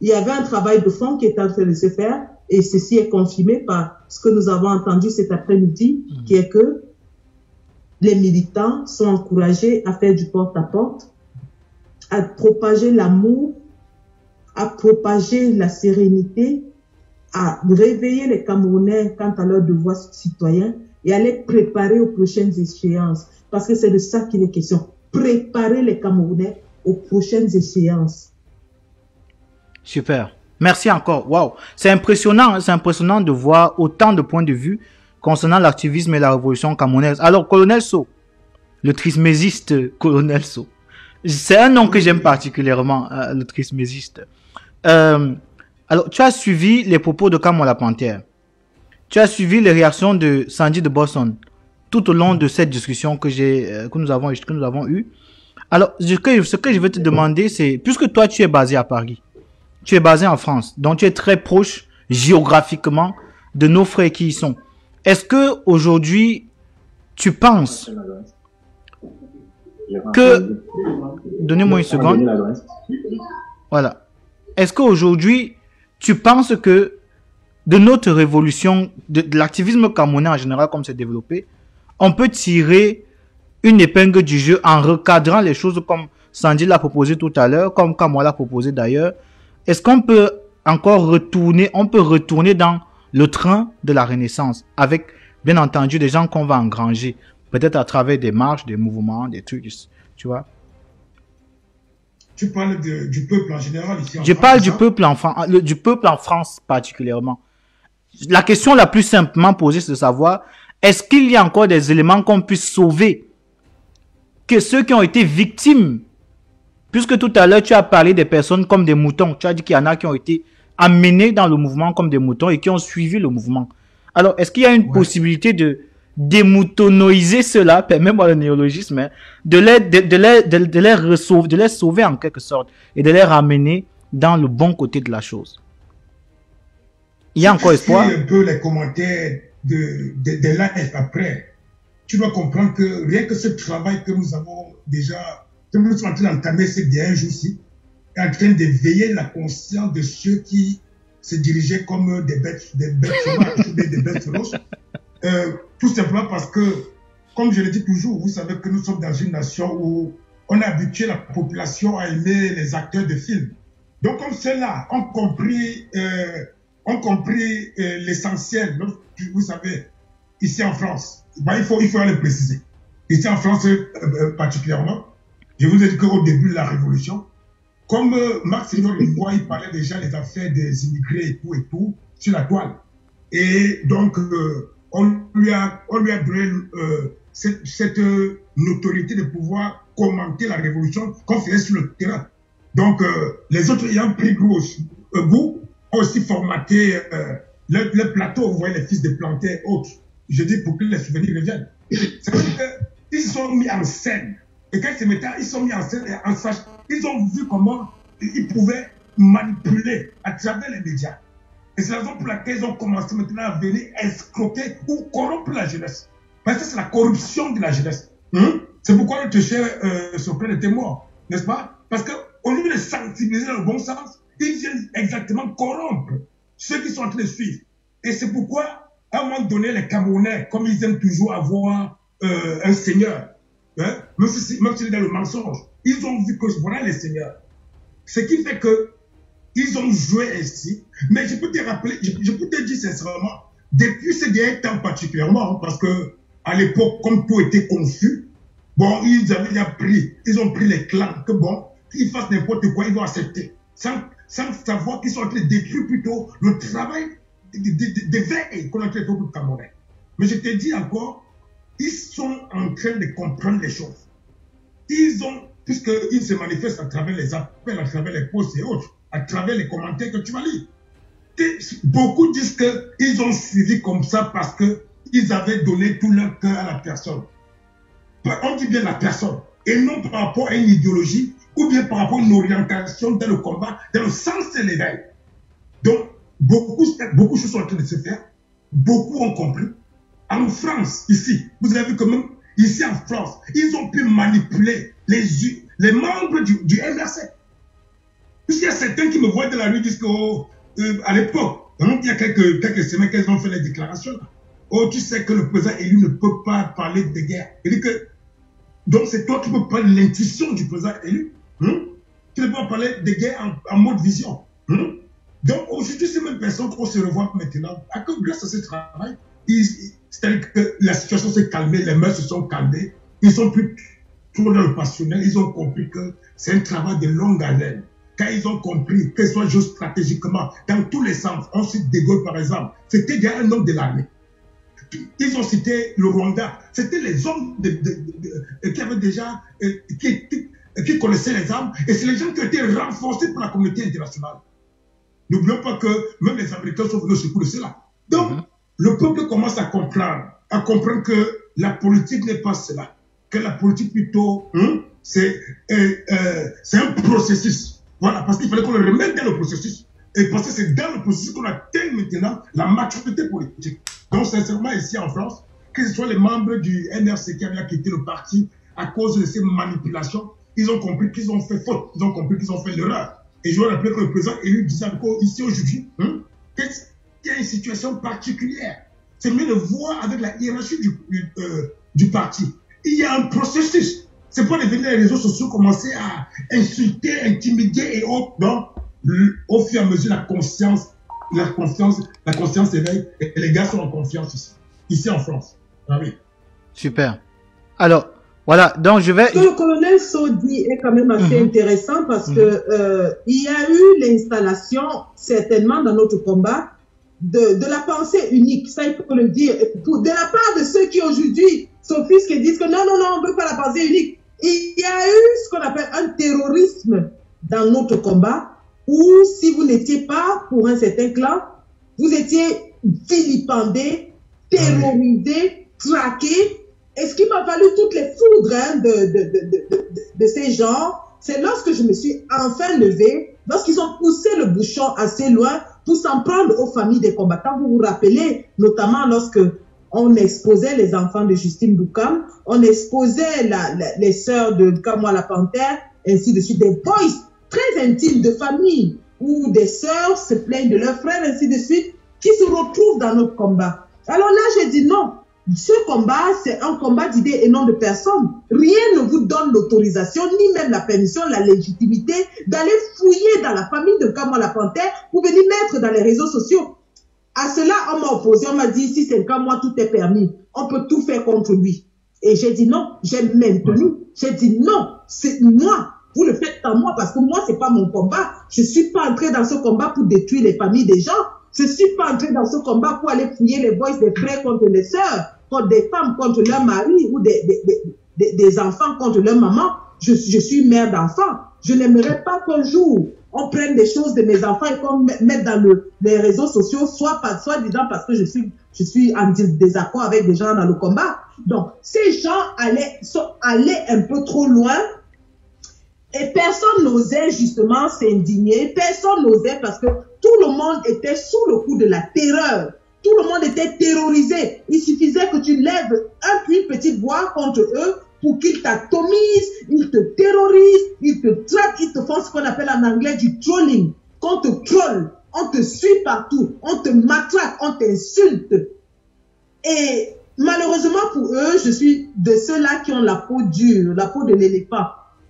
[SPEAKER 2] il y avait un travail de fond qui est en train de se faire et ceci est confirmé par ce que nous avons entendu cet après-midi, mmh. qui est que les militants sont encouragés à faire du porte-à-porte, -à, -porte, à propager l'amour, à propager la sérénité, à réveiller les Camerounais quant à leurs devoirs citoyens et à les préparer aux prochaines échéances. Parce que c'est de ça qu'il est question. Préparer les Camerounais aux prochaines échéances.
[SPEAKER 1] Super. Merci encore. Waouh. C'est impressionnant. Hein. C'est impressionnant de voir autant de points de vue concernant l'activisme et la révolution camerounaise. Alors, colonel So, le trismésiste colonel So. C'est un nom que j'aime particulièrement, euh, le trismésiste. Euh, alors, tu as suivi les propos de Camon la Panthère. Tu as suivi les réactions de Sandy de Boston tout au long de cette discussion que j'ai, euh, que nous avons, que nous avons eue. Alors, ce que, ce que je veux te demander, c'est, puisque toi, tu es basé à Paris, tu es basé en France, donc tu es très proche géographiquement de nos frères qui y sont. Est-ce que aujourd'hui, tu penses que, donnez-moi une seconde. Voilà. Est-ce qu'aujourd'hui, tu penses que de notre révolution, de, l'activisme camerounais en général, comme c'est développé, on peut tirer une épingle du jeu en recadrant les choses comme Sandy l'a proposé tout à l'heure, comme moi l'a proposé d'ailleurs. Est-ce qu'on peut encore retourner, on peut retourner dans le train de la Renaissance avec, bien entendu, des gens qu'on va engranger, peut-être à travers des marches, des mouvements, des trucs, tu vois?
[SPEAKER 5] Tu parles du peuple en général ici
[SPEAKER 1] en Je parle du peuple en, France, du peuple en France particulièrement. La question la plus simplement posée, c'est de savoir, est-ce qu'il y a encore des éléments qu'on puisse sauver que ceux qui ont été victimes? Puisque tout à l'heure, tu as parlé des personnes comme des moutons. Tu as dit qu'il y en a qui ont été amenés dans le mouvement comme des moutons et qui ont suivi le mouvement. Alors, est-ce qu'il y a une possibilité de démoutonoiser cela, permets-moi le néologisme, hein, de les, de, de, les, de, les de les sauver en quelque sorte et de les ramener dans le bon côté de la chose. Il y a encore espoir.
[SPEAKER 5] un peu les commentaires de, de, de live après. Tu dois comprendre que rien que ce travail que nous avons déjà, que nous sommes en train d'entamer ces derniers jours-ci, est en train d'éveiller la conscience de ceux qui se dirigeaient comme des bêtes, des bêtes sauvages, des bêtes féroces. Euh, tout simplement parce que, comme je le dis toujours, vous savez que nous sommes dans une nation où on a habitué la population à aimer les acteurs de films. Donc, comme ceux-là ont compris, euh, ont compris euh, l'essentiel, vous savez, ici en France, ben, il, faut, il faut le préciser. Ici en France particulièrement, je vous ai dit qu'au début de la Révolution, comme Marx il parlait déjà des affaires des immigrés et tout et tout sur la toile. Et donc, on lui a, donné euh, cette, cette, notoriété de pouvoir commenter la révolution qu'on faisait sur le terrain. Donc, euh, les autres ayant pris gros euh, goût ont aussi formaté le, plateau. Vous voyez les fils de plantés et autres. Je dis pour que les souvenirs reviennent. C'est-à-dire qu'ils sont mis en scène. Et quand ils se mettaient, ils sont mis en scène et en sach, ils ont vu comment ils pouvaient manipuler à travers les médias et c'est la raison pour laquelle ils ont commencé maintenant à venir escroquer ou corrompre la jeunesse. Parce que c'est la corruption de la jeunesse. Hein? C'est pourquoi notre cher euh, était mort, n'est-ce pas? Parce qu'au lieu de sensibiliser dans le bon sens, ils viennent exactement corrompre ceux qui sont en train de suivre. Et c'est pourquoi, à un moment donné, les Camerounais, comme ils aiment toujours avoir euh, un seigneur, hein, même si, même si c'est dans le mensonge, ils ont vu que voilà les seigneurs. Ce qui fait que ils ont joué ainsi. Mais je peux te rappeler, je, peux te dire sincèrement, depuis ces derniers temps particulièrement, parce que à l'époque, comme tout était confus, bon, ils avaient déjà pris, ils ont pris les clans, que bon, qu'ils fassent n'importe quoi, ils vont accepter. Sans, savoir qu'ils sont en train de détruire plutôt le travail de, veille qu'on a fait au Camerounais. Mais je te dis encore, ils sont en train de comprendre les choses. Ils ont, puisqu'ils se manifestent à travers les appels, à travers les posts et autres, à travers les commentaires que tu vas lire. beaucoup disent qu'ils ont suivi comme ça parce qu'ils avaient donné tout leur cœur à la personne. On dit bien la personne, et non par rapport à une idéologie ou bien par rapport à une orientation dans le combat, dans le sens de l'éveil. Donc, beaucoup, beaucoup de choses sont en train de se faire. Beaucoup ont compris. En France, ici, vous avez vu que même ici en France, ils ont pu manipuler les, membres du MRC. Puisqu'il y a certains qui me voient de la rue disent qu'à oh, euh, l'époque, il y a quelques, semaines qu'elles ont fait les déclarations. Oh, tu sais que le président élu ne peut pas parler de guerre. Que, donc c'est toi qui peux parler de l'intuition du président élu. Hein? Tu ne peux pas parler de guerre en, mode vision. Hein? Donc aujourd'hui, ces mêmes personnes qu'on se revoit maintenant, à grâce à ce travail, c'est-à-dire que la situation s'est calmée, les mœurs se sont calmées, ils sont plus trop dans le passionnel, ils ont compris que c'est un travail de longue haleine quand ils ont compris que ce soit juste stratégiquement, dans tous les sens, on cite De Gaulle par exemple, c'était déjà un homme de l'armée. Ils ont cité le Rwanda, c'était les hommes qui avaient déjà, euh, qui, connaissaient les armes, et c'est les gens qui ont été renforcés par la communauté internationale. N'oublions pas que même les Américains sont venus au secours de cela. Donc, mhm. le peuple commence à comprendre, à comprendre que la politique n'est pas cela, que la politique plutôt, hein, c'est euh, euh, un processus voilà, parce qu'il fallait qu'on le remette dans le processus. Et parce que c'est dans le processus qu'on atteint maintenant la maturité politique. Donc, sincèrement, ici en France, que ce soit les membres du NRC qui avaient quitté le parti à cause de ces manipulations, ils ont compris qu'ils ont fait faute, ils ont compris qu'ils ont fait l'erreur. Et je veux rappeler que le président élu disait ici aujourd'hui hein, qu'il y a une situation particulière? C'est mieux de voir avec la hiérarchie du, euh, du parti. Il y a un processus C'est pour devenir les réseaux sociaux, commencer à insulter, intimider et autres. Donc, au fur et à mesure, la conscience, la conscience, la conscience éveille et les gars sont en confiance ici, ici en France. Ah oui.
[SPEAKER 1] Super. Alors, voilà, donc je vais.
[SPEAKER 2] Ce que le colonel Saudi est quand même assez mhm. intéressant parce mhm. que euh, il y a eu l'installation, certainement dans notre combat, de, de la pensée unique, ça il faut le dire, pour, de la part de ceux qui aujourd'hui s'offusquent et disent que non, non, non, on ne veut pas la pensée unique. Il y a eu ce qu'on appelle un terrorisme dans notre combat où si vous n'étiez pas pour un certain clan, vous étiez vilipendé, terrorisé, traqué. Et ce qui m'a valu toutes les foudres hein, de, de, de, de, ces gens, c'est lorsque je me suis enfin levée, lorsqu'ils ont poussé le bouchon assez loin pour s'en prendre aux familles des combattants. Vous vous rappelez, notamment lorsque on exposait les enfants de Justine Boukam, on exposait les sœurs de Kamoa la Panthère, ainsi de suite, des boys très intimes de famille, où des sœurs se plaignent de leurs frères, ainsi de suite, qui se retrouvent dans notre combat. Alors là, j'ai dit non, ce combat, c'est un combat d'idées et non de personnes. Rien ne vous donne l'autorisation, ni même la permission, la légitimité d'aller fouiller dans la famille de Kamoa la Panthère pour venir mettre dans les réseaux sociaux. À cela, on m'a opposé, on m'a dit, si c'est le cas, moi, tout est permis. On peut tout faire contre lui. Et j'ai dit non, j'ai maintenu. J'ai dit non, c'est moi. Vous le faites à moi parce que moi, c'est pas mon combat. Je suis pas entré dans ce combat pour détruire les familles des gens. Je suis pas entré dans ce combat pour aller fouiller les voix des frères contre les sœurs, contre des femmes contre leur mari ou des, des, des, enfants contre leur maman. Je suis mère d'enfants. Je n'aimerais pas qu'un jour on prenne des choses de mes enfants et qu'on mette dans le, les réseaux sociaux, soit, disant parce que je suis, en désaccord avec des gens dans le combat. Donc, ces gens allaient, sont, allaient un peu trop loin et personne n'osait justement s'indigner, personne n'osait parce que tout le monde était sous le coup de la terreur. Tout le monde était terrorisé. Il suffisait que tu lèves un, une petite voix contre eux pour qu'ils t'atomisent, ils te terrorisent, ils te traquent, ils te font ce qu'on appelle en anglais du trolling. Qu'on te troll, on te suit partout, on te matraque, on t'insulte. Et malheureusement pour eux, je suis de ceux-là qui ont la peau dure, la peau de l'éléphant.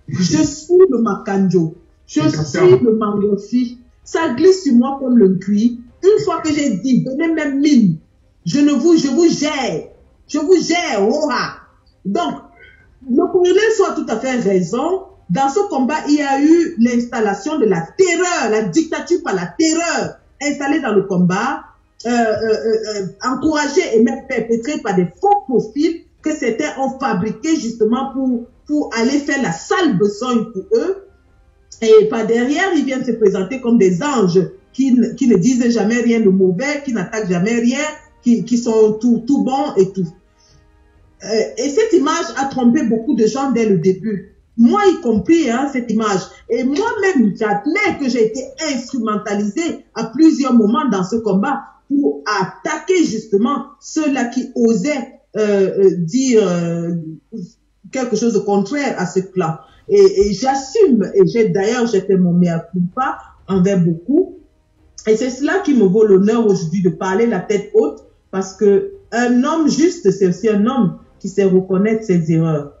[SPEAKER 2] Je suis le macanjo, je suis le mangofi. Ça glisse sur moi comme le cuir. Une fois que j'ai dit, donnez même mine, je ne vous, je vous gère. Je vous gère, oh, Donc, le colonel soit tout à fait raison. Dans ce combat, il y a eu l'installation de la terreur, la dictature par la terreur installée dans le combat, euh, euh, euh, encouragée et même perpétrée par des faux profils que certains ont fabriqués justement pour, aller faire la sale besogne pour eux. Et par derrière, ils viennent se présenter comme des anges qui, ne disent jamais rien de mauvais, qui n'attaquent jamais rien, qui, qui sont tout, tout bons et tout. Euh, et cette image a trompé beaucoup de gens dès le début. Moi y compris, hein, cette image. Et moi-même, j'admets que j'ai été instrumentalisé à plusieurs moments dans ce combat pour attaquer justement ceux-là qui osaient euh, euh dire quelque chose de contraire à ce plan. Et, et j'assume, et j'ai d'ailleurs j'ai fait mon mea culpa envers beaucoup. Et c'est cela qui me vaut l'honneur aujourd'hui de parler la tête haute, parce que un homme juste, c'est aussi un homme qui sait reconnaître ses erreurs.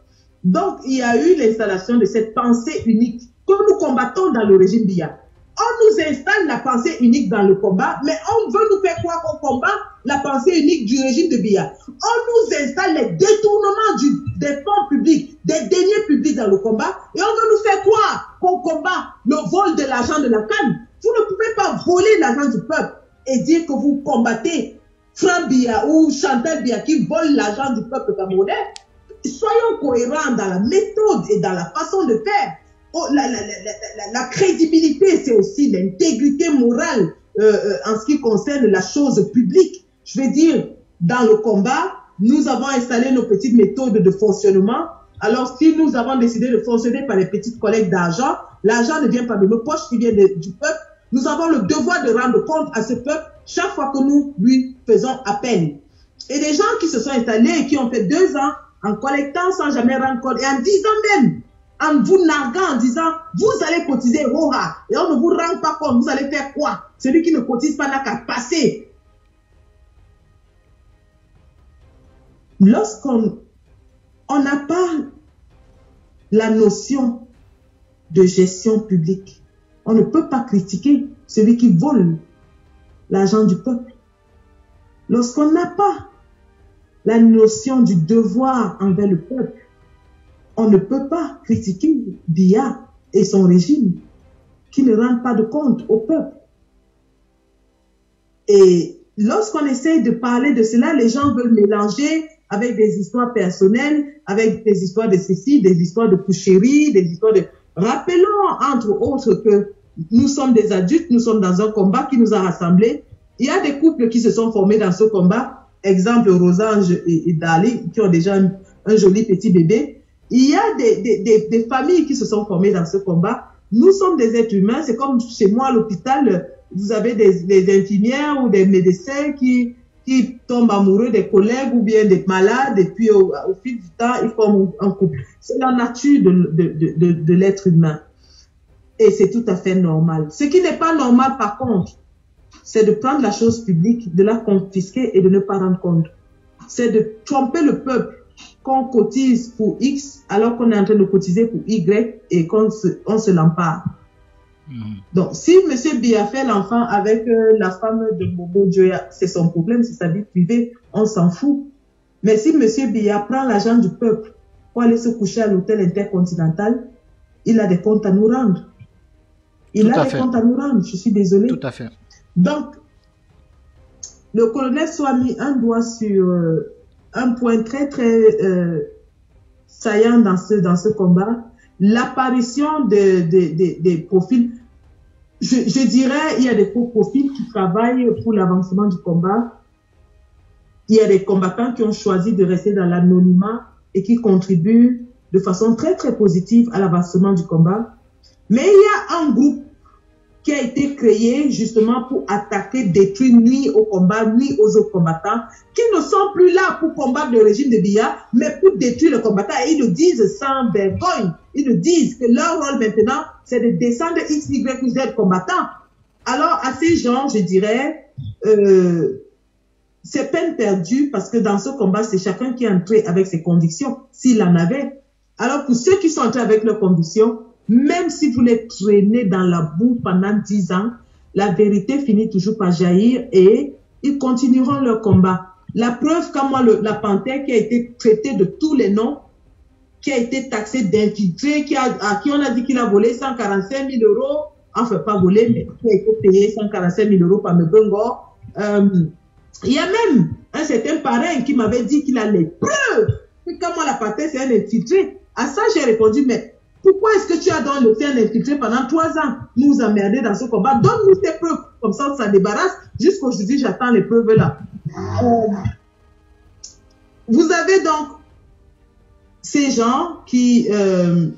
[SPEAKER 2] Donc, il y a eu l'installation de cette pensée unique que nous combattons dans le régime BIA. On nous installe la pensée unique dans le combat, mais on veut nous faire croire qu'on combat la pensée unique du régime de BIA. On nous installe les détournements des fonds publics, des deniers publics dans le combat, et on veut nous faire croire qu'on combat le vol de l'argent de la canne. Vous ne pouvez pas voler l'argent du peuple et dire que vous combattez Franck Bia ou Chantal Bia qui volent l'argent du peuple camerounais, soyons cohérents dans la méthode et dans la façon de faire. Oh, la, crédibilité, c'est aussi l'intégrité morale euh, euh, en ce qui concerne la chose publique. Je veux dire, dans le combat, nous avons installé nos petites méthodes de fonctionnement. Alors, si nous avons décidé de fonctionner par les petites collectes d'argent, l'argent ne vient pas de nos poches, il vient du peuple. Nous avons le devoir de rendre compte à ce peuple chaque fois que nous lui faisons appel. Et des gens qui se sont installés et qui ont fait deux ans en collectant sans jamais rendre compte et en disant même, en vous narguant, en disant, vous allez cotiser Roha et on ne vous rend pas compte, vous allez faire quoi? Celui qui ne cotise pas n'a qu'à passer. Lorsqu'on n'a pas la notion de gestion publique. On ne peut pas critiquer celui qui vole l'argent du peuple. Lorsqu'on n'a pas la notion du devoir envers le peuple, on ne peut pas critiquer Bia et son régime qui ne rendent pas de compte au peuple. Et lorsqu'on essaye de parler de cela, les gens veulent mélanger avec des histoires personnelles, avec des histoires de ceci, des histoires de coucherie, des histoires de... Rappelons, entre autres, que nous sommes des adultes, nous sommes dans un combat qui nous a rassemblés. Il y a des couples qui se sont formés dans ce combat. Exemple, Rosange et, Dali, qui ont déjà un, joli petit bébé. Il y a des, familles qui se sont formées dans ce combat. Nous sommes des êtres humains. C'est comme chez moi à l'hôpital, vous avez des, infirmières ou des médecins qui, tombent amoureux des collègues ou bien des malades et puis au, fil du temps, ils forment un couple. C'est la nature de l'être humain. Et c'est tout à fait normal. Ce qui n'est pas normal, par contre, c'est de prendre la chose publique, de la confisquer et de ne pas rendre compte. C'est de tromper le peuple qu'on cotise pour X alors qu'on est en train de cotiser pour Y et qu'on se, on se l'empare. Mm. Donc, si M. Bia fait l'enfant avec euh, la femme de Bobo Joya, c'est son problème, c'est sa vie privée, on s'en fout. Mais si M. Bia prend l'argent du peuple pour aller se coucher à l'hôtel intercontinental, il a des comptes à nous rendre. Il a des comptes à nous rendre, je suis désolée.
[SPEAKER 1] Tout à fait.
[SPEAKER 2] Donc, le colonel soit mis un doigt sur euh, un point très, très euh, saillant dans ce, dans ce combat l'apparition de, des profils, je, je, dirais, il y a des profils qui travaillent pour l'avancement du combat. Il y a des combattants qui ont choisi de rester dans l'anonymat et qui contribuent de façon très, très positive à l'avancement du combat. Mais il y a un groupe qui a été créé justement pour attaquer, détruire, nuire au combat, nuire aux autres combattants, qui ne sont plus là pour combattre le régime de Biya, mais pour détruire le combattant. Et ils le disent sans vergogne. Ils le disent que leur rôle maintenant, c'est de descendre X, Y ou Z combattants. Alors, à ces gens, je dirais, euh, c'est peine perdue parce que dans ce combat, c'est chacun qui est entré avec ses convictions, s'il en avait. Alors, pour ceux qui sont entrés avec leurs convictions, même si vous les traînez dans la boue pendant dix ans, la vérité finit toujours par jaillir et ils continueront leur combat. La preuve, comme moi, la panthère qui a été traitée de tous les noms, qui a été taxé d'infiltré, qui à qui on a dit qu'il a volé 145 000 euros, enfin pas volé, mais qui a été payé 145 000 euros par Mbengor. Euh, il y a même un certain parrain qui m'avait dit qu'il a les preuves que comment la panthère c'est un infiltré. À ça, j'ai répondu, mais pourquoi est-ce que tu as donc le un infiltré pendant trois ans nous emmerder dans ce combat? Donne-nous tes preuves. Comme ça, on s'en débarrasse. Jusqu'aujourd'hui, j'attends les preuves là. Euh, vous avez donc ces gens qui, euh,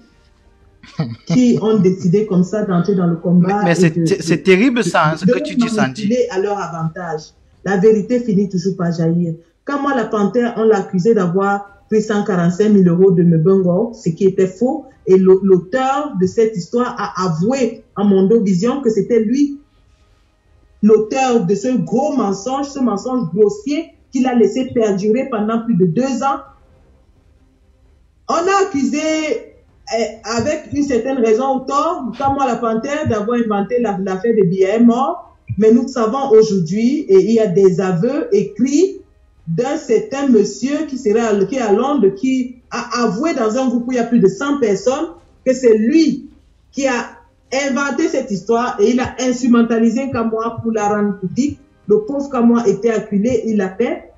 [SPEAKER 2] qui ont décidé comme ça d'entrer dans le combat.
[SPEAKER 1] Mais, c'est terrible ça, hein, ce que tu dis, Sandy.
[SPEAKER 2] à leur avantage. La vérité finit toujours par jaillir. Quand moi, la panthère, on l'a accusé d'avoir pris 145 000 euros de Mbungo, ce qui était faux. Et l'auteur de cette histoire a avoué à Mondo Vision que c'était lui l'auteur de ce gros mensonge, ce mensonge grossier qu'il a laissé perdurer pendant plus de deux ans. On a accusé eh, avec une certaine raison ou tort, moi la panthère, d'avoir inventé l'affaire des billets morts. Mais nous savons aujourd'hui, et il y a des aveux écrits d'un certain monsieur qui serait alloqué à Londres, qui a avoué dans un groupe où il y a plus de 100 personnes que c'est lui qui a inventé cette histoire et il a instrumentalisé Kamoa pour la rendre publique. Le pauvre Kamoa était acculé, il l'a fait.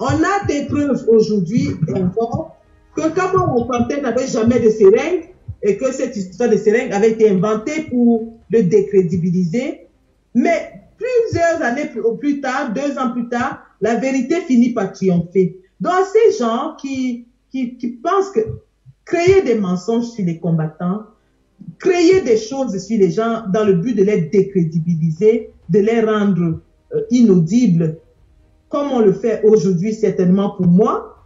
[SPEAKER 2] On a des preuves aujourd'hui encore que Kamoa au n'avait jamais de seringue et que cette histoire de seringue avait été inventée pour le décrédibiliser. Mais plusieurs années plus, tard, deux ans plus tard, la vérité finit par triompher. Donc, ces gens qui, qui, pensent que créer des mensonges sur les combattants, créer des choses sur les gens dans le but de les décrédibiliser, de les rendre euh, inaudibles, comme on le fait aujourd'hui certainement pour moi,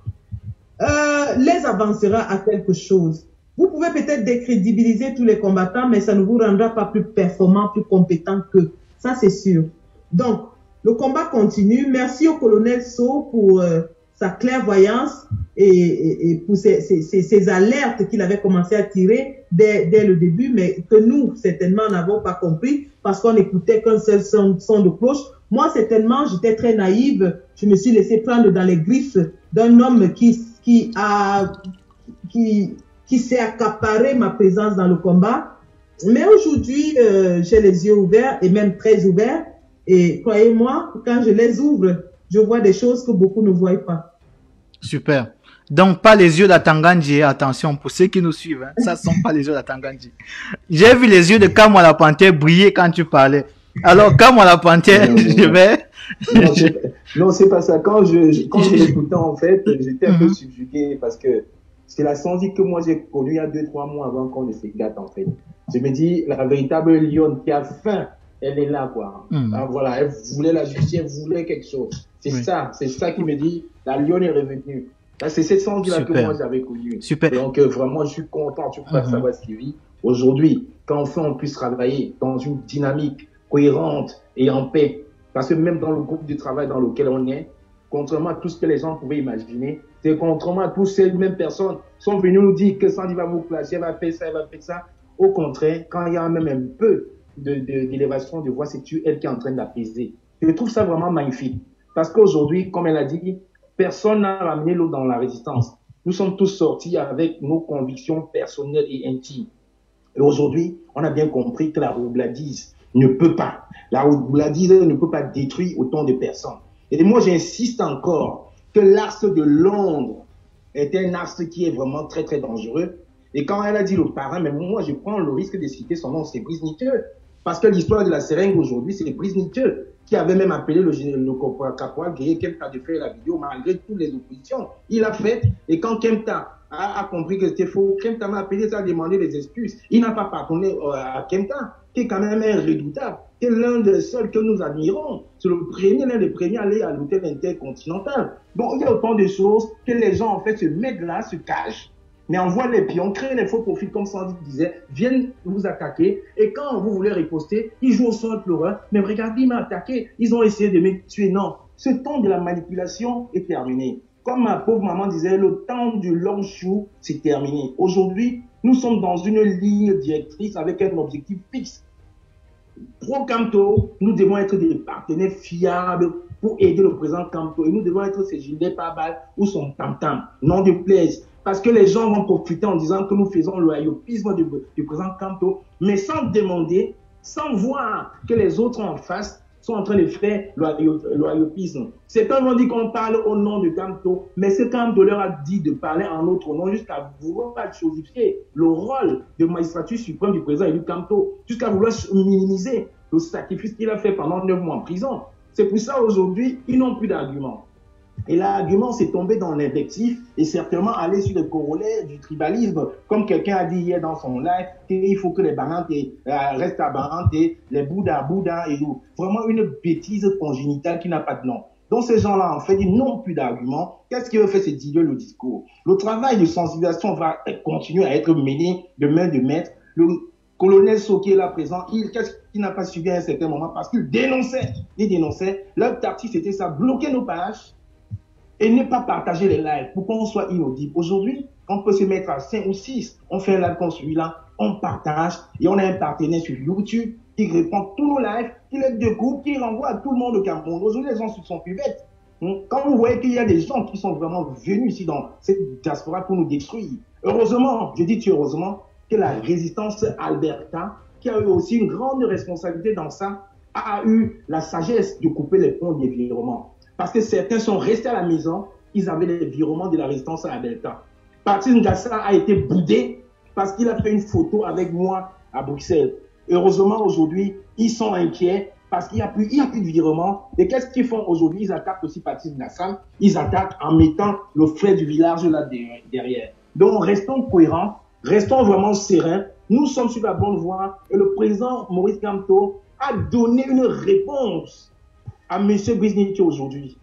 [SPEAKER 2] euh, les avancera à quelque chose. Vous pouvez peut-être décrédibiliser tous les combattants, mais ça ne vous rendra pas plus performant, plus compétent que ça, c'est sûr. Donc, le combat continue. Merci au colonel So pour euh, sa clairvoyance et, pour ces, alertes qu'il avait commencé à tirer dès, le début, mais que nous, certainement, n'avons pas compris parce qu'on n'écoutait qu'un seul son, son, de cloche. Moi, certainement, j'étais très naïve. Je me suis laissé prendre dans les griffes d'un homme qui, qui a, qui, qui s'est accaparé ma présence dans le combat. Mais aujourd'hui, euh, j'ai les yeux ouverts et même très ouverts. Et croyez-moi, quand je les ouvre, je vois des choses que beaucoup ne voient pas.
[SPEAKER 1] Super. Donc, pas les yeux d'Atangandji, attention, pour ceux qui nous suivent, hein, ça ne sont pas les yeux d'Atangandji. J'ai vu les yeux de Kamwa la panthère briller quand tu parlais. Alors, Kamwa la panthère, je vais...
[SPEAKER 6] Non, c'est pas ça. Quand je, quand je l'écoutais, en fait, j'étais un peu mhm. subjugué parce que c'est la Sandy que moi j'ai connue il y a deux, trois mois avant qu'on ne se gâte, en fait. Je me dis, la véritable lionne qui a faim, elle est là, quoi. Mhm. Ah, voilà, elle voulait la justice, elle voulait quelque chose. C'est ça, c'est ça qui me dit, la lionne est revenue. C'est cette Sandy-là que moi j'avais connue.
[SPEAKER 1] Super.
[SPEAKER 6] Donc, euh, vraiment, je suis content, tu peux savoir ce qu'il vit. Aujourd'hui, qu'enfin on puisse travailler dans une dynamique cohérente et en paix. Parce que même dans le groupe de travail dans lequel on est, contrairement à tout ce que les gens pouvaient imaginer, c'est contrairement à toutes ces mêmes personnes sont venues nous dire que Sandy va vous clasher, elle va faire ça, elle va faire ça. Au contraire, quand il y a même un peu d'élévation de, voix, c'est elle qui est en train d'apaiser. Je trouve ça vraiment magnifique. Parce qu'aujourd'hui, comme elle a dit, personne n'a ramené l'eau dans la résistance. Nous sommes tous sortis avec nos convictions personnelles et intimes. Et aujourd'hui, on a bien compris que la roubladise ne peut pas. La roubladise ne peut pas détruire autant de personnes. Et moi, j'insiste encore que l'axe de Londres est un axe qui est vraiment très, très dangereux. Et quand elle a dit le parrain, mais moi, je prends le risque de citer son nom, c'est Brice Parce que l'histoire de la seringue aujourd'hui, c'est Brice qui avait même appelé le, le caporal Gueye Kemta de faire la vidéo malgré toutes les oppositions. Il a fait, et quand Kemta a, compris que c'était faux, Kemta m'a appelé, ça a demandé des excuses. Il n'a pas pardonné euh, à Kemta, qui est quand même un redoutable, qui est l'un des seuls que nous admirons. C'est le premier, l'un des premiers à aller à l'hôtel intercontinental. Donc il y a autant de choses que les gens en fait se mettent là, se cachent, mais envoie les pions, crée les faux profils, comme Sandy disait, viennent vous attaquer, et quand vous voulez riposter, ils jouent au sol pleureur, mais regardez, ils m'ont attaqué, ils ont essayé de me tuer. Non, ce temps de la manipulation est terminé. Comme ma pauvre maman disait, le temps du long chou, c'est terminé. Aujourd'hui, nous sommes dans une ligne directrice avec un objectif fixe. Pro Camto, nous devons être des partenaires fiables pour aider le président Camto. Et nous devons être ces gilets par balles ou son tam-tam. Non de plaise. Parce que les gens vont profiter en disant que nous faisons le ayopisme du, président Kanto, mais sans demander, sans voir que les autres en face sont en train de faire le ayopisme. Certains vont dire qu'on parle au nom de Kanto, mais ce Kanto leur a dit de parler en notre nom jusqu'à vouloir chosifier le rôle de magistrature suprême du président élu Kanto, jusqu'à vouloir minimiser le sacrifice qu'il a fait pendant neuf mois en prison. C'est pour ça aujourd'hui, ils n'ont plus d'arguments. Et l'argument, c'est tombé dans l'invectif et certainement aller sur le corollaire du tribalisme. Comme quelqu'un a dit hier dans son live, qu'il faut que les Barantes euh, restent à Barante, les Bouddha, Bouddha et tout. Vraiment une bêtise congénitale qui n'a pas de nom. Donc ces gens-là, en fait, ils n'ont plus d'arguments. Qu'est-ce qui veut faire C'est diluer le discours? Le travail de sensibilisation va continuer à être mené de main de maître. Le colonel est là présent. Il, qu'est-ce qu'il n'a pas suivi à un certain moment? Parce qu'il dénonçait. Il dénonçait. Leur tactique, c'était ça, bloquer nos pages et ne pas partager les lives pour qu'on soit inaudible. Aujourd'hui, on peut se mettre à 5 ou 6, on fait un live comme celui-là, on partage et on a un partenaire sur YouTube qui répond tous nos lives, qui les découpe, qui renvoie à tout le monde au Cameroun. Aujourd'hui, les gens sont plus bêtes. Hmm? Quand vous voyez qu'il y a des gens qui sont vraiment venus ici dans cette diaspora pour nous détruire, heureusement, je dis heureusement, que la résistance Alberta, qui a eu aussi une grande responsabilité dans ça, a eu la sagesse de couper les ponts d'évirement. Parce que certains sont restés à la maison, ils avaient les virements de la résistance à la Delta. Patrice Ngassa a été boudé parce qu'il a fait une photo avec moi à Bruxelles. Heureusement, aujourd'hui, ils sont inquiets parce qu'il n'y a, plus, plus de virement. Et qu'est-ce qu'ils font aujourd'hui? Ils attaquent aussi Patrice Ngassa. Ils attaquent en mettant le frère du village là derrière. Donc, restons cohérents, restons vraiment sereins. Nous sommes sur la bonne voie et le président Maurice Kamto a donné une réponse à M. Briznitio aujourd'hui.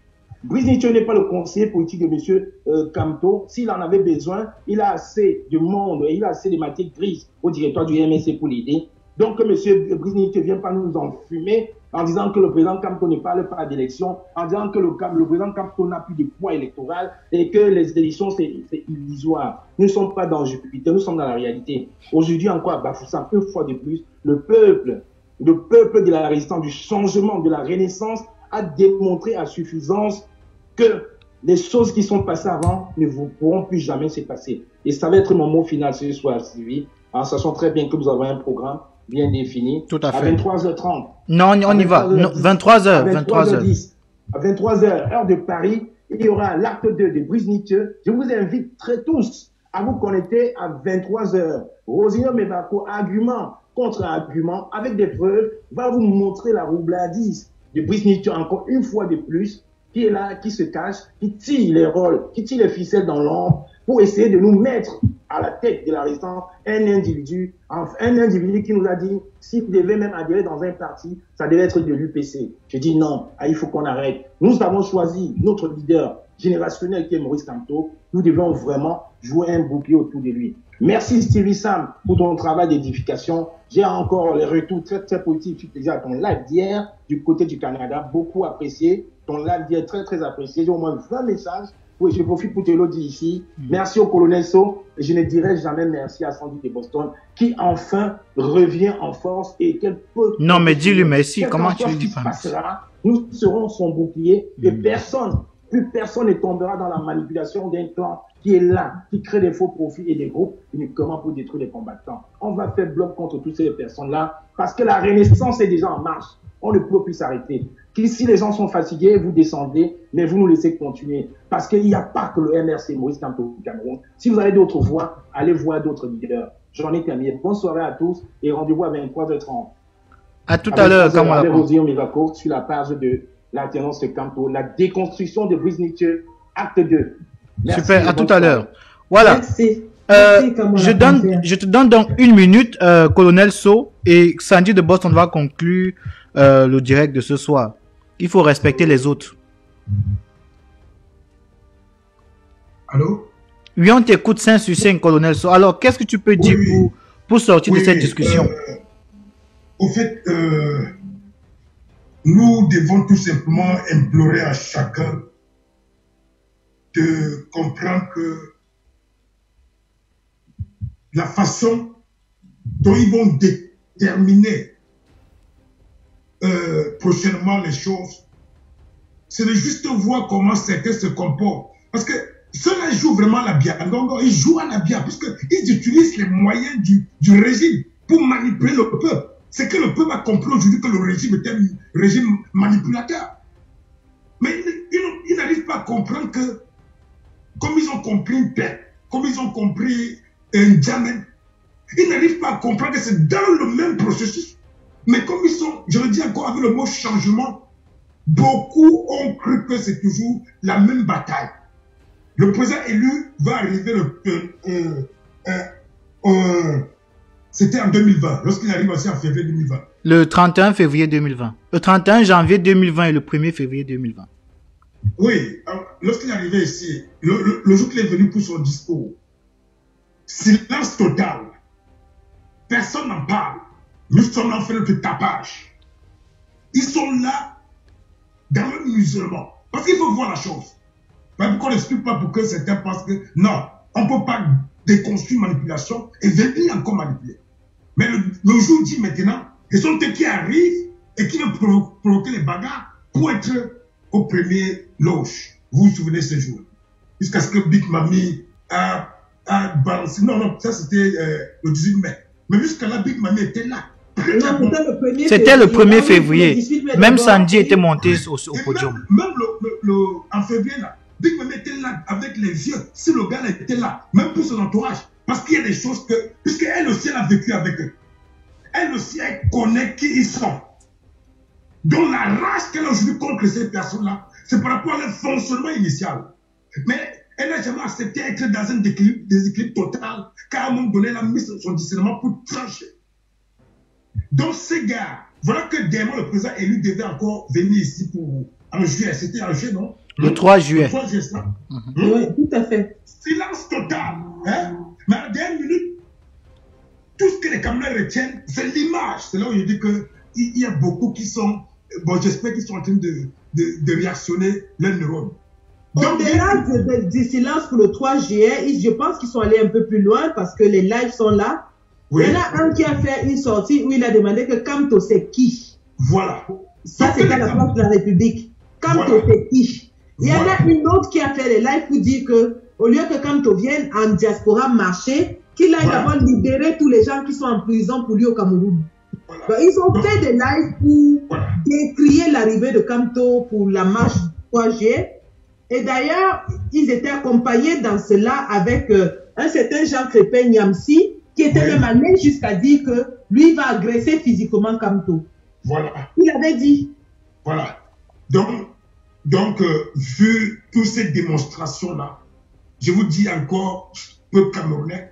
[SPEAKER 6] Briznitio n'est pas le conseiller politique de M. Euh, Kamto. S'il en avait besoin, il a assez de monde, il a assez de matières grises au directoire du MSC pour l'aider. Donc, M. Brice ne vient pas nous enfumer en disant que le président Camto ne parle pas d'élection, en disant que le, président Camto n'a plus de poids électoral et que les élections, c'est illusoire. Nous ne sommes pas dans Jupiter, nous sommes dans la réalité. Aujourd'hui encore, à une fois de plus, le peuple, le peuple de la résistance, du changement, de la renaissance, a démontré à suffisance que les choses qui sont passées avant ne vous pourront plus jamais se passer. Et ça va être mon mot final ce soir, Sylvie, en sachant très bien que nous avons un programme bien défini.
[SPEAKER 1] Tout à fait.
[SPEAKER 6] À 23h30.
[SPEAKER 1] Non, on, y va. 23h. 23h.
[SPEAKER 6] À 23h, heure de Paris, il y aura l'acte 2 de Brise Nietzsche. Je vous invite très tous à vous connecter à 23h. Rosino Mebako, argument contre argument, avec des preuves, va vous montrer la roubladise de Brise Nietzsche encore une fois de plus qui est là, qui se cache, qui tire les rôles, qui tire les ficelles dans l'ombre pour essayer de nous mettre à la tête de la résistance un individu, un individu qui nous a dit, si vous devez même adhérer dans un parti, ça devait être de l'UPC. Je dis non, ah, il faut qu'on arrête. Nous avons choisi notre leader générationnel qui est Maurice Camteau. Nous devons vraiment jouer un bouclier autour de lui. Merci Stevie Sam pour ton travail d'édification. J'ai encore les retours très très positifs déjà à ton live d'hier du côté du Canada, beaucoup apprécié ton live est très, très apprécié. J'ai au moins 20 messages. Oui, je profite pour te le dire ici. Mm. Merci au colonel So. Et je ne dirai jamais merci à Sandy de Boston, qui enfin revient en force et qu'elle peut.
[SPEAKER 1] Non, mais dis-lui merci. Comment tu lui dis pas
[SPEAKER 6] Nous serons son bouclier et mm. personne, plus personne ne tombera dans la manipulation d'un clan qui est là, qui crée des faux profits et des groupes uniquement pour détruire les combattants. On va faire bloc contre toutes ces personnes-là parce que la renaissance est déjà en marche. On ne peut plus s'arrêter si les gens sont fatigués, vous descendez, mais vous nous laissez continuer. Parce qu'il n'y a pas que le MRC Maurice Kamto Cameroun. Si vous avez d'autres voix, allez voir d'autres leaders. J'en ai terminé. Bonne soirée à tous et rendez-vous à 23h30.
[SPEAKER 1] À tout à l'heure,
[SPEAKER 6] comme on sur la page de l'alternance Camto, la déconstruction de Brice Nietzsche, acte 2.
[SPEAKER 1] Super, à tout à l'heure. Voilà. Merci. Euh, je, donne, je te donne donc une minute, euh, colonel So, et Sandy de Boston va conclure euh, le direct de ce soir. Il faut respecter les autres.
[SPEAKER 5] Allô?
[SPEAKER 1] Oui, on t'écoute 5 sur 5, colonel. Alors, qu'est-ce que tu peux dire pour, pour sortir de cette discussion? euh,
[SPEAKER 5] Au fait, euh, nous devons tout simplement implorer à chacun de comprendre que la façon dont ils vont déterminer euh, prochainement les choses, c'est de juste voir comment certains se comportent. Parce que ceux-là jouent vraiment la biangongo, ils jouent à la bien, parce qu'ils utilisent les moyens du régime pour manipuler le peuple. C'est que le peuple a compris aujourd'hui que le régime était un régime manipulateur. Mais ils, n'arrivent pas à comprendre que, comme ils ont compris une paix, comme ils ont compris un diamètre, ils n'arrivent pas à comprendre que c'est dans le même processus mais comme ils sont, je le dis encore avec le mot changement, beaucoup ont cru que c'est toujours la même bataille. Le président élu va arriver le, euh, euh, euh, c'était en 2020, lorsqu'il arrive aussi en février 2020.
[SPEAKER 1] Le 31 février 2020. Le 31 janvier 2020 et le 1er février 2020.
[SPEAKER 5] Oui, lorsqu'il est arrivé ici, le, le jour qu'il est venu pour son discours, silence total. Personne n'en parle. Nous sommes en train de tapage. Ils sont là dans le musulman. Parce qu'il faut voir la chose. Mais pourquoi on n'explique pas pour que certains pensent que non, on ne peut pas déconstruire manipulation et venir encore manipuler. Mais le, jour dit maintenant, ce sont eux qui arrivent et qui vont provoquer les bagarres pour être au premier loge. Vous vous souvenez ce jour Jusqu'à ce que Big Mami a, balancé. Non, non, ça c'était euh, le 18 mai. Mais jusqu'à là, Big Mami était là.
[SPEAKER 1] C'était le 1er février. Même Sandy était monté au, podium.
[SPEAKER 5] Même, le, en février, là, Big Mami était là avec les vieux. Si le gars était là, même pour son entourage. Parce qu'il y a des choses que, puisqu'elle aussi, elle a vécu avec eux. Elle aussi, elle connaît qui ils sont. Donc la rage qu'elle a aujourd'hui contre ces personnes-là, c'est par rapport à leur fonctionnement initial. Mais elle n'a jamais accepté d'être dans un déséquilibre, total, car à un moment donné, elle a mis son discernement pour trancher. Donc, ces gars, voilà que demain, le président élu devait encore venir ici pour en juillet. C'était en juillet, non?
[SPEAKER 1] Le 3 juillet. Le
[SPEAKER 5] 3 juillet, ça.
[SPEAKER 2] Oui, tout à fait.
[SPEAKER 5] Silence total. Hein? Mais à la dernière minute, tout ce que les Camerounais retiennent, c'est l'image. C'est là où je dis qu'il y a beaucoup qui sont, bon, j'espère qu'ils sont en train de, de, réactionner leurs neurones.
[SPEAKER 2] Au-delà du silence pour le 3 juillet, je pense qu'ils sont allés un peu plus loin parce que les lives sont là. Il y en a un qui a fait une sortie où il a demandé que Kamto c'est qui?
[SPEAKER 5] Voilà.
[SPEAKER 2] Ça, c'est à la place de la République. Kamto c'est qui? Il y en a une autre qui a fait les lives pour dire que au lieu que Kamto vienne en diaspora marcher, qu'il aille d'abord libérer tous les gens qui sont en prison pour lui au Cameroun. ils ont fait des lives pour décrier l'arrivée de Kamto pour la marche 3G. Et d'ailleurs, ils étaient accompagnés dans cela avec euh, un certain Jean Crépin Niamsi, qui était même allé jusqu'à dire que lui va agresser physiquement Kamto.
[SPEAKER 5] Voilà.
[SPEAKER 2] Il avait dit.
[SPEAKER 5] Voilà. Donc, donc euh, vu toutes ces démonstrations-là, je vous dis encore, peuple camerounais,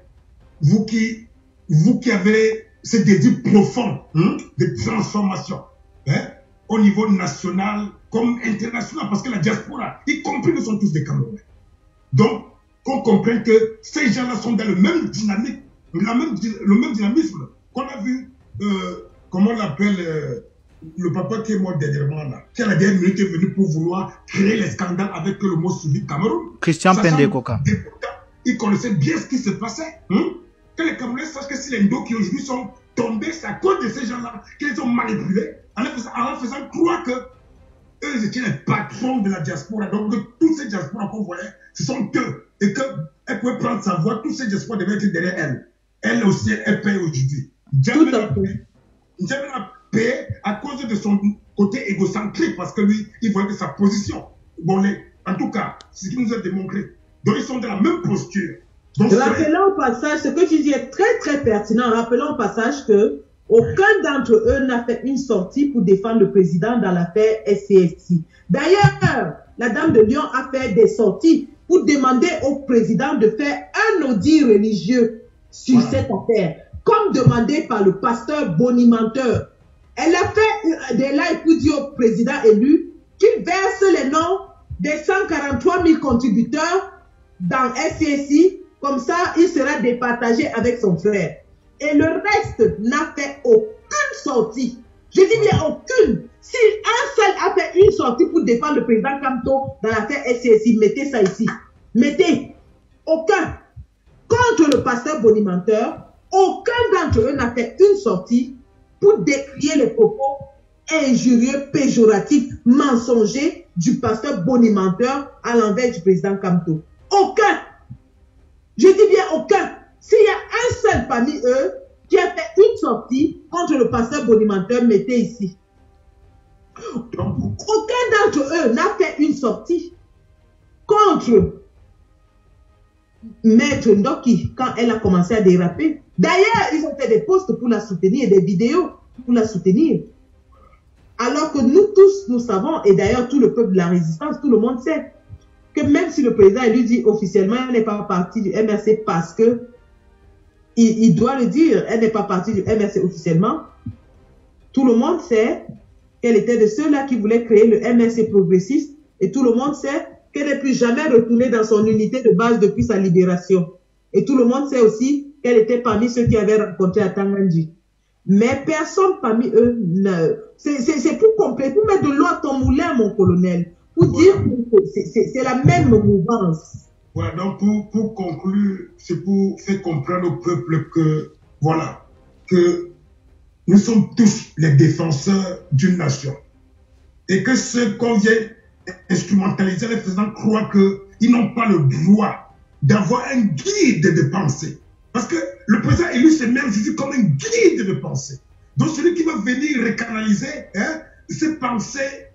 [SPEAKER 5] vous qui, vous qui avez ce désir profond hein, de transformation hein, au niveau national comme international, parce que la diaspora, y compris, nous sommes tous des Camerounais. Donc, qu'on comprenne que ces gens-là sont dans le même dynamique, même, le même dynamisme qu'on a vu, euh, comment on l'appelle, euh, le papa qui est mort dernièrement, là, qui à la dernière minute est venu pour vouloir créer les scandales avec le mot suivi Cameroun.
[SPEAKER 1] Christian Pendekoka.
[SPEAKER 5] Il connaissait bien ce qui se passait. Hein? Que les Camerounais sachent que si les Ndo qui aujourd'hui sont tombés, c'est à cause de ces gens-là qu'ils ont manipulés en en faisant croire que eux étaient les patrons de la diaspora. Donc, que tous ces diasporas qu'on voyait, ce sont eux. Et qu'elle pouvait prendre sa voix, tous ces diasporas devaient être derrière elle. Elle aussi, elle paye aujourd'hui. Jamais a à cause de son côté égocentrique, parce que lui, il voyait que sa position. Bon, en tout cas, c'est ce qui nous a démontré. Donc, ils sont dans la même posture.
[SPEAKER 2] Rappelons au passage, ce que tu dis est très très pertinent. Rappelons au passage que aucun d'entre eux n'a fait une sortie pour défendre le président dans l'affaire SCFC. D'ailleurs, la dame de Lyon a fait des sorties pour demander au président de faire un audit religieux sur cette affaire, comme demandé par le pasteur Bonimenteur. Elle a fait des lives pour dire au président élu qu'il verse les noms des 143 000 contributeurs dans SCSI comme ça, il sera départagé avec son frère. Et le reste n'a fait aucune sortie. Je dis bien aucune. Si un seul a fait une sortie pour défendre le président Kamto dans l'affaire SCSI, mettez ça ici. Mettez. Aucun. Contre le pasteur Bonimenteur, aucun d'entre eux n'a fait une sortie pour décrier les propos injurieux, péjoratifs, mensongers du pasteur Bonimenteur à l'envers du président Kamto. Aucun. Je dis bien aucun. S'il y a un seul parmi eux qui a fait une sortie contre le pasteur Bonimenteur, mettez ici. Aucun d'entre eux n'a fait une sortie contre Maître Ndoki quand elle a commencé à déraper. D'ailleurs, ils ont fait des posts pour la soutenir, des vidéos pour la soutenir. Alors que nous tous, nous savons, et d'ailleurs tout le peuple de la résistance, tout le monde sait, que même si le président lui dit officiellement, elle n'est pas partie du MRC parce que il, doit le dire, elle n'est pas partie du MRC officiellement. Tout le monde sait qu'elle était de ceux-là qui voulaient créer le MRC progressiste et tout le monde sait qu'elle n'est plus jamais retournée dans son unité de base depuis sa libération. Et tout le monde sait aussi qu'elle était parmi ceux qui avaient rencontré à Tangandji. Mais personne parmi eux ne... C'est pour compléter, pour mettre de l'eau à ton moulin, mon colonel pour dire que c'est la même mouvance.
[SPEAKER 5] Voilà, donc pour, pour conclure, c'est pour faire comprendre au peuple que, voilà, que nous sommes tous les défenseurs d'une nation. Et que ceux qu'on vient instrumentaliser les faisant croire qu'ils n'ont pas le droit d'avoir un guide de pensée. Parce que le président élu, c'est même vu comme un guide de pensée. Donc celui qui va venir recanaliser hein, ses pensées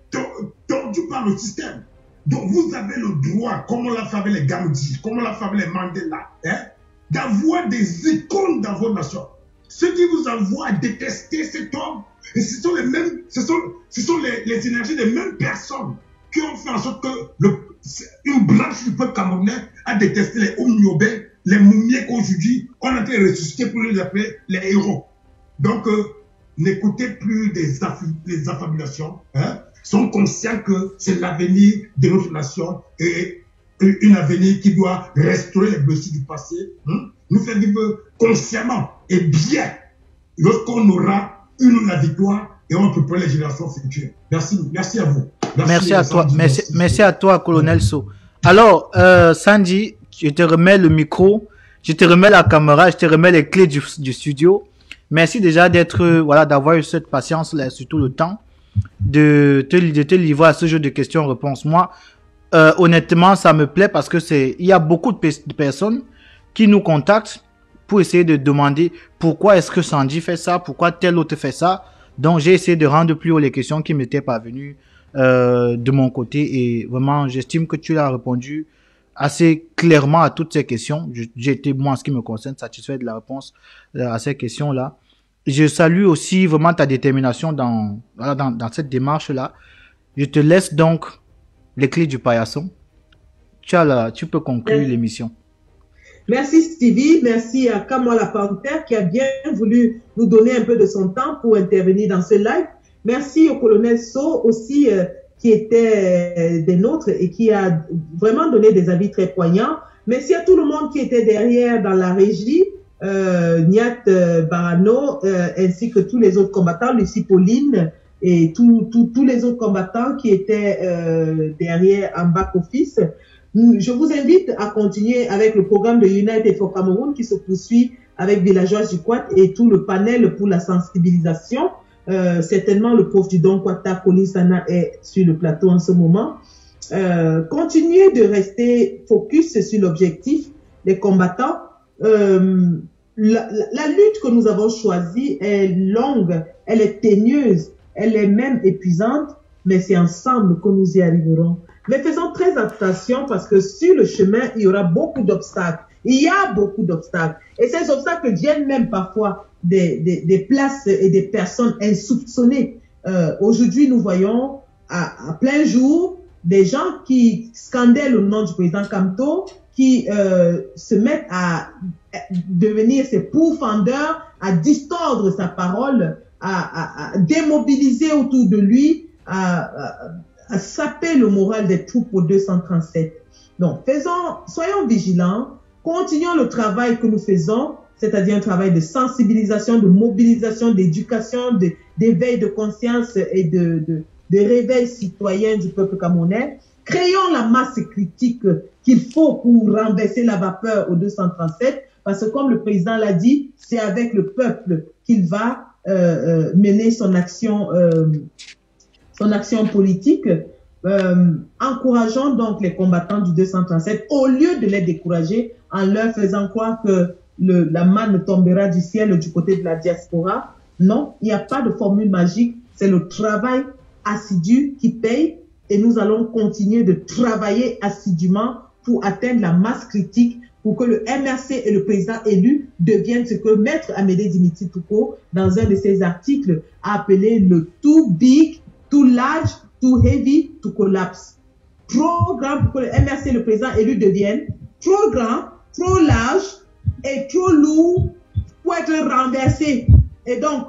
[SPEAKER 5] tordu par le système. Donc vous avez le droit, comme on l'a fait avec les Gandhi, comme on l'a fait avec les Mandela, hein, d'avoir des icônes dans vos nations. Ceux qui vous envoient à détester cet homme, et ce sont les mêmes, ce sont, les, énergies des mêmes personnes qui ont fait en sorte que une branche du peuple camerounais a détesté les Oumyobé, les Moumiers qu'aujourd'hui on a été ressuscités pour les appeler les héros. Donc, euh, n'écoutez plus des, des affabulations. Hein sont conscients que c'est l'avenir de notre nation et une avenir qui doit restaurer les blessures du passé, hein, nous faire vivre consciemment et bien lorsqu'on aura une la victoire et on peut les générations futures. Merci, merci à vous.
[SPEAKER 1] Merci, à toi, merci, merci, à toi, colonel So. Alors, euh, Sandy, je te remets le micro, je te remets la caméra, je te remets les clés du, studio. Merci déjà d'être, voilà, d'avoir eu cette patience là, surtout le temps de te, de te livrer à ce jeu de questions-réponses. Moi, euh, honnêtement, ça me plaît parce que c'est, il y a beaucoup de, personnes qui nous contactent pour essayer de demander pourquoi est-ce que Sandy fait ça, pourquoi tel autre fait ça. Donc, j'ai essayé de rendre plus haut les questions qui m'étaient pas venues euh, de mon côté et vraiment, j'estime que tu as répondu assez clairement à toutes ces questions. J'ai été, moi, en ce qui me concerne, satisfait de la réponse euh, à ces questions-là. Je salue aussi vraiment ta détermination dans, dans, dans cette démarche-là. Je te laisse donc les clés du paillasson. Tu, as tu peux conclure l'émission.
[SPEAKER 2] Merci Stevie, merci à Kamala Panther qui a bien voulu nous donner un peu de son temps pour intervenir dans ce live. Merci au colonel So aussi euh, qui était euh, des nôtres et qui a vraiment donné des avis très poignants. Merci à tout le monde qui était derrière dans la régie, euh, Niat euh, Barano, ainsi que tous les autres combattants, Lucie Pauline, et tous les autres combattants qui étaient euh, derrière en back-office. Je vous invite à continuer avec le programme de United for Cameroun qui se poursuit avec Villageois du Quat et tout le panel pour la sensibilisation. Euh, certainement, le prof du Don Quata, Sana, est sur le plateau en ce moment. Euh, continuez de rester focus sur l'objectif des combattants. Euh, la, lutte que nous avons choisie est longue, elle est teigneuse, elle est même épuisante, mais c'est ensemble que nous y arriverons. Mais faisons très attention parce que sur le chemin, il y aura beaucoup d'obstacles. Il y a beaucoup d'obstacles. Et ces obstacles viennent même parfois des, places et des personnes insoupçonnées. Euh, Aujourd'hui, nous voyons à, plein jour des gens qui scandaient le nom du président Kamto, qui euh, se mettent à devenir ses pourfendeurs, à distordre sa parole à, démobiliser autour de lui, à, saper le moral des troupes au 237. Donc, soyons vigilants, continuons le travail que nous faisons, c'est-à-dire un travail de sensibilisation, de mobilisation, d'éducation, d'éveil de, conscience et de, réveil citoyen du peuple camerounais. Créons la masse critique qu'il faut pour renverser la vapeur au 237, parce que comme le président l'a dit, c'est avec le peuple qu'il va euh, euh, mener son action, euh, son action politique, encourageant donc les combattants du 237 au lieu de les décourager en leur faisant croire que le, la manne tombera du ciel du côté de la diaspora. Non, il n'y a pas de formule magique. C'est le travail assidu qui paye et nous allons continuer de travailler assidûment pour atteindre la masse critique pour que le MRC et le président élu deviennent ce que Maître Amédée Dimitri Touko, dans un de ses articles, a appelé le too big, too large, too heavy to collapse. Trop grand pour que le MRC et le président élu deviennent trop grand, trop large et trop lourd pour être renversé. Et donc,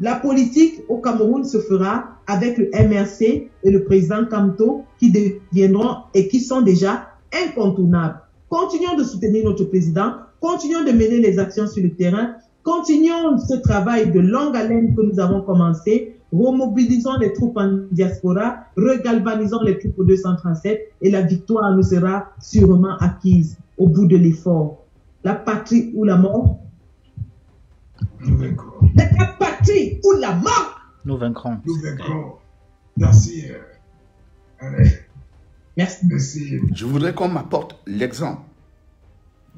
[SPEAKER 2] la politique au Cameroun se fera avec le MRC et le président Kamto qui deviendront et qui sont déjà incontournables. Continuons de soutenir notre président, continuons de mener les actions sur le terrain, continuons ce travail de longue haleine que nous avons commencé, remobilisons les troupes en diaspora, regalvanisons les troupes au 237 et la victoire nous sera sûrement acquise au bout de l'effort. La patrie ou la mort?
[SPEAKER 5] Nous vaincrons.
[SPEAKER 2] La patrie ou la mort?
[SPEAKER 1] Nous vaincrons.
[SPEAKER 5] Nous vaincrons. Merci. Euh, allez.
[SPEAKER 2] Merci.
[SPEAKER 3] Je voudrais qu'on m'apporte l'exemple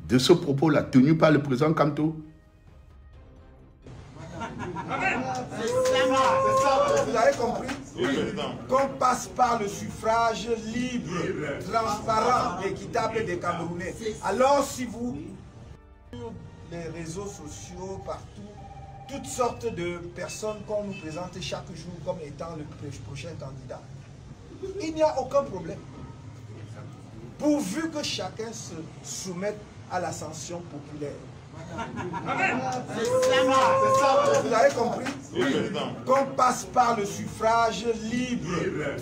[SPEAKER 3] de ce propos-là tenu par le président Kamto.
[SPEAKER 4] Compris Qu'on passe par le suffrage libre, transparent, équitable des Camerounais. Alors si vous, sur les réseaux sociaux, partout, toutes sortes de personnes qu'on nous présente chaque jour comme étant le prochain candidat, il n'y a aucun problème pourvu que chacun se soumette à l'ascension populaire. Vous avez compris Qu'on passe par le suffrage libre,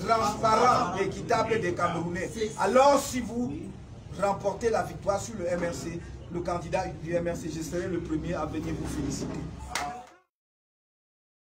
[SPEAKER 4] transparent, équitable des Camerounais. Alors si vous, remporter la victoire sur le MRC, le candidat du MRC, je serai le premier à venir vous féliciter.